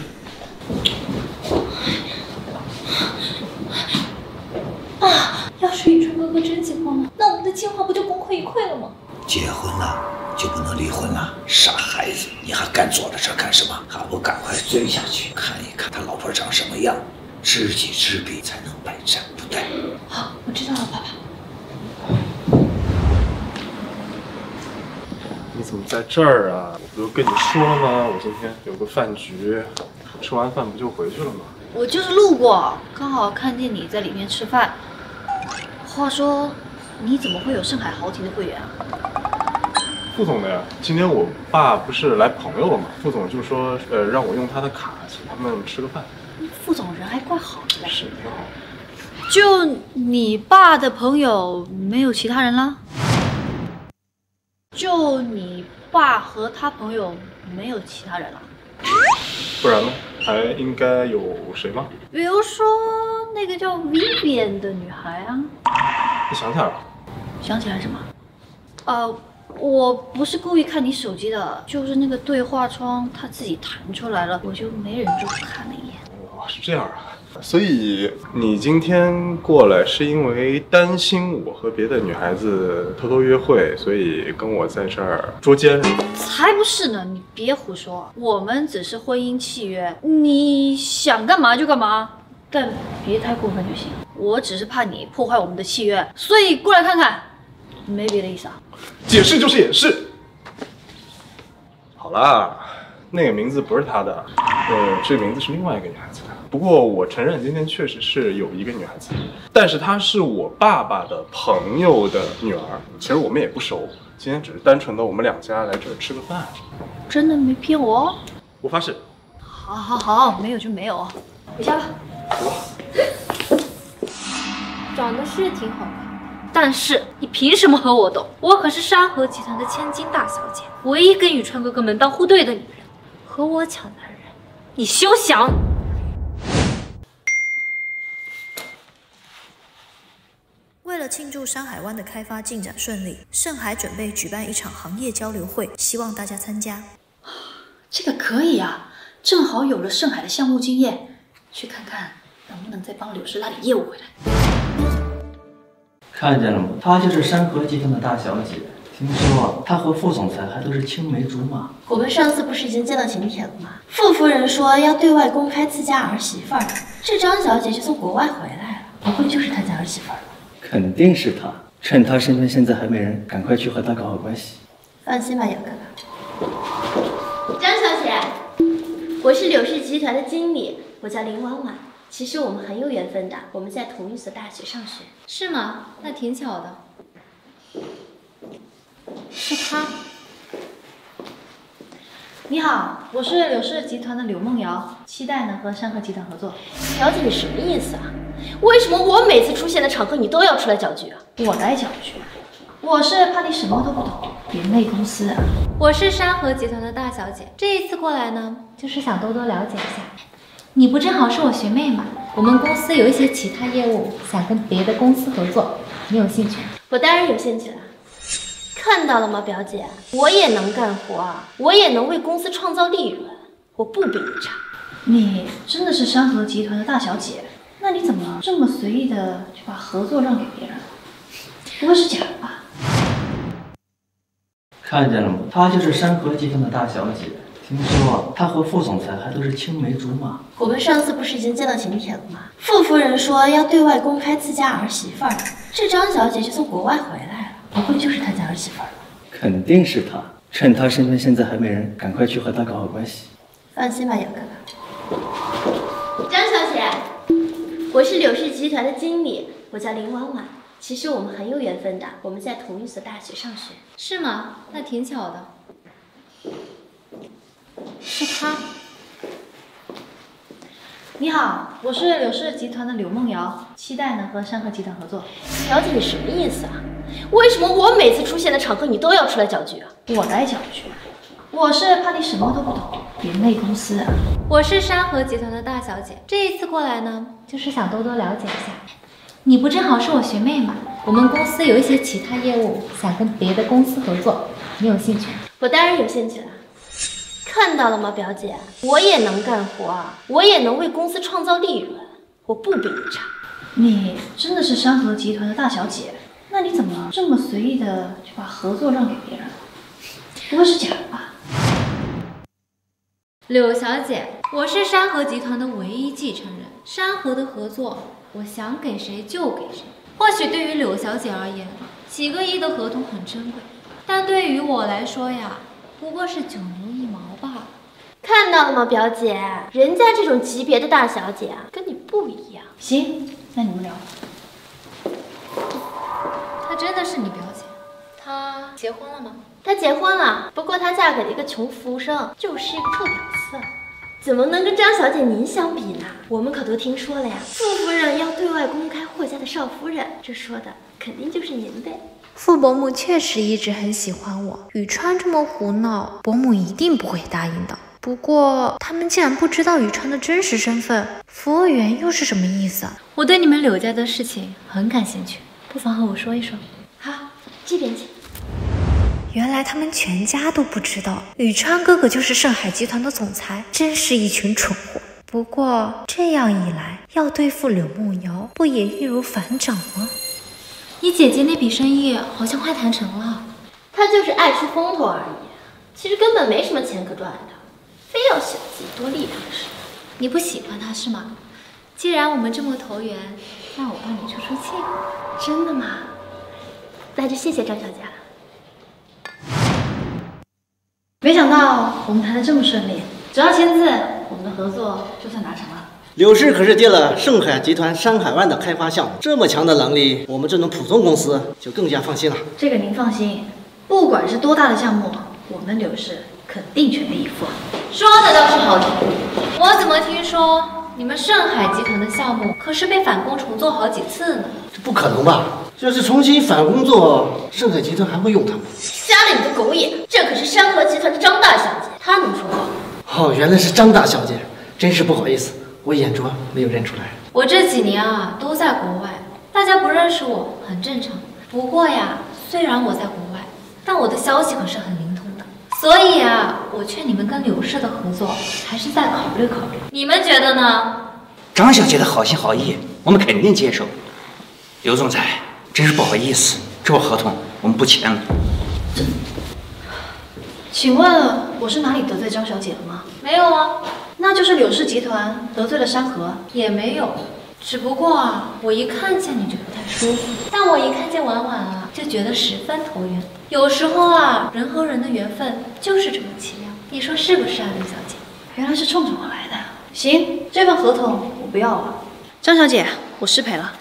啊！要是宇春哥哥真结婚了，那我们的计划不就功亏一篑了吗？结婚了就不能离婚了？傻孩子，你还干坐着这干什么？还不赶快追下去，看一看他老婆长什么样？知己知彼才能百战不殆。好，我知道了，爸爸。你怎么在这儿啊？我不是跟你说了吗？我今天有个饭局，吃完饭不就回去了吗？我就是路过，刚好看见你在里面吃饭。话说，你怎么会有上海豪庭的会员啊？副总的呀。今天我爸不是来朋友了吗？副总就说，呃，让我用他的卡请他们吃个饭。副总人还怪好的嘞。是挺好。就你爸的朋友没有其他人了？就你爸和他朋友没有其他人了？不然呢？还应该有谁吗？比如说那个叫 Vivian 的女孩啊。你想起来了？想起来什么？呃，我不是故意看你手机的，就是那个对话窗它自己弹出来了，我就没忍住看了一眼。哇，是这样啊。所以你今天过来是因为担心我和别的女孩子偷偷约会，所以跟我在这儿捉奸？才不是呢！你别胡说，我们只是婚姻契约，你想干嘛就干嘛，但别太过分就行。我只是怕你破坏我们的契约，所以过来看看，没别的意思啊。解释就是掩饰。好啦，那个名字不是他的，呃，这个名字是另外一个女孩子的。不过我承认今天确实是有一个女孩子，但是她是我爸爸的朋友的女儿，其实我们也不熟，今天只是单纯的我们两家来这儿吃个饭。真的没骗我？我发誓。好，好，好，没有就没有，回家吧。长得是挺好看，但是你凭什么和我斗？我可是山河集团的千金大小姐，唯一跟宇川哥哥门当户对的女人，和我抢男人，你休想！了庆祝山海湾的开发进展顺利，盛海准备举办一场行业交流会，希望大家参加。这个可以啊，正好有了盛海的项目经验，去看看能不能再帮柳氏拉点业务回来。看见了吗？她就是山河集团的大小姐。听说她和副总裁还都是青梅竹马。我们上次不是已经见到请帖了吗？傅夫人说要对外公开自家儿媳妇儿，这张小姐就从国外回来了，不会就是她家儿媳妇儿吧？肯定是他。趁他身边现在还没人，赶快去和他搞好关系。放心吧，杨哥哥。张小姐，我是柳氏集团的经理，我叫林婉婉。其实我们很有缘分的，我们在同一所大学上学。是吗？那挺巧的。是他。你好，我是柳氏集团的柳梦瑶，期待能和山河集团合作。小姐，你什么意思啊？为什么我每次出现的场合你都要出来搅局啊？我来搅局？我是怕你什么都不懂，连累公司啊。我是山河集团的大小姐，这一次过来呢，就是想多多了解一下。你不正好是我学妹吗？我们公司有一些其他业务，想跟别的公司合作，你有兴趣？我当然有兴趣了。看到了吗，表姐？我也能干活，我也能为公司创造利润，我不比你差。你真的是山河集团的大小姐？那你怎么这么随意的就把合作让给别人了？不会是假的吧？看见了吗？她就是山河集团的大小姐。听说她和副总裁还都是青梅竹马。我们上次不是已经见到请帖了吗？傅夫人说要对外公开自家儿媳妇儿，这张小姐就从国外回来了，不会就是他家儿媳妇儿吧？肯定是他。趁他身边现在还没人，赶快去和他搞好关系。放心吧，杨哥哥。张小姐，我是柳氏集团的经理，我叫林婉婉。其实我们很有缘分的，我们在同一所大学上学。是吗？那挺巧的。是他。你好，我是柳氏集团的柳梦瑶，期待能和山河集团合作。小姐，你什么意思啊？为什么我每次出现的场合你都要出来搅局啊？我来搅局？我是怕你什么都不懂，连累公司啊。我是山河集团的大小姐，这一次过来呢，就是想多多了解一下。你不正好是我学妹吗？我们公司有一些其他业务，想跟别的公司合作，你有兴趣？我当然有兴趣了。看到了吗，表姐？我也能干活，我也能为公司创造利润，我不比你差。你真的是山河集团的大小姐？那你怎么这么随意的就把合作让给别人了？不会是假的吧？柳小姐，我是山河集团的唯一继承人，山河的合作，我想给谁就给谁。或许对于柳小姐而言，几个亿的合同很珍贵，但对于我来说呀，不过是九牛。看到了吗，表姐？人家这种级别的大小姐啊，跟你不一样。行，那你们聊。她真的是你表姐？她结婚了吗？她结婚了，不过她嫁给了一个穷服务生，就是一个臭屌丝。怎么能跟张小姐您相比呢？我们可都听说了呀，傅夫人要对外公开霍家的少夫人，这说的肯定就是您呗。傅伯母确实一直很喜欢我，宇川这么胡闹，伯母一定不会答应的。不过他们竟然不知道宇川的真实身份，服务员又是什么意思啊？我对你们柳家的事情很感兴趣，不妨和我说一说。好，这边请。原来他们全家都不知道宇川哥哥就是盛海集团的总裁，真是一群蠢货。不过这样一来，要对付柳梦瑶，不也易如反掌吗？你姐姐那笔生意好像快谈成了，她就是爱出风头而已，其实根本没什么钱可赚的，非要显自己多厉害似的。你不喜欢他是吗？既然我们这么投缘，那我帮你出出气。真的吗？那就谢谢张小姐了。没想到我们谈的这么顺利，只要签字，我们的合作就算达成了。柳氏可是接了盛海集团山海湾的开发项目，这么强的能力，我们这种普通公司就更加放心了。这个您放心，不管是多大的项目，我们柳氏肯定全力以赴。说的倒是好听，我怎么听说你们盛海集团的项目可是被返工重做好几次呢？这不可能吧？要是重新返工做，盛海集团还会用他们？瞎了你的狗眼！这可是山河集团的张大小姐，她能说话？哦，原来是张大小姐，真是不好意思，我眼拙没有认出来。我这几年啊都在国外，大家不认识我很正常。不过呀，虽然我在国外，但我的消息可是很灵。所以啊，我劝你们跟柳氏的合作还是再考虑考虑。你们觉得呢？张小姐的好心好意，我们肯定接受。刘总裁，真是不好意思，这合同我们不签了。请问我是哪里得罪张小姐了吗？没有啊，那就是柳氏集团得罪了山河，也没有。只不过啊，我一看见你就不太舒服，但我一看见婉婉啊，就觉得十分投缘。有时候啊，人和人的缘分就是这么奇妙，你说是不是啊，刘小姐？原来是冲着我来的。行，这份合同我不要了。张小姐，我失陪了。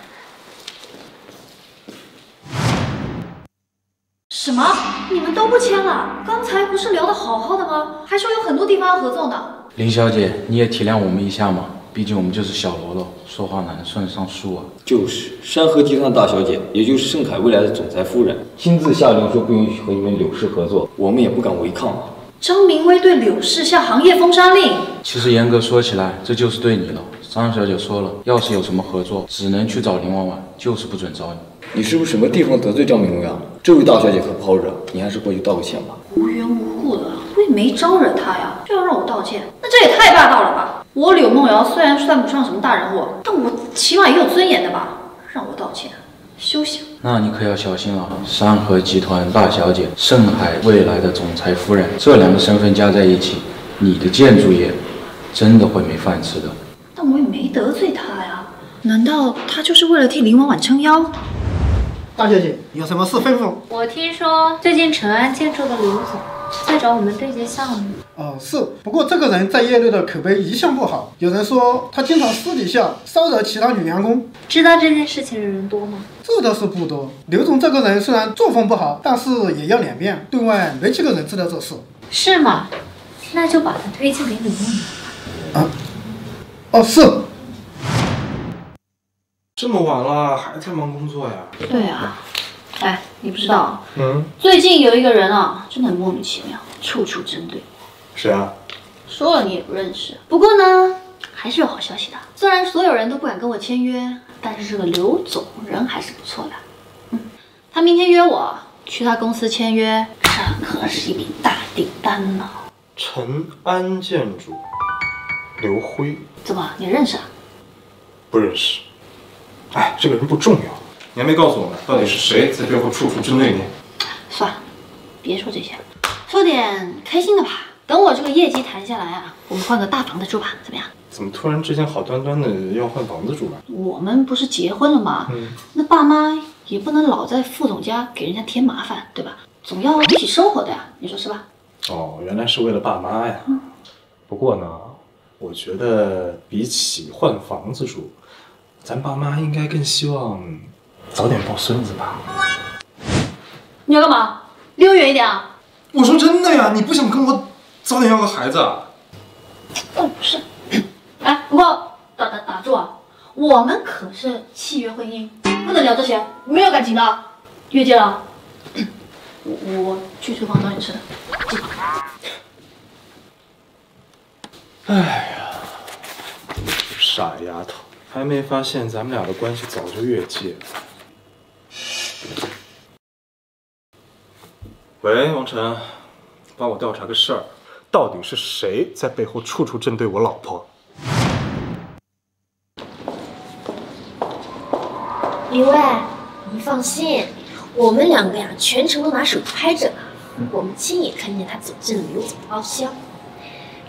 什么？你们都不签了？刚才不是聊得好好的吗？还说有很多地方要合作呢。林小姐，你也体谅我们一下嘛，毕竟我们就是小喽啰，说话哪能算得上数啊？就是山河集团大小姐，也就是盛凯未来的总裁夫人，亲自下令说不允许和你们柳氏合作，我们也不敢违抗。张明威对柳氏下行业封杀令。其实严格说起来，这就是对你了。张小姐说了，要是有什么合作，只能去找林婉婉，就是不准找你。你是不是什么地方得罪张明威啊？这位大小姐可不好惹，你还是过去道个歉吧。无缘无故的，我也没招惹她呀，就要让我道歉，那这也太霸道了吧！我柳梦瑶虽然算不上什么大人物，但我起码也有尊严的吧？让我道歉，休想！那你可要小心了，山河集团大小姐，盛海未来的总裁夫人，这两个身份加在一起，你的建筑业真的会没饭吃的。但我也没得罪她呀，难道她就是为了替林婉婉撑腰？大小姐有什么事吩咐？我听说最近成安建筑的刘总在找我们对接项目。哦，是。不过这个人在业内的口碑一向不好，有人说他经常私底下骚扰其他女员工。知道这件事情的人多吗？这倒是不多。刘总这个人虽然作风不好，但是也要脸面，对外没几个人知道这事。是吗？那就把他推荐给柳梦瑶。啊？哦，是。这么晚了还在忙工作呀？对啊，哎，你不知道，嗯，最近有一个人啊，真的很莫名其妙，处处针对。谁啊？说了你也不认识。不过呢，还是有好消息的。虽然所有人都不敢跟我签约，但是这个刘总人还是不错的。嗯，他明天约我去他公司签约，这可是一笔大订单呢。陈安建筑，刘辉。怎么，你认识啊？不认识。哎，这个人不重要，你还没告诉我们到底是谁在背后处处针对你。算了，别说这些了，说点开心的吧。等我这个业绩谈下来啊，我们换个大房子住吧，怎么样？怎么突然之间好端端的要换房子住了？我们不是结婚了吗？嗯，那爸妈也不能老在副总家给人家添麻烦，对吧？总要一起生活的呀，你说是吧？哦，原来是为了爸妈呀。嗯。不过呢，我觉得比起换房子住。咱爸妈应该更希望早点抱孙子吧？你要干嘛？离我远一点啊！我说真的呀，你不想跟我早点要个孩子？啊？哦，不是。哎，不过打打打住啊！我们可是契约婚姻，不能聊这些，没有感情的。越界了，我我去厨房找你吃的。哎呀，傻丫头。还没发现咱们俩的关系早就越界了。喂，王晨，帮我调查个事儿，到底是谁在背后处处针对我老婆？林威，你放心，我们两个呀，全程都拿手机拍着呢，我们亲眼看见他走进了刘总包厢。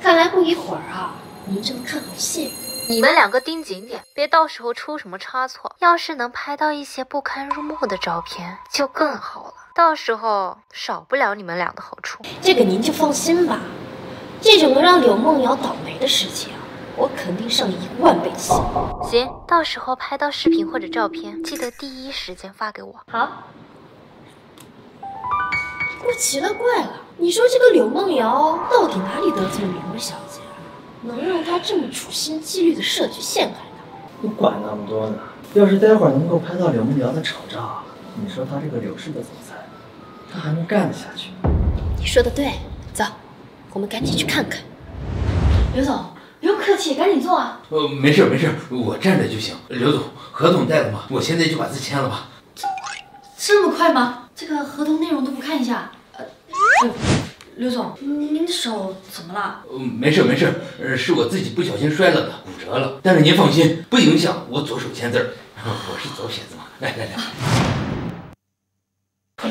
看来不一会儿啊，您这么看好戏。你们两个盯紧点，别到时候出什么差错。要是能拍到一些不堪入目的照片，就更好了。到时候少不了你们俩的好处。这个您就放心吧，这种能让柳梦瑶倒霉的事情，我肯定上一万倍心。行，到时候拍到视频或者照片，记得第一时间发给我。好。我奇了怪了，你说这个柳梦瑶到底哪里得罪了明儿小姐，能让他这么处心积虑的设局陷害他？你管那么多呢？要是待会儿能够拍到柳梦瑶的丑照，你说他这个柳氏的总裁，他还能干得下去？你说的对，走，我们赶紧去看看。刘总，不用客气，赶紧坐啊。呃，没事没事，我站着就行。刘总，合同带了吗？我现在就把字签了吧。这么快吗？这个合同内容都不看一下？呃，呃刘总，您的手怎么了？呃，没事没事，呃，是我自己不小心摔了的，骨折了。但是您放心，不影响我左手签字儿。我是左撇子嘛。来来来，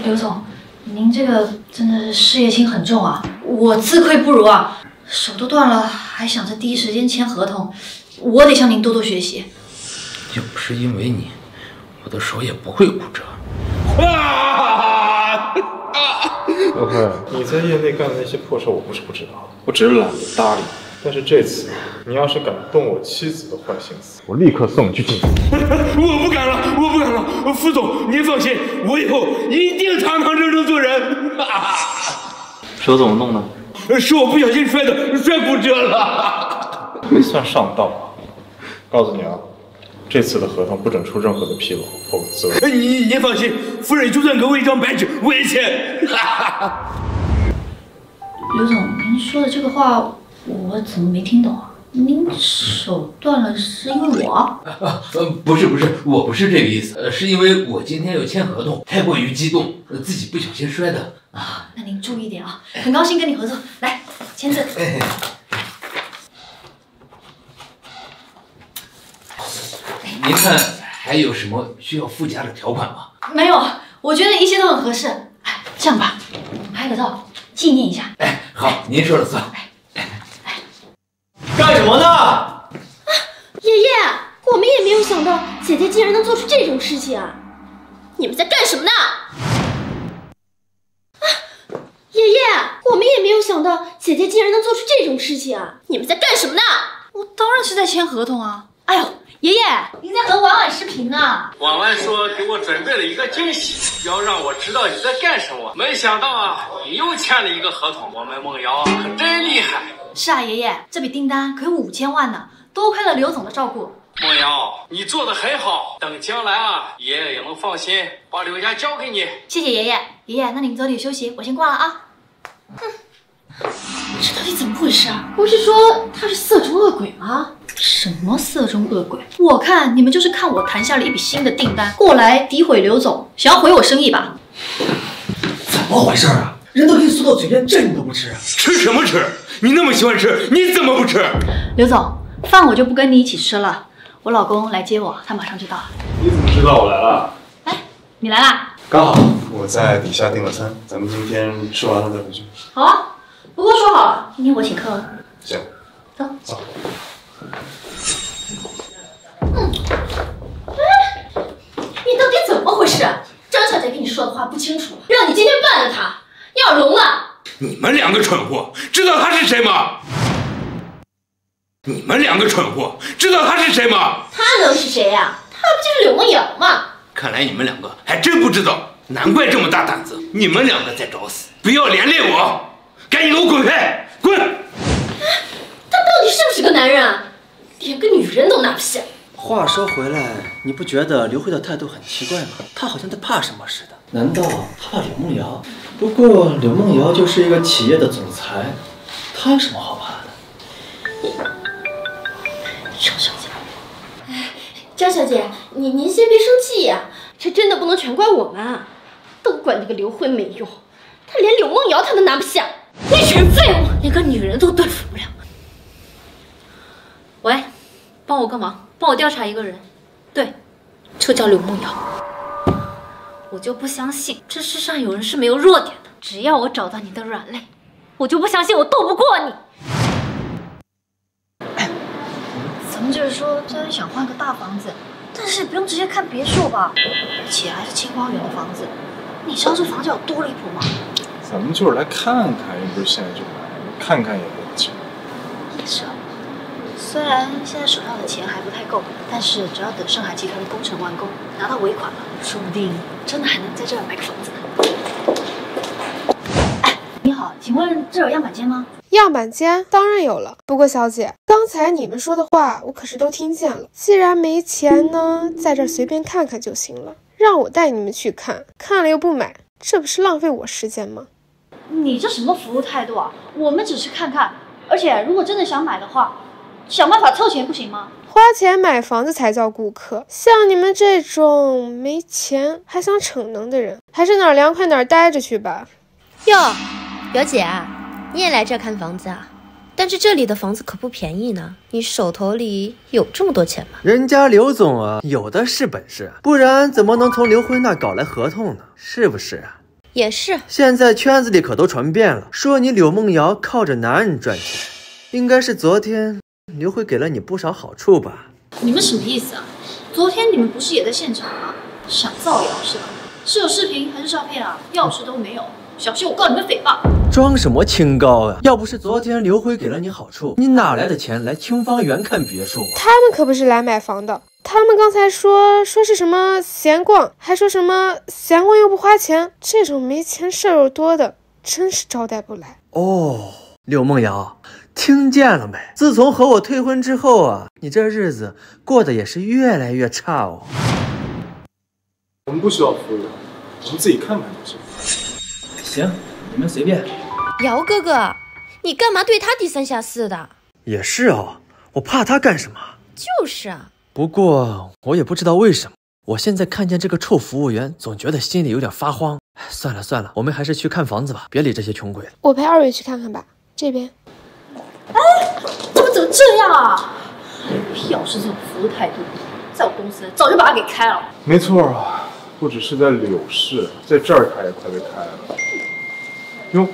刘总，您这个真的是事业心很重啊，我自愧不如啊，手都断了还想着第一时间签合同，我得向您多多学习。要不是因为你，我的手也不会骨折。老快，你在业内干的那些破事，我不是不知道，我只是懒得搭理。但是这次，你要是敢动我妻子的坏心思，我立刻送你去警局。我不敢了，我不敢了，副总您放心，我以后一定堂堂正正做人。手怎么弄的？是我不小心摔的，摔骨折了。没算上道啊！告诉你啊，这次的合同不准出任何的纰漏，否则……您您放心，夫人就算给我一张白纸，我也签。刘总，您说的这个话，我怎么没听懂啊？您手断了是因为我？啊，呃，不是不是，我不是这个意思，呃，是因为我今天要签合同，太过于激动，呃自己不小心摔的。啊，那您注意点啊！很高兴跟你合作，来签字。哎，您看还有什么需要附加的条款吗？没有，我觉得一切都很合适。哎，这样吧，拍个照纪念一下。哎好，您说了算。干什么呢？啊爷爷，我们也没有想到姐姐竟然能做出这种事情啊！你们在干什么呢？啊，爷爷，我们也没有想到姐姐竟然能做出这种事情啊！你们在干什么呢？我当然是在签合同啊！哎呦，爷爷，您在和婉婉视频呢。婉婉说给我准备了一个惊喜，要让我知道你在干什么。没想到啊，你又签了一个合同。我们梦瑶可真厉害。是啊，爷爷，这笔订单可有五千万呢，多亏了刘总的照顾。梦瑶，你做的很好，等将来啊，爷爷也能放心把刘家交给你。谢谢爷爷，爷爷，那您早点休息，我先挂了啊。这到底怎么回事啊？不是说他是色中恶鬼吗？什么色中恶鬼？我看你们就是看我谈下了一笔新的订单，过来诋毁刘总，想要毁我生意吧？怎么回事啊？人都给你送到嘴边，这你都不吃？吃什么吃？你那么喜欢吃，你怎么不吃？刘总，饭我就不跟你一起吃了，我老公来接我，他马上就到了。你怎么知道我来了？哎你来啦？刚好我在底下订了餐，咱们今天吃完了再回去。好啊，不过说好了，今天我请客哦。行，走。走。你到底怎么回事？张小姐跟你说的话不清楚，让你今天办了她，你耳聋了？你们两个蠢货，知道他是谁吗？你们两个蠢货，知道他是谁吗？她能是谁呀、她不就是柳梦瑶吗？看来你们两个还真不知道，难怪这么大胆子！你们两个在找死，不要连累我！赶紧给我滚开！滚！他到底是不是个男人啊？连个女人都拿不下。话说回来，你不觉得刘慧的态度很奇怪吗？她好像在怕什么似的。难道她怕柳梦瑶？不过柳梦瑶就是一个企业的总裁，她有什么好怕的？张小姐，哎，张小姐，您您先别生气呀、这真的不能全怪我们啊，都怪那个刘慧没用，她连柳梦瑶她都拿不下，一群废物连个女人都对付不了。喂，帮我个忙，帮我调查一个人，对，就叫柳梦瑶。我就不相信这世上有人是没有弱点的，只要我找到你的软肋，我就不相信我斗不过你。咱们就是说，虽然想换个大房子，但是也不用直接看别墅吧，而且还是清花园的房子，你知道这房价有多离谱吗？咱们就是来看看，又不是现在就买，看看也不钱。也是啊，虽然现在手上的钱还不太够，但是只要等上海集团的工程完工，拿到尾款了，说不定真的还能在这儿买个房子呢。哎，你好，请问这有样板间吗？样板间当然有了，不过小姐，刚才你们说的话我可是都听见了。既然没钱呢，在这儿随便看看就行了。让我带你们去看，看了又不买，这不是浪费我时间吗？你这什么服务态度啊？我们只是看看，而且如果真的想买的话，想办法凑钱不行吗？花钱买房子才叫顾客，像你们这种没钱还想逞能的人，还是哪儿凉快哪儿待着去吧。哟，表姐，你也来这看房子啊？但是这里的房子可不便宜呢，你手头里有这么多钱吗？人家刘总啊，有的是本事，不然怎么能从刘辉那搞来合同呢？是不是啊？也是，现在圈子里可都传遍了，说你柳梦瑶靠着男人赚钱，应该是昨天刘辉给了你不少好处吧？你们什么意思啊？昨天你们不是也在现场吗？想造谣是吧？是有视频还是照片啊？钥匙都没有，小心我告你们诽谤！装什么清高啊？要不是昨天刘辉给了你好处，你哪来的钱来清芳园看别墅啊？他们可不是来买房的，他们刚才说说是什么闲逛，还说什么闲逛又不花钱，这种没钱事儿又多的，真是招待不来。哦，柳梦瑶，听见了没？自从和我退婚之后啊，你这日子过得也是越来越差哦。我们不需要服务员，我们自己看看就行。行，你们随便。姚哥哥，你干嘛对他低三下四的？也是哦，我怕他干什么？就是啊，不过我也不知道为什么，我现在看见这个臭服务员，总觉得心里有点发慌。哎算了算了，我们还是去看房子吧，别理这些穷鬼了。我陪二位去看看吧，这边。哎，他们怎么这样啊？要是这种服务态度，在我公司早就把他给开了。没错啊，不只是在柳市，在这儿他也快被开了。哟，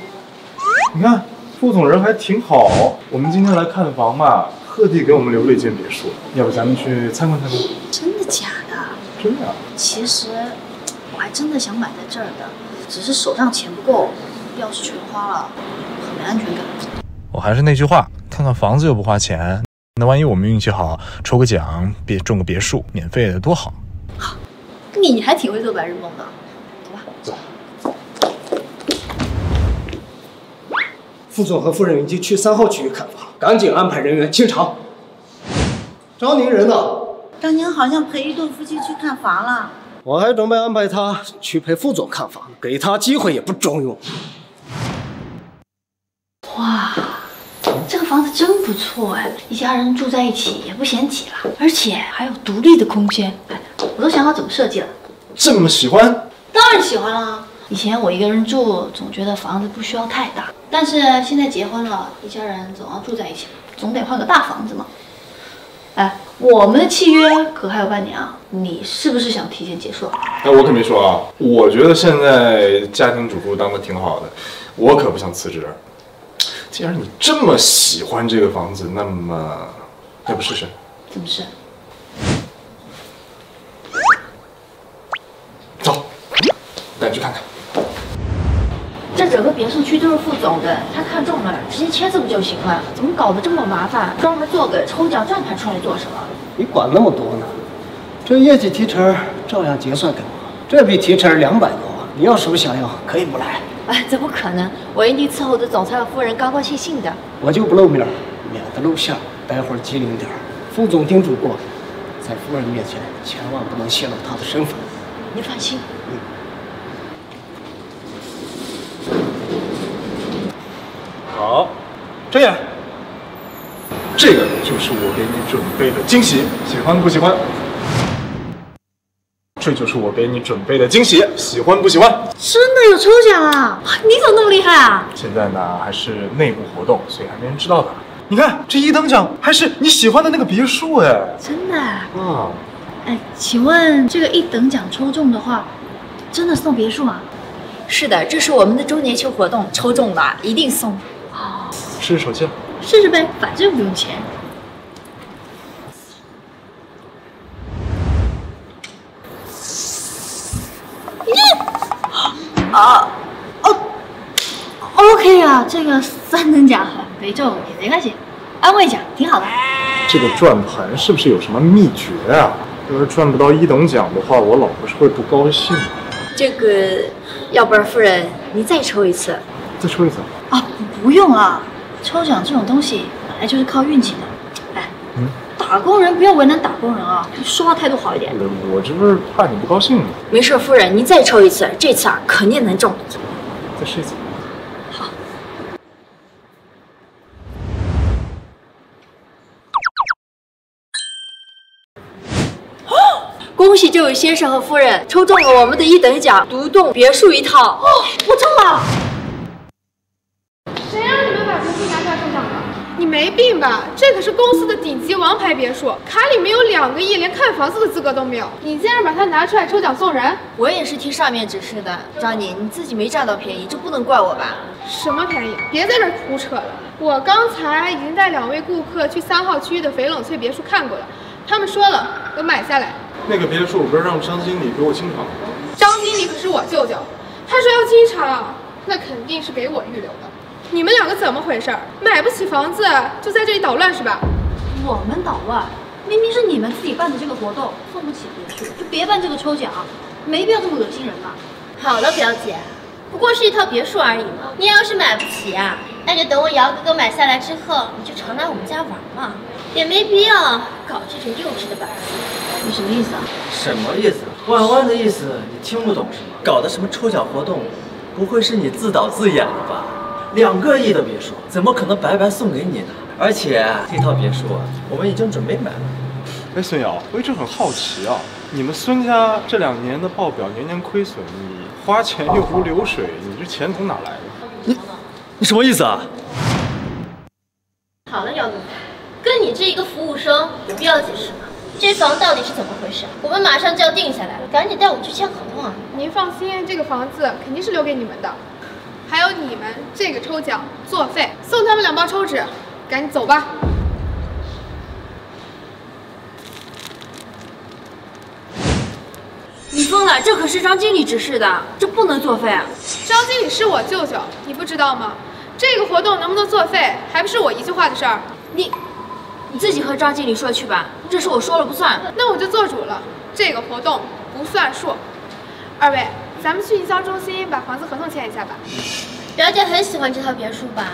你看副总人还挺好，我们今天来看房嘛，特地给我们留了一间别墅，要不咱们去参观参观？真的假的？真的啊。其实我还真的想买在这儿的，只是手上钱不够，要是全花了，很没安全感。我还是那句话，看看房子又不花钱，那万一我们运气好，抽个奖，别中个别墅，免费的多好。你还挺会做白日梦的，走吧。副总和夫人已经去三号区域看房，赶紧安排人员清场。张宁人呢？张宁好像陪一对夫妻去看房了。我还准备安排他去陪副总看房，给他机会也不中用。哇，这个房子真不错哎，一家人住在一起也不嫌挤了，而且还有独立的空间。哎我都想好怎么设计了。这么喜欢？当然喜欢啦！以前我一个人住，总觉得房子不需要太大，但是现在结婚了，一家人总要住在一起，总得换个大房子嘛。哎，我们的契约可还有半年啊，你是不是想提前结束？哎，我可没说啊，我觉得现在家庭主妇当的挺好的，我可不想辞职。既然你这么喜欢这个房子，那么要不试试？怎么试？走，带你去看看。这整个别墅区都是副总的，他看中了，直接签字不就行了？怎么搞得这么麻烦？专门做个抽奖转盘出来做什么？你管那么多呢？这业绩提成照样结算给我，这笔提成两百多，你要是不想要，可以不来，哎，怎么可能，我一定伺候的总裁和夫人高高兴兴的。我就不露面，免得露馅。待会儿机灵点儿，副总叮嘱过，在夫人面前千万不能泄露他的身份。你放心。好，睁眼。这个就是我给你准备的惊喜，喜欢不喜欢？这就是我给你准备的惊喜，喜欢不喜欢？真的有抽奖啊！你怎么那么厉害啊？现在呢还是内部活动，所以还没人知道呢。你看这一等奖还是你喜欢的那个别墅哎。真的？啊，哎，请问这个一等奖抽中的话，真的送别墅吗？是的，这是我们的周年庆活动，抽中了一定送。哦，试试手气。试试呗，反正不用钱。啊，哦，OK 啊，这个三等奖很贵重也没关系，安慰奖挺好的。这个转盘是不是有什么秘诀啊？要是转不到一等奖的话，我老婆是会不高兴的。这个，要不然夫人你再抽一次再抽一次。啊？不用了，抽奖这种东西本来就是靠运气的。哎，嗯，打工人不要为难打工人啊，说话态度好一点。我这不是怕你不高兴吗？没事，夫人您再抽一次，这次啊肯定能中。再试一次。好恭喜这位先生和夫人抽中了我们的一等奖，独栋别墅一套。哦，我中了！谁让你们把别墅拿出来抽奖的？你没病吧？这可是公司的顶级王牌别墅，卡里面有两个亿，连看房子的资格都没有。你竟然把它拿出来抽奖送人？我也是听上面指示的，张妮，你自己没占到便宜，这不能怪我吧？什么便宜？别在这儿胡扯了！我刚才已经带两位顾客去三号区域的翡冷翠别墅看过了，他们说了都买下来。那个别墅不是让张经理给我清场吗？张经理可是我舅舅，他说要清场，那肯定是给我预留的。你们两个怎么回事？买不起房子就在这里捣乱是吧？我们捣乱，明明是你们自己办的这个活动，送不起别墅就别办这个抽奖，没必要这么恶心人吧？好了，表姐，不过是一套别墅而已嘛。你要是买不起啊，那就等我姚哥哥买下来之后，你就常来我们家玩嘛，也没必要搞这种幼稚的把戏。你什么意思啊？什么意思？婉婉的意思你听不懂是吗？搞的什么抽奖活动？不会是你自导自演的吧？两个亿的别墅怎么可能白白送给你呢？而且这套别墅我们已经准备买了。哎，孙瑶，我一直很好奇啊，你们孙家这两年的报表年年亏损，你花钱又如流水，你这钱从哪来的？你你什么意思啊？好了，姚哥哥，跟你这一个服务生有必要解释吗？这房到底是怎么回事？我们马上就要定下来了，赶紧带我去签合同啊！您放心，这个房子肯定是留给你们的。还有你们这个抽奖作废，送他们两包抽纸，赶紧走吧。你疯了？这可是张经理指示的，这不能作废啊！张经理是我舅舅，你不知道吗？这个活动能不能作废，还不是我一句话的事儿。你，你自己和张经理说去吧，这事我说了不算。那我就做主了，这个活动不算数。二位，咱们去营销中心把房子合同签一下吧。表姐很喜欢这套别墅吧？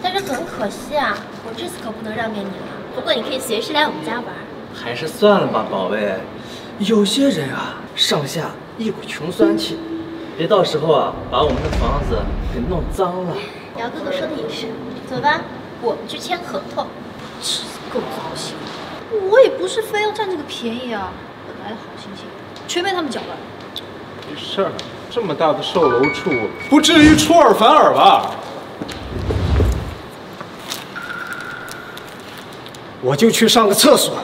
但是很可惜啊，我这次可不能让给你了。不过你可以随时来我们家玩。还是算了吧，宝贝。有些人啊，上下一股穷酸气，别到时候啊，把我们的房子给弄脏了。姚哥哥说的也是，走吧，我们去签合同。够糟心！我也不是非要占这个便宜啊，本来的好心情全被他们搅乱。没事儿，这么大的售楼处，不至于出尔反尔吧？我就去上个厕所，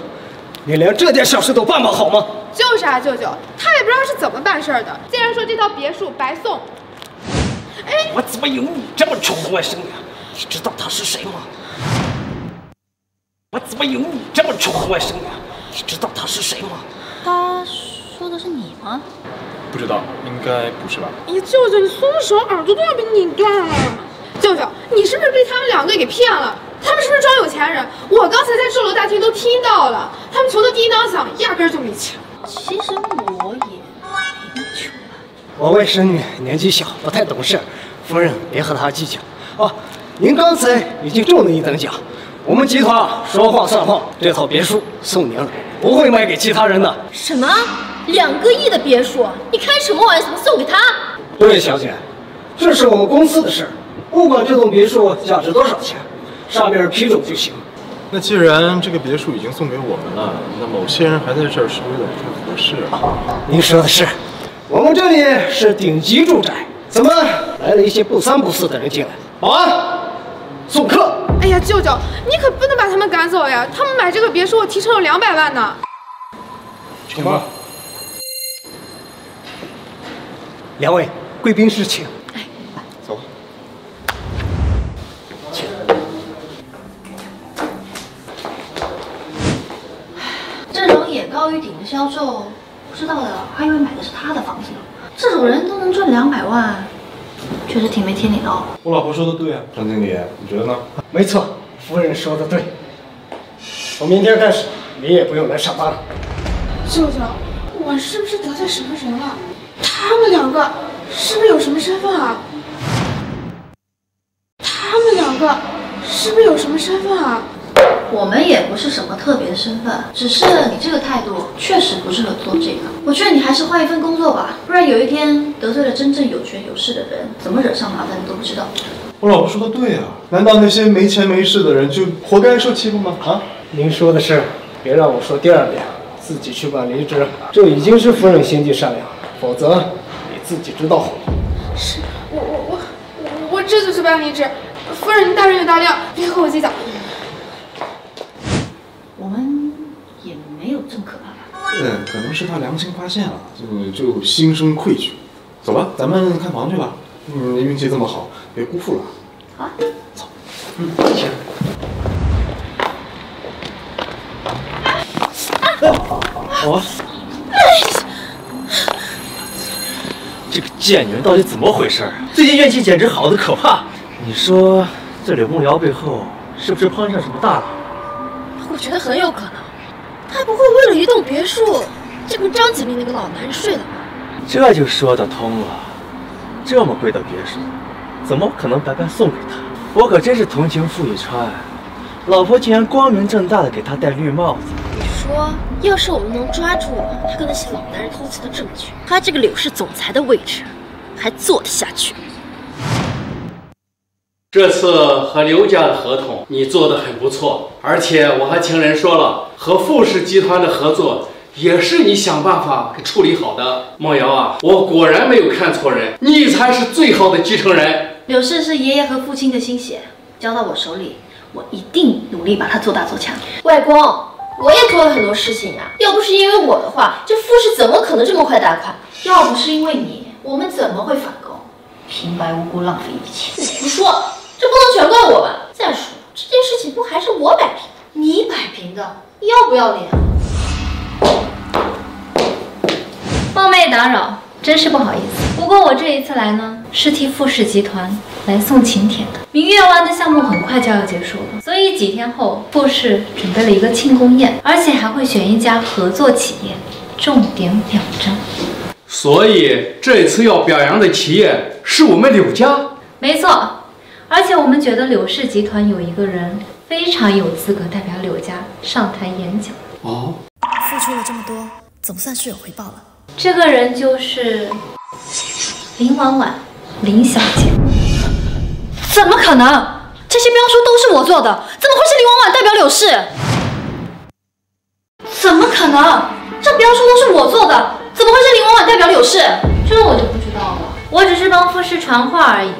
你连这点小事都办不好吗？就是啊，舅舅，他也不知道是怎么办事儿的，竟然说这套别墅白送。哎，我怎么有你这么宠的外甥女？你知道他是谁吗？我怎么有你这么宠的外甥女？你知道他是谁吗？他说的是你吗？不知道，应该不是吧？哎呀，舅舅，你松手，耳朵都要被拧断了。舅舅，你是不是被他们两个给骗了？他们是不是装有钱人？我刚才在售楼大厅都听到了，他们穷的叮当响，压根儿就没钱。其实我也没那么穷。我外甥女年纪小，不太懂事，夫人别和她计较。哦，您刚才已经中了一等奖，我们集团说话算话，这套别墅送您了，不会卖给其他人的。什么？两个亿的别墅？你开什么玩笑？送给他？对，小姐，这是我们公司的事儿，不管这栋别墅价值多少钱，上面批准就行。那既然这个别墅已经送给我们了，那某些人还在这儿，是不是有点不太合适啊？您说的是，我们这里是顶级住宅，怎么来了一些不三不四的人进来？保安，送客。哎呀，舅舅，你可不能把他们赶走呀！他们买这个别墅，我提成有两百万呢。请吧。两位贵宾室请。走。这种野高于顶的销售，不知道的还以为买的是他的房子呢。这种人都能赚两百万，确实挺没天理的哦。我老婆说的对啊，张经理，你觉得呢？没错，夫人说的对。从明天开始，你也不用来上班了。舅舅，我是不是得罪什么人了？他们两个是不是有什么身份啊？他们两个是不是有什么身份啊？我们也不是什么特别的身份，只是你这个态度确实不适合做这个。我劝你还是换一份工作吧，不然有一天得罪了真正有权有势的人，怎么惹上麻烦你都不知道。我老婆说的对啊，难道那些没钱没势的人就活该受欺负吗？啊？您说的是，别让我说第二遍，自己去办离职。这已经是夫人心地善良，否则你自己知道。是我我我我我这就去办离职。夫人您大人有大量，别和我计较。我们也没有这么可怕吧？嗯，可能是他良心发现了，就就心生愧疚。走吧，咱们看房去吧。嗯，运气这么好，别辜负了。好，走。嗯，行。我，这个贱女人到底怎么回事啊？最近怨气简直好的可怕。你说这柳梦瑶背后是不是碰上什么大佬？我觉得很有可能。她不会为了一栋别墅就跟张锦明那个老男人睡了吧？这就说得通了。这么贵的别墅，怎么可能白白送给他？我可真是同情傅宇川，老婆竟然光明正大的给他戴绿帽子。你说，要是我们能抓住他跟那些老男人偷情的证据，他这个柳氏总裁的位置还坐得下去？这次和刘家的合同你做得很不错，而且我还听人说了，和傅氏集团的合作也是你想办法给处理好的。梦瑶啊，我果然没有看错人，你才是最好的继承人。柳氏是爷爷和父亲的心血，交到我手里，我一定努力把它做大做强。外公，我也做了很多事情呀，要不是因为我的话，这富士怎么可能这么快打款？要不是因为你，我们怎么会反攻？平白无故浪费一笔钱，你胡说！这不能全怪我吧？再说这件事情不还是我摆平？你摆平的，要不要脸？冒昧打扰，真是不好意思。不过我这一次来呢，是替富士集团来送请帖的。明月湾的项目很快就要结束了，所以几天后富士准备了一个庆功宴，而且还会选一家合作企业，重点表彰。所以这次要表扬的企业是我们柳家。没错，而且我们觉得柳氏集团有一个人非常有资格代表柳家上台演讲。哦，付出了这么多，总算是有回报了。这个人就是林婉婉，林小姐。怎么可能？这些标书都是我做的，怎么会是林婉婉代表柳氏？怎么可能？这标书都是我做的，怎么会是林婉婉代表柳氏？这我就不知道了。我只是帮傅氏传话而已。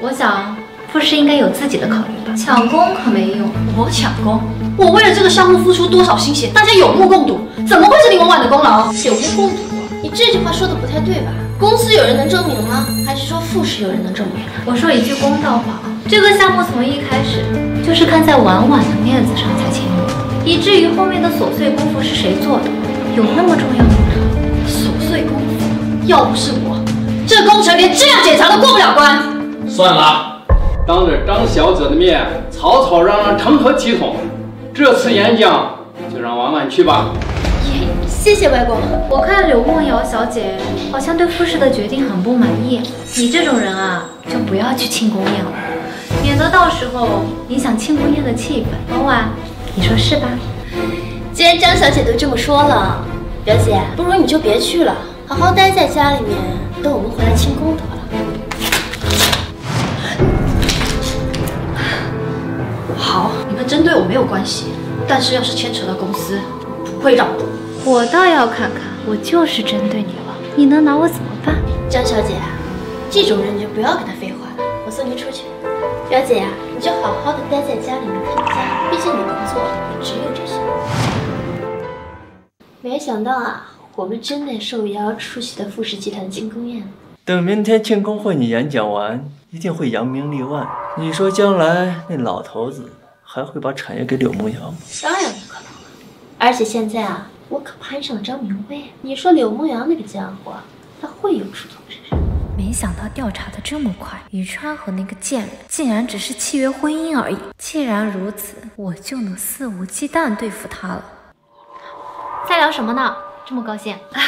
我想傅氏应该有自己的考虑吧。抢功可没用。我抢功？我为了这个项目付出多少心血，大家有目共睹，怎么会是林婉婉的功劳？有目共睹？你这句话说的不太对吧？公司有人能证明吗？还是说傅氏有人能证明？我说一句公道话啊，这个项目从一开始就是看在婉婉的面子上才签约的，以至于后面的琐碎功夫是谁做的，有那么重要吗？琐碎功夫，要不是我，这工程连质量检查都过不了关。算了，当着张小姐的面吵吵嚷嚷成何体统？这次演讲就让婉婉去吧。谢谢外公。我看柳梦瑶小姐好像对傅氏的决定很不满意。你这种人啊，就不要去庆功宴了，免得到时候影响庆功宴的气氛。婉婉，你说是吧？既然张小姐都这么说了，表姐，不如你就别去了，好好待在家里面，等我们回来庆功得了。好，你们针对我没有关系，但是要是牵扯到公司，不会让步。我倒要看看，我就是针对你了，你能拿我怎么办？张小姐，这种人你就不要跟他废话了，我送你出去。表姐呀，你就好好的待在家里面看家，毕竟你工作也只有这些。没想到啊，我们真的受邀出席的富士集团庆功宴。等明天庆功会你演讲完，一定会扬名立万。你说将来那老头子还会把产业给柳梦瑶吗？当然不可能了。而且现在啊，我可攀上了张明威。你说柳梦瑶那个家伙，他会有出头之日？没想到调查的这么快，宇川和那个贱人竟然只是契约婚姻而已。既然如此，我就能肆无忌惮对付他了。在聊什么呢？这么高兴啊？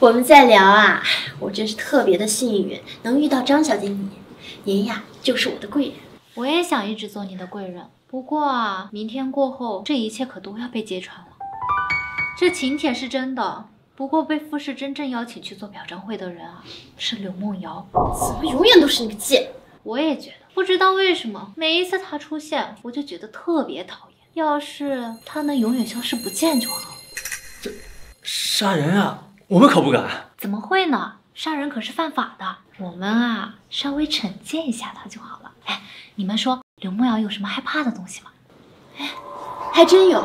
我们在聊啊，我真是特别的幸运，能遇到张小姐你，您呀就是我的贵人。我也想一直做你的贵人，不过啊，明天过后，这一切可都要被揭穿了。这请帖是真的，不过被傅氏真正邀请去做表彰会的人啊，是柳梦瑶。怎么永远都是那个贱？我也觉得，不知道为什么，每一次她出现，我就觉得特别讨厌。要是她能永远消失不见就好。这杀人啊！我们可不敢。怎么会呢？杀人可是犯法的。我们啊，稍微惩戒一下她就好了。哎，你们说柳梦瑶有什么害怕的东西吗？哎，还真有。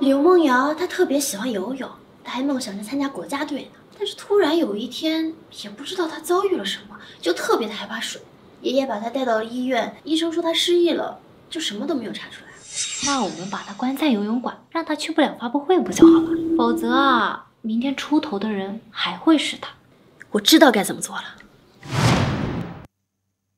刘梦瑶她特别喜欢游泳，她还梦想着参加国家队呢。但是突然有一天，也不知道她遭遇了什么，就特别的害怕水。爷爷把她带到了医院，医生说她失忆了，就什么都没有查出来。那我们把她关在游泳馆，让她去不了发布会不就好了？否则啊，明天出头的人还会是她。我知道该怎么做了。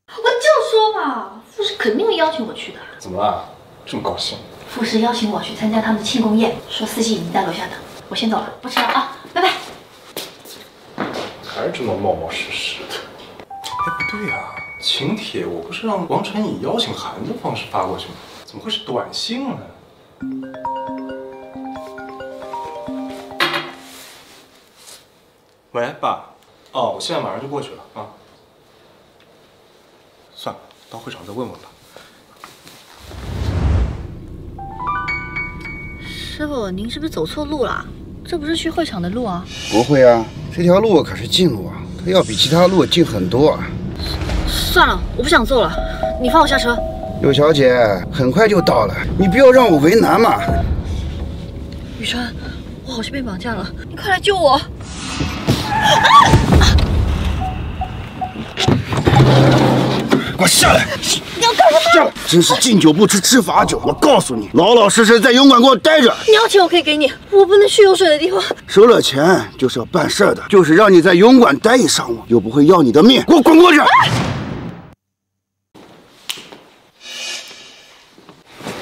我就说嘛，富士肯定会邀请我去的。怎么了？这么高兴？傅氏邀请我去参加他们的庆功宴，说司机已经在楼下等。我先走了，不吃了啊，拜拜。还是这么冒冒失失的。哎，不对呀、请帖我不是让王晨以邀请函的方式发过去吗？怎么会是短信呢？喂，爸。哦，我现在马上就过去了啊。算了，到会场再问问吧。师傅，您是不是走错路了？这不是去会场的路啊。不会啊，这条路可是近路啊，它要比其他路近很多啊。算了，我不想坐了，你放我下车。柳小姐，很快就到了，你不要让我为难嘛。雨川，我好像被绑架了，你快来救我！啊给我下来！干什么？真是敬酒不吃吃罚酒。我告诉你，老老实实在泳馆给我待着。你要钱我可以给你，我不能去有水的地方。收了钱就是要办事儿的，就是让你在泳馆待一上午，又不会要你的命。给我滚过去！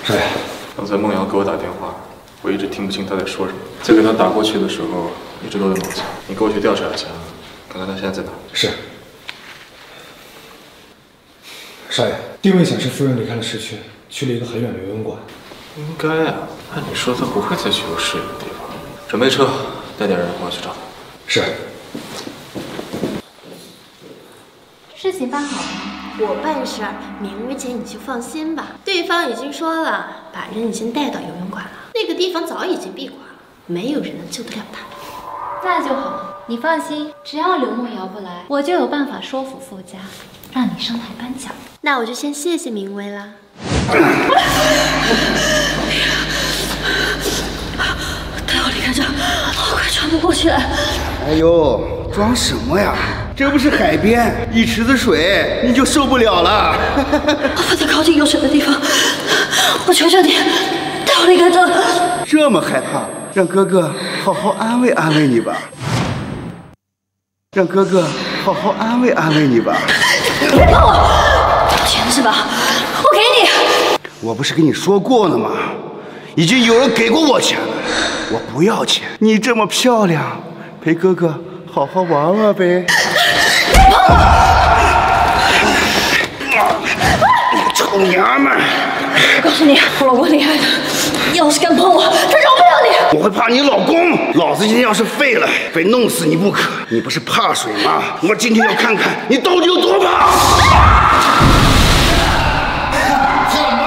少爷，刚才梦瑶给我打电话，我一直听不清她在说什么。在给她打过去的时候，一直都在梦乡。你给我去调查一下，看看她现在在哪。是。少爷，定位显示夫人离开了市区，去了一个很远的游泳馆。应该啊，按理说她不会再去有视野的地方。准备车，带点人跟我去找她。是。事情办好了。我办事儿，明薇姐你就放心吧。对方已经说了，把人已经带到游泳馆了，那个地方早已经闭馆了，没有人能救得了他。那就好，你放心，只要刘梦瑶不来，我就有办法说服傅家，让你上台颁奖。那我就先谢谢明威啦。带我离开这，我快喘不过气来。哎呦，装什么呀？这不是海边，一池子水你就受不了了。我不能靠近有水的地方，我求求你，带我离开这。这么害怕，让哥哥好好安慰安慰你吧。让哥哥好好安慰安慰你吧。别碰我！钱是吧？我给你。我不是跟你说过了吗？已经有人给过我钱了，我不要钱。你这么漂亮，陪哥哥好好玩玩呗。别碰我！臭娘们！我告诉你，我老公厉害的，你要是敢碰我，他饶不了你。我会怕你老公？老子今天要是废了，非弄死你不可！你不是怕水吗？我今天要看看你到底有多怕！喊吧，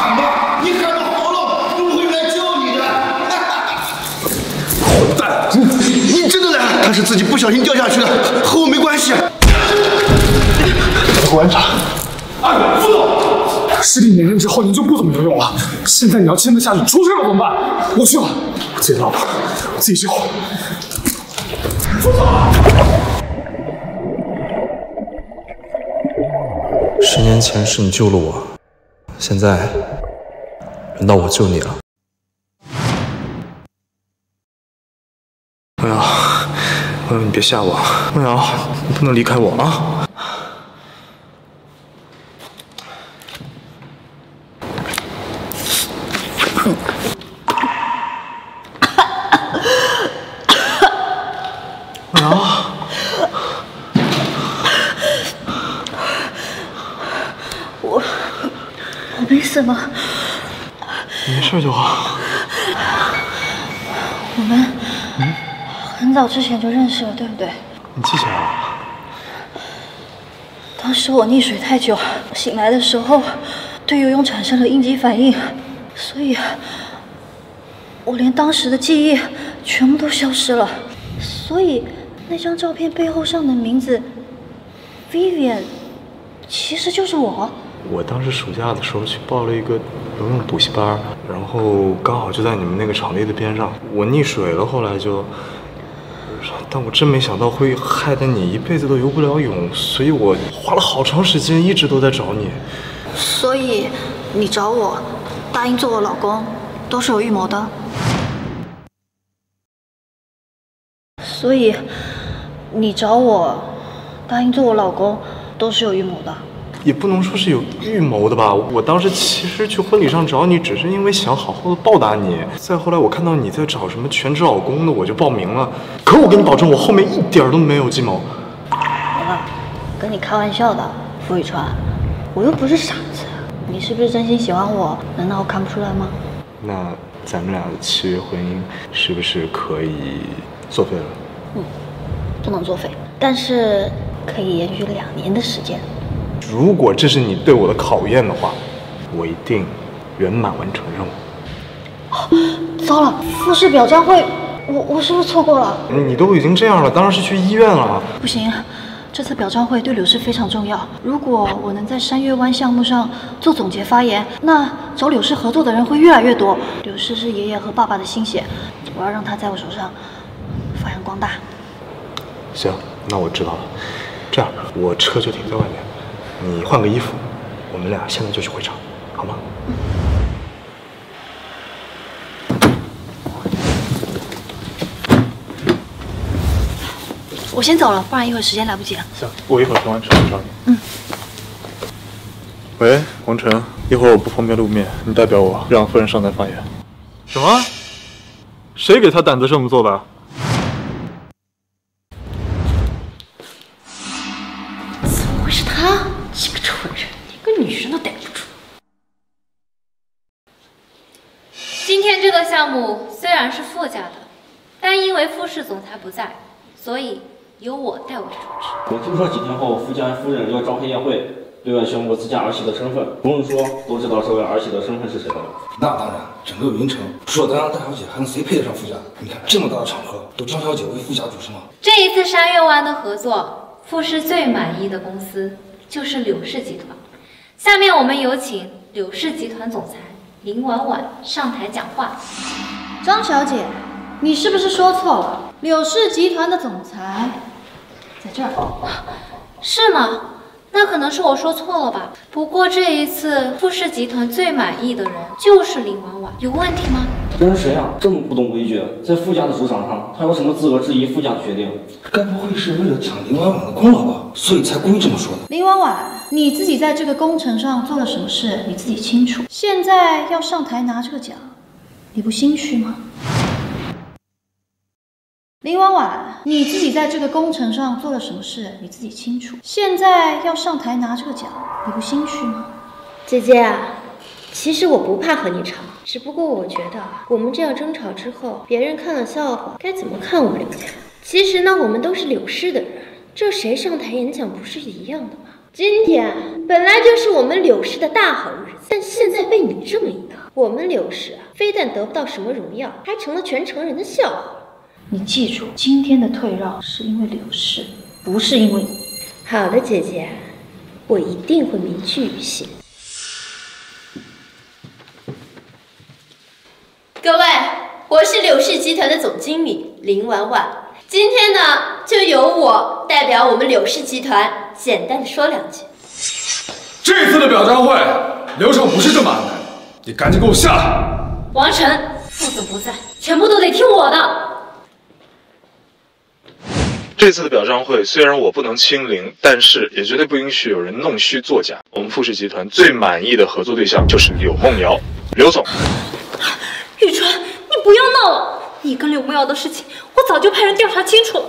喊吧！你喊到喉咙，都会来救你的！混蛋！你真的来？他是自己不小心掉下去的，和我没关系。馆长，哎，副总，师弟连任之后你就不怎么游泳了，现在你要签得下去，出事了怎么办？我去了，我自己老婆，我自己救。副总，十年前是你救了我，现在轮到我救你了。梦瑶，梦瑶你别吓我，梦瑶，你不能离开我啊！梦瑶，我我没什么，你没事就好。我们很早之前就认识了，对不对？你记起来了？当时我溺水太久，醒来的时候对游泳产生了应激反应，所以我连当时的记忆全部都消失了。所以那张照片背后上的名字 Vivian，其实就是我。我当时暑假的时候去报了一个游泳补习班，然后刚好就在你们那个场地的边上。我溺水了，后来就，但我真没想到会害得你一辈子都游不了泳，所以我花了好长时间一直都在找你。所以你找我，答应做我老公，都是有预谋的。所以你找我，答应做我老公，都是有预谋的。也不能说是有预谋的吧。我当时其实去婚礼上找你，只是因为想好好的报答你。再后来我看到你在找什么全职老公的，我就报名了。可我跟你保证，我后面一点都没有计谋。好了，跟你开玩笑的，付宇川，我又不是傻子。你是不是真心喜欢我？难道我看不出来吗？那咱们俩的契约婚姻是不是可以作废了？嗯，不能作废，但是可以延续两年的时间。如果这是你对我的考验的话，我一定圆满完成任务。糟了，复试表彰会，我我是不是错过了？你都已经这样了，当然是去医院了。不行，这次表彰会对柳氏非常重要。如果我能在山月湾项目上做总结发言，那找柳氏合作的人会越来越多。柳氏是爷爷和爸爸的心血，我要让他在我手上发扬光大。行，那我知道了。这样，我车就停在外面。你换个衣服，我们俩现在就去会场，好吗？我先走了，不然一会儿时间来不及了。行，我一会儿停完车找你。嗯。喂，王晨，一会儿我不方便露面，你代表我让夫人上台发言。什么？谁给他胆子这么做的？所以由我代为主持。我听说几天后傅家夫人要召开宴会，对外宣布自家儿媳的身份。不用说，都知道这位儿媳的身份是谁了吧？那当然，整个云城除了丹阳大小姐，还能谁配得上傅家？你看这么大的场合，都张小姐为傅家主持吗？这一次山月湾的合作，傅氏最满意的公司就是柳氏集团。下面我们有请柳氏集团总裁林婉婉上台讲话。张小姐，你是不是说错了？柳氏集团的总裁在这儿。是吗？那可能是我说错了吧。不过这一次富氏集团最满意的人就是林婉婉，有问题吗？这人谁啊？这么不懂规矩，在傅家的主场上，他有什么资格质疑傅家的决定？该不会是为了抢林婉婉的功劳吧？所以才故意这么说的。林婉婉，你自己在这个工程上做了什么事，你自己清楚。现在要上台拿这个奖，你不心虚吗？林婉婉，你自己在这个工程上做了什么事，你自己清楚。现在要上台拿这个奖，你不心虚吗？姐姐啊，其实我不怕和你吵，只不过我觉得我们这样争吵之后，别人看了笑话，该怎么看我们柳家？其实呢，我们都是柳氏的人，这谁上台演讲不是一样的吗？今天本来就是我们柳氏的大好日子，但现在被你这么一闹，我们柳氏啊，非但得不到什么荣耀，还成了全城人的笑话。你记住，今天的退让是因为柳氏，不是因为你。好的，姐姐，我一定会铭记于心。各位，我是柳氏集团的总经理林婉婉，今天呢，就由我代表我们柳氏集团简单的说两句。这次的表彰会流程不是这么安排的，你赶紧给我下来！王晨，副总不在，全部都得听我的。这次的表彰会虽然我不能亲临，但是也绝对不允许有人弄虚作假。我们富士集团最满意的合作对象就是柳梦瑶，刘总。宇川，你不要闹了！你跟柳梦瑶的事情，我早就派人调查清楚了。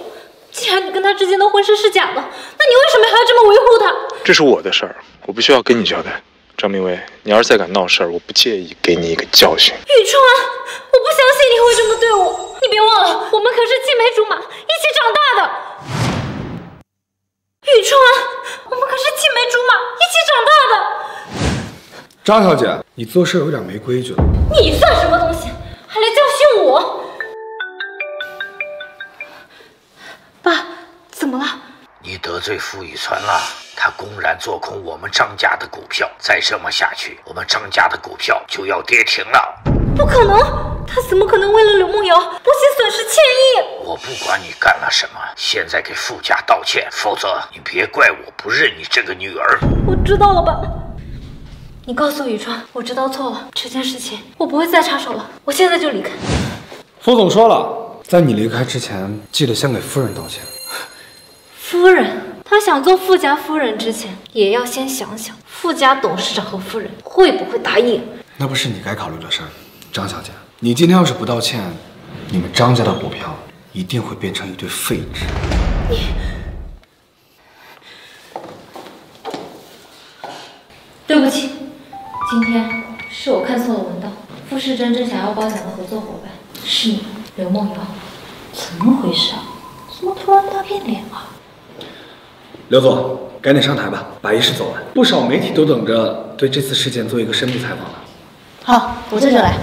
既然你跟她之间的婚事是假的，那你为什么还要这么维护她？这是我的事儿，我不需要跟你交代。张明威，你要是再敢闹事儿，我不介意给你一个教训。宇川，我不相信你会这么对我。你别忘了，我们可是青梅竹马，一起长大的。宇川，我们可是青梅竹马，一起长大的。张小姐，你做事有点没规矩了。你算什么东西，还来教训我？爸，怎么了？你得罪傅雨川了，他公然做空我们张家的股票，再这么下去，我们张家的股票就要跌停了。不可能，他怎么可能为了柳梦瑶不惜损失千亿？我不管你干了什么，现在给傅家道歉，否则你别怪我不认你这个女儿。我知道了，爸。你告诉宇川，我知道错了，这件事情我不会再插手了，我现在就离开。傅总说了，在你离开之前，记得先给夫人道歉。夫人，他想做富家夫人之前，也要先想想富家董事长和夫人会不会答应。那不是你该考虑的事儿，张小姐。你今天要是不道歉，你们张家的股票一定会变成一堆废纸。你，对不起，今天是我看错了文档。傅世珍正想要包养的合作伙伴是你，刘梦瑶。怎么回事啊？怎么突然大变脸了？刘总，赶紧上台吧，把仪式走完。不少媒体都等着对这次事件做一个深度采访呢。好，我这就来。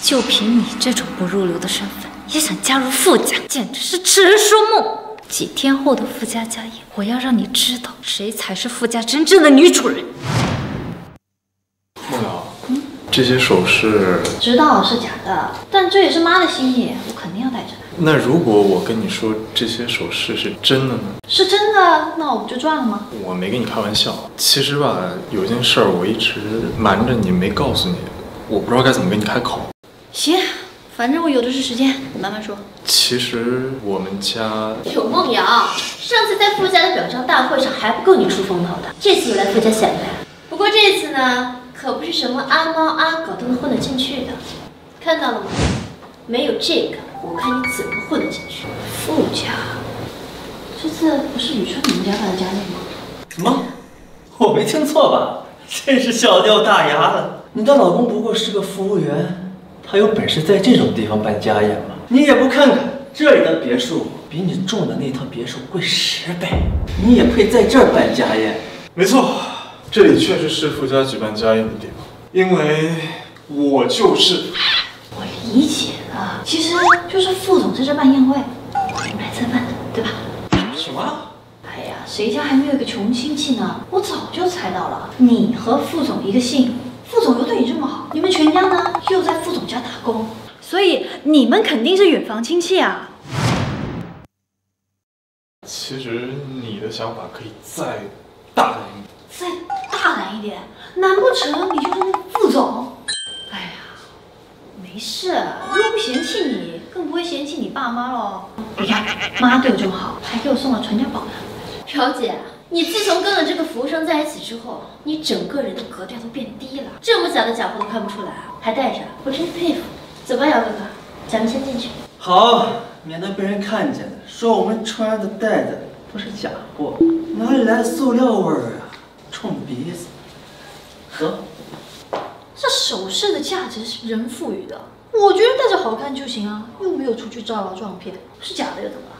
就凭你这种不入流的身份，也想加入傅家，简直是痴人说梦。几天后的傅家家宴，我要让你知道谁才是傅家真正的女主人。梦瑶，这些首饰，知道是假的，但这也是妈的心意，我肯定要带着。那如果我跟你说这些首饰是真的呢？是真的，那我不就赚了吗？我没跟你开玩笑。其实吧，有件事儿我一直瞒着你，没告诉你，我不知道该怎么跟你开口。行，反正我有的是时间，你慢慢说。其实我们家柳梦瑶，上次在傅家的表彰大会上还不够你出风头的，这次又来傅家显摆。不过这次呢，可不是什么阿猫阿狗都能混得进去的，看到了吗？没有这个，我看你怎么混得进去。傅家，这次不是宇春你们家办的家宴吗？什么？我没听错吧？真是笑掉大牙了！你的老公不过是个服务员，他有本事在这种地方办家宴吗？你也不看看这里的别墅，比你住的那套别墅贵十倍，你也配在这儿办家宴？没错，这里确实是傅家举办家宴的地方，因为我就是。我理解了，其实就是副总在这办宴会，你们来蹭饭的，对吧？什么？哎呀，谁家还没有一个穷亲戚呢？我早就猜到了，你和副总一个姓，副总又对你这么好，你们全家呢又在副总家打工，所以你们肯定是远房亲戚啊。其实你的想法可以再大胆一点。再大胆一点，难不成你就是那个副总？没事，又不嫌弃你，更不会嫌弃你爸妈喽。你看，妈对我这么好，还给我送了传家宝呢。表姐，你自从跟了这个服务生在一起之后，你整个人的格调都变低了，这么小的假货都看不出来啊，还带着，我真是佩服。走吧，姚哥哥，咱们先进去。好，免得被人看见了，说我们穿的戴的都是假货，哪里来的塑料味儿啊？冲鼻子。走。这首饰的价值是人赋予的，我觉得戴着好看就行啊，又没有出去招摇撞骗，是假的又怎么了？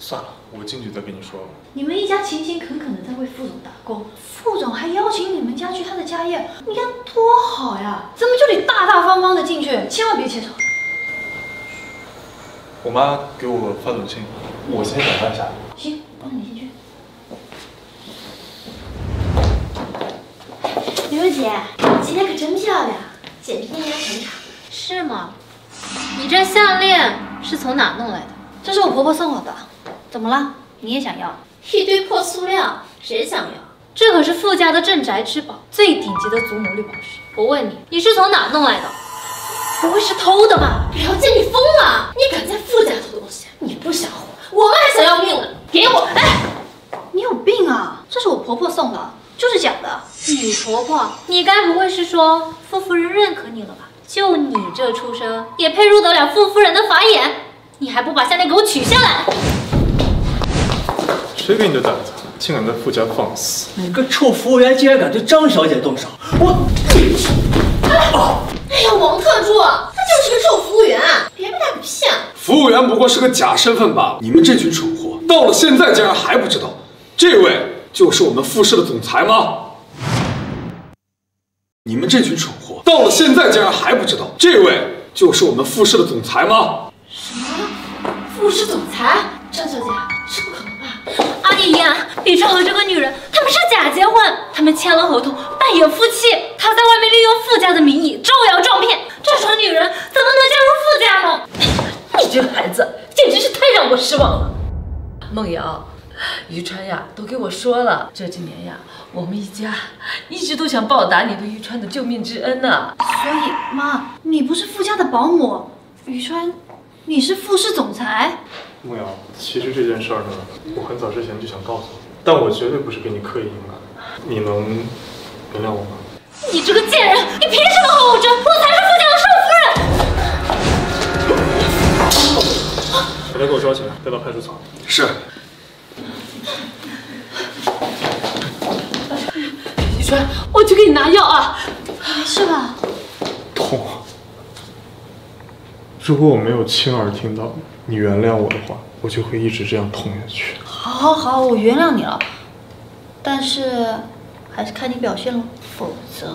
算了，我进去再跟你说。你们一家勤勤恳恳的在为副总打工，副总还邀请你们家去他的家宴，你看多好呀！咱们就得大大方方的进去，千万别牵手。我妈给我发短信，我先打扮一下。行，那你先去。刘姐，你今天可真漂亮，简直艳阳红场。是吗？你这项链是从哪弄来的？这是我婆婆送我的。怎么了？你也想要？一堆破塑料，谁想要？这可是傅家的镇宅之宝，最顶级的祖母绿宝石。我问你，你是从哪弄来的？不会是偷的吧？表姐，你疯了！你敢在傅家偷东西？你不想活，我们还想要命呢！给我！哎，你有病啊！这是我婆婆送的，就是假的。你婆婆，你该不会是说傅夫人认可你了吧？就你这出身，也配入得了傅夫人的法眼？你还不把项链给我取下来！谁给你的胆子，竟敢在傅家放肆？你个臭服务员，竟然敢对张小姐动手！我，哎呀，王特助，他就是个臭服务员，别被他给骗了。服务员不过是个假身份罢了。你们这群蠢货，到了现在竟然还不知道，这位就是我们傅氏的总裁吗？你们这群蠢货，到了现在竟然还不知道，这位就是我们傅氏的总裁吗？什么？傅氏总裁？张小姐，这不可能吧？阿姨呀，宇川和这个女人，他们是假结婚，他们签了合同，扮演夫妻，他在外面利用傅家的名义招摇撞骗，这种女人怎么能嫁入傅家呢？你这个孩子简直是太让我失望了，梦瑶。于川呀，都给我说了，这几年呀，我们一家一直都想报答你对于川的救命之恩呢。所以妈，你不是傅家的保姆，于川，你是傅氏总裁。梦瑶，其实这件事儿呢，我很早之前就想告诉你，但我绝对不是给你刻意隐瞒。你能原谅我吗？你这个贱人，你凭什么和我争？我才是傅家的少夫人。把他给我抓起来，带到派出所。是。宇川，我去给你拿药啊。没事吧？痛。如果我没有亲耳听到你原谅我的话，我就会一直这样痛下去。好，好，好，我原谅你了。但是还是看你表现喽，否则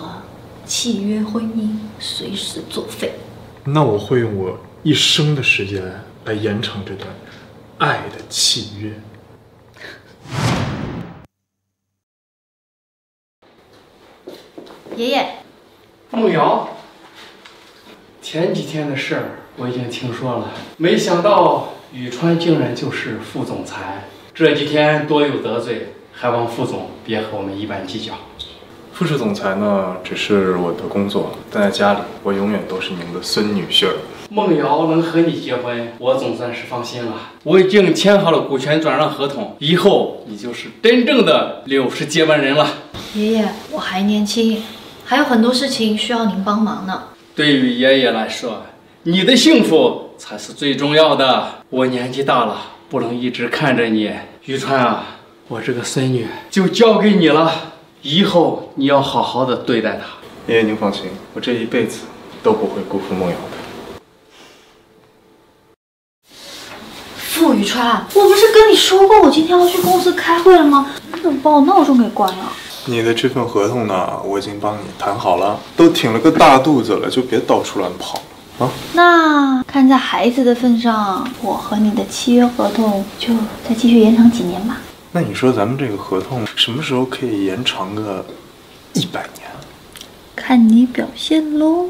契约婚姻随时作废。那我会用我一生的时间来延长这段爱的契约。爷爷，梦瑶，前几天的事儿我已经听说了，没想到宇川竟然就是副总裁。这几天多有得罪，还望副总别和我们一般计较。副氏总裁呢，只是我的工作，但在家里，我永远都是您的孙女婿儿。梦瑶能和你结婚，我总算是放心了。我已经签好了股权转让合同，以后你就是真正的柳氏接班人了。爷爷，我还年轻，还有很多事情需要您帮忙呢。对于爷爷来说，你的幸福才是最重要的。我年纪大了，不能一直看着你。于川啊，我这个孙女就交给你了，以后你要好好的对待她。爷爷您放心，我这一辈子都不会辜负梦瑶的。傅宇川，我不是跟你说过我今天要去公司开会了吗？你怎么把我闹钟给关了？你的这份合同呢，我已经帮你谈好了，都挺了个大肚子了，就别到处乱跑了啊。那看在孩子的份上，我和你的契约合同就再继续延长几年吧。那你说咱们这个合同什么时候可以延长个一百年？看你表现喽。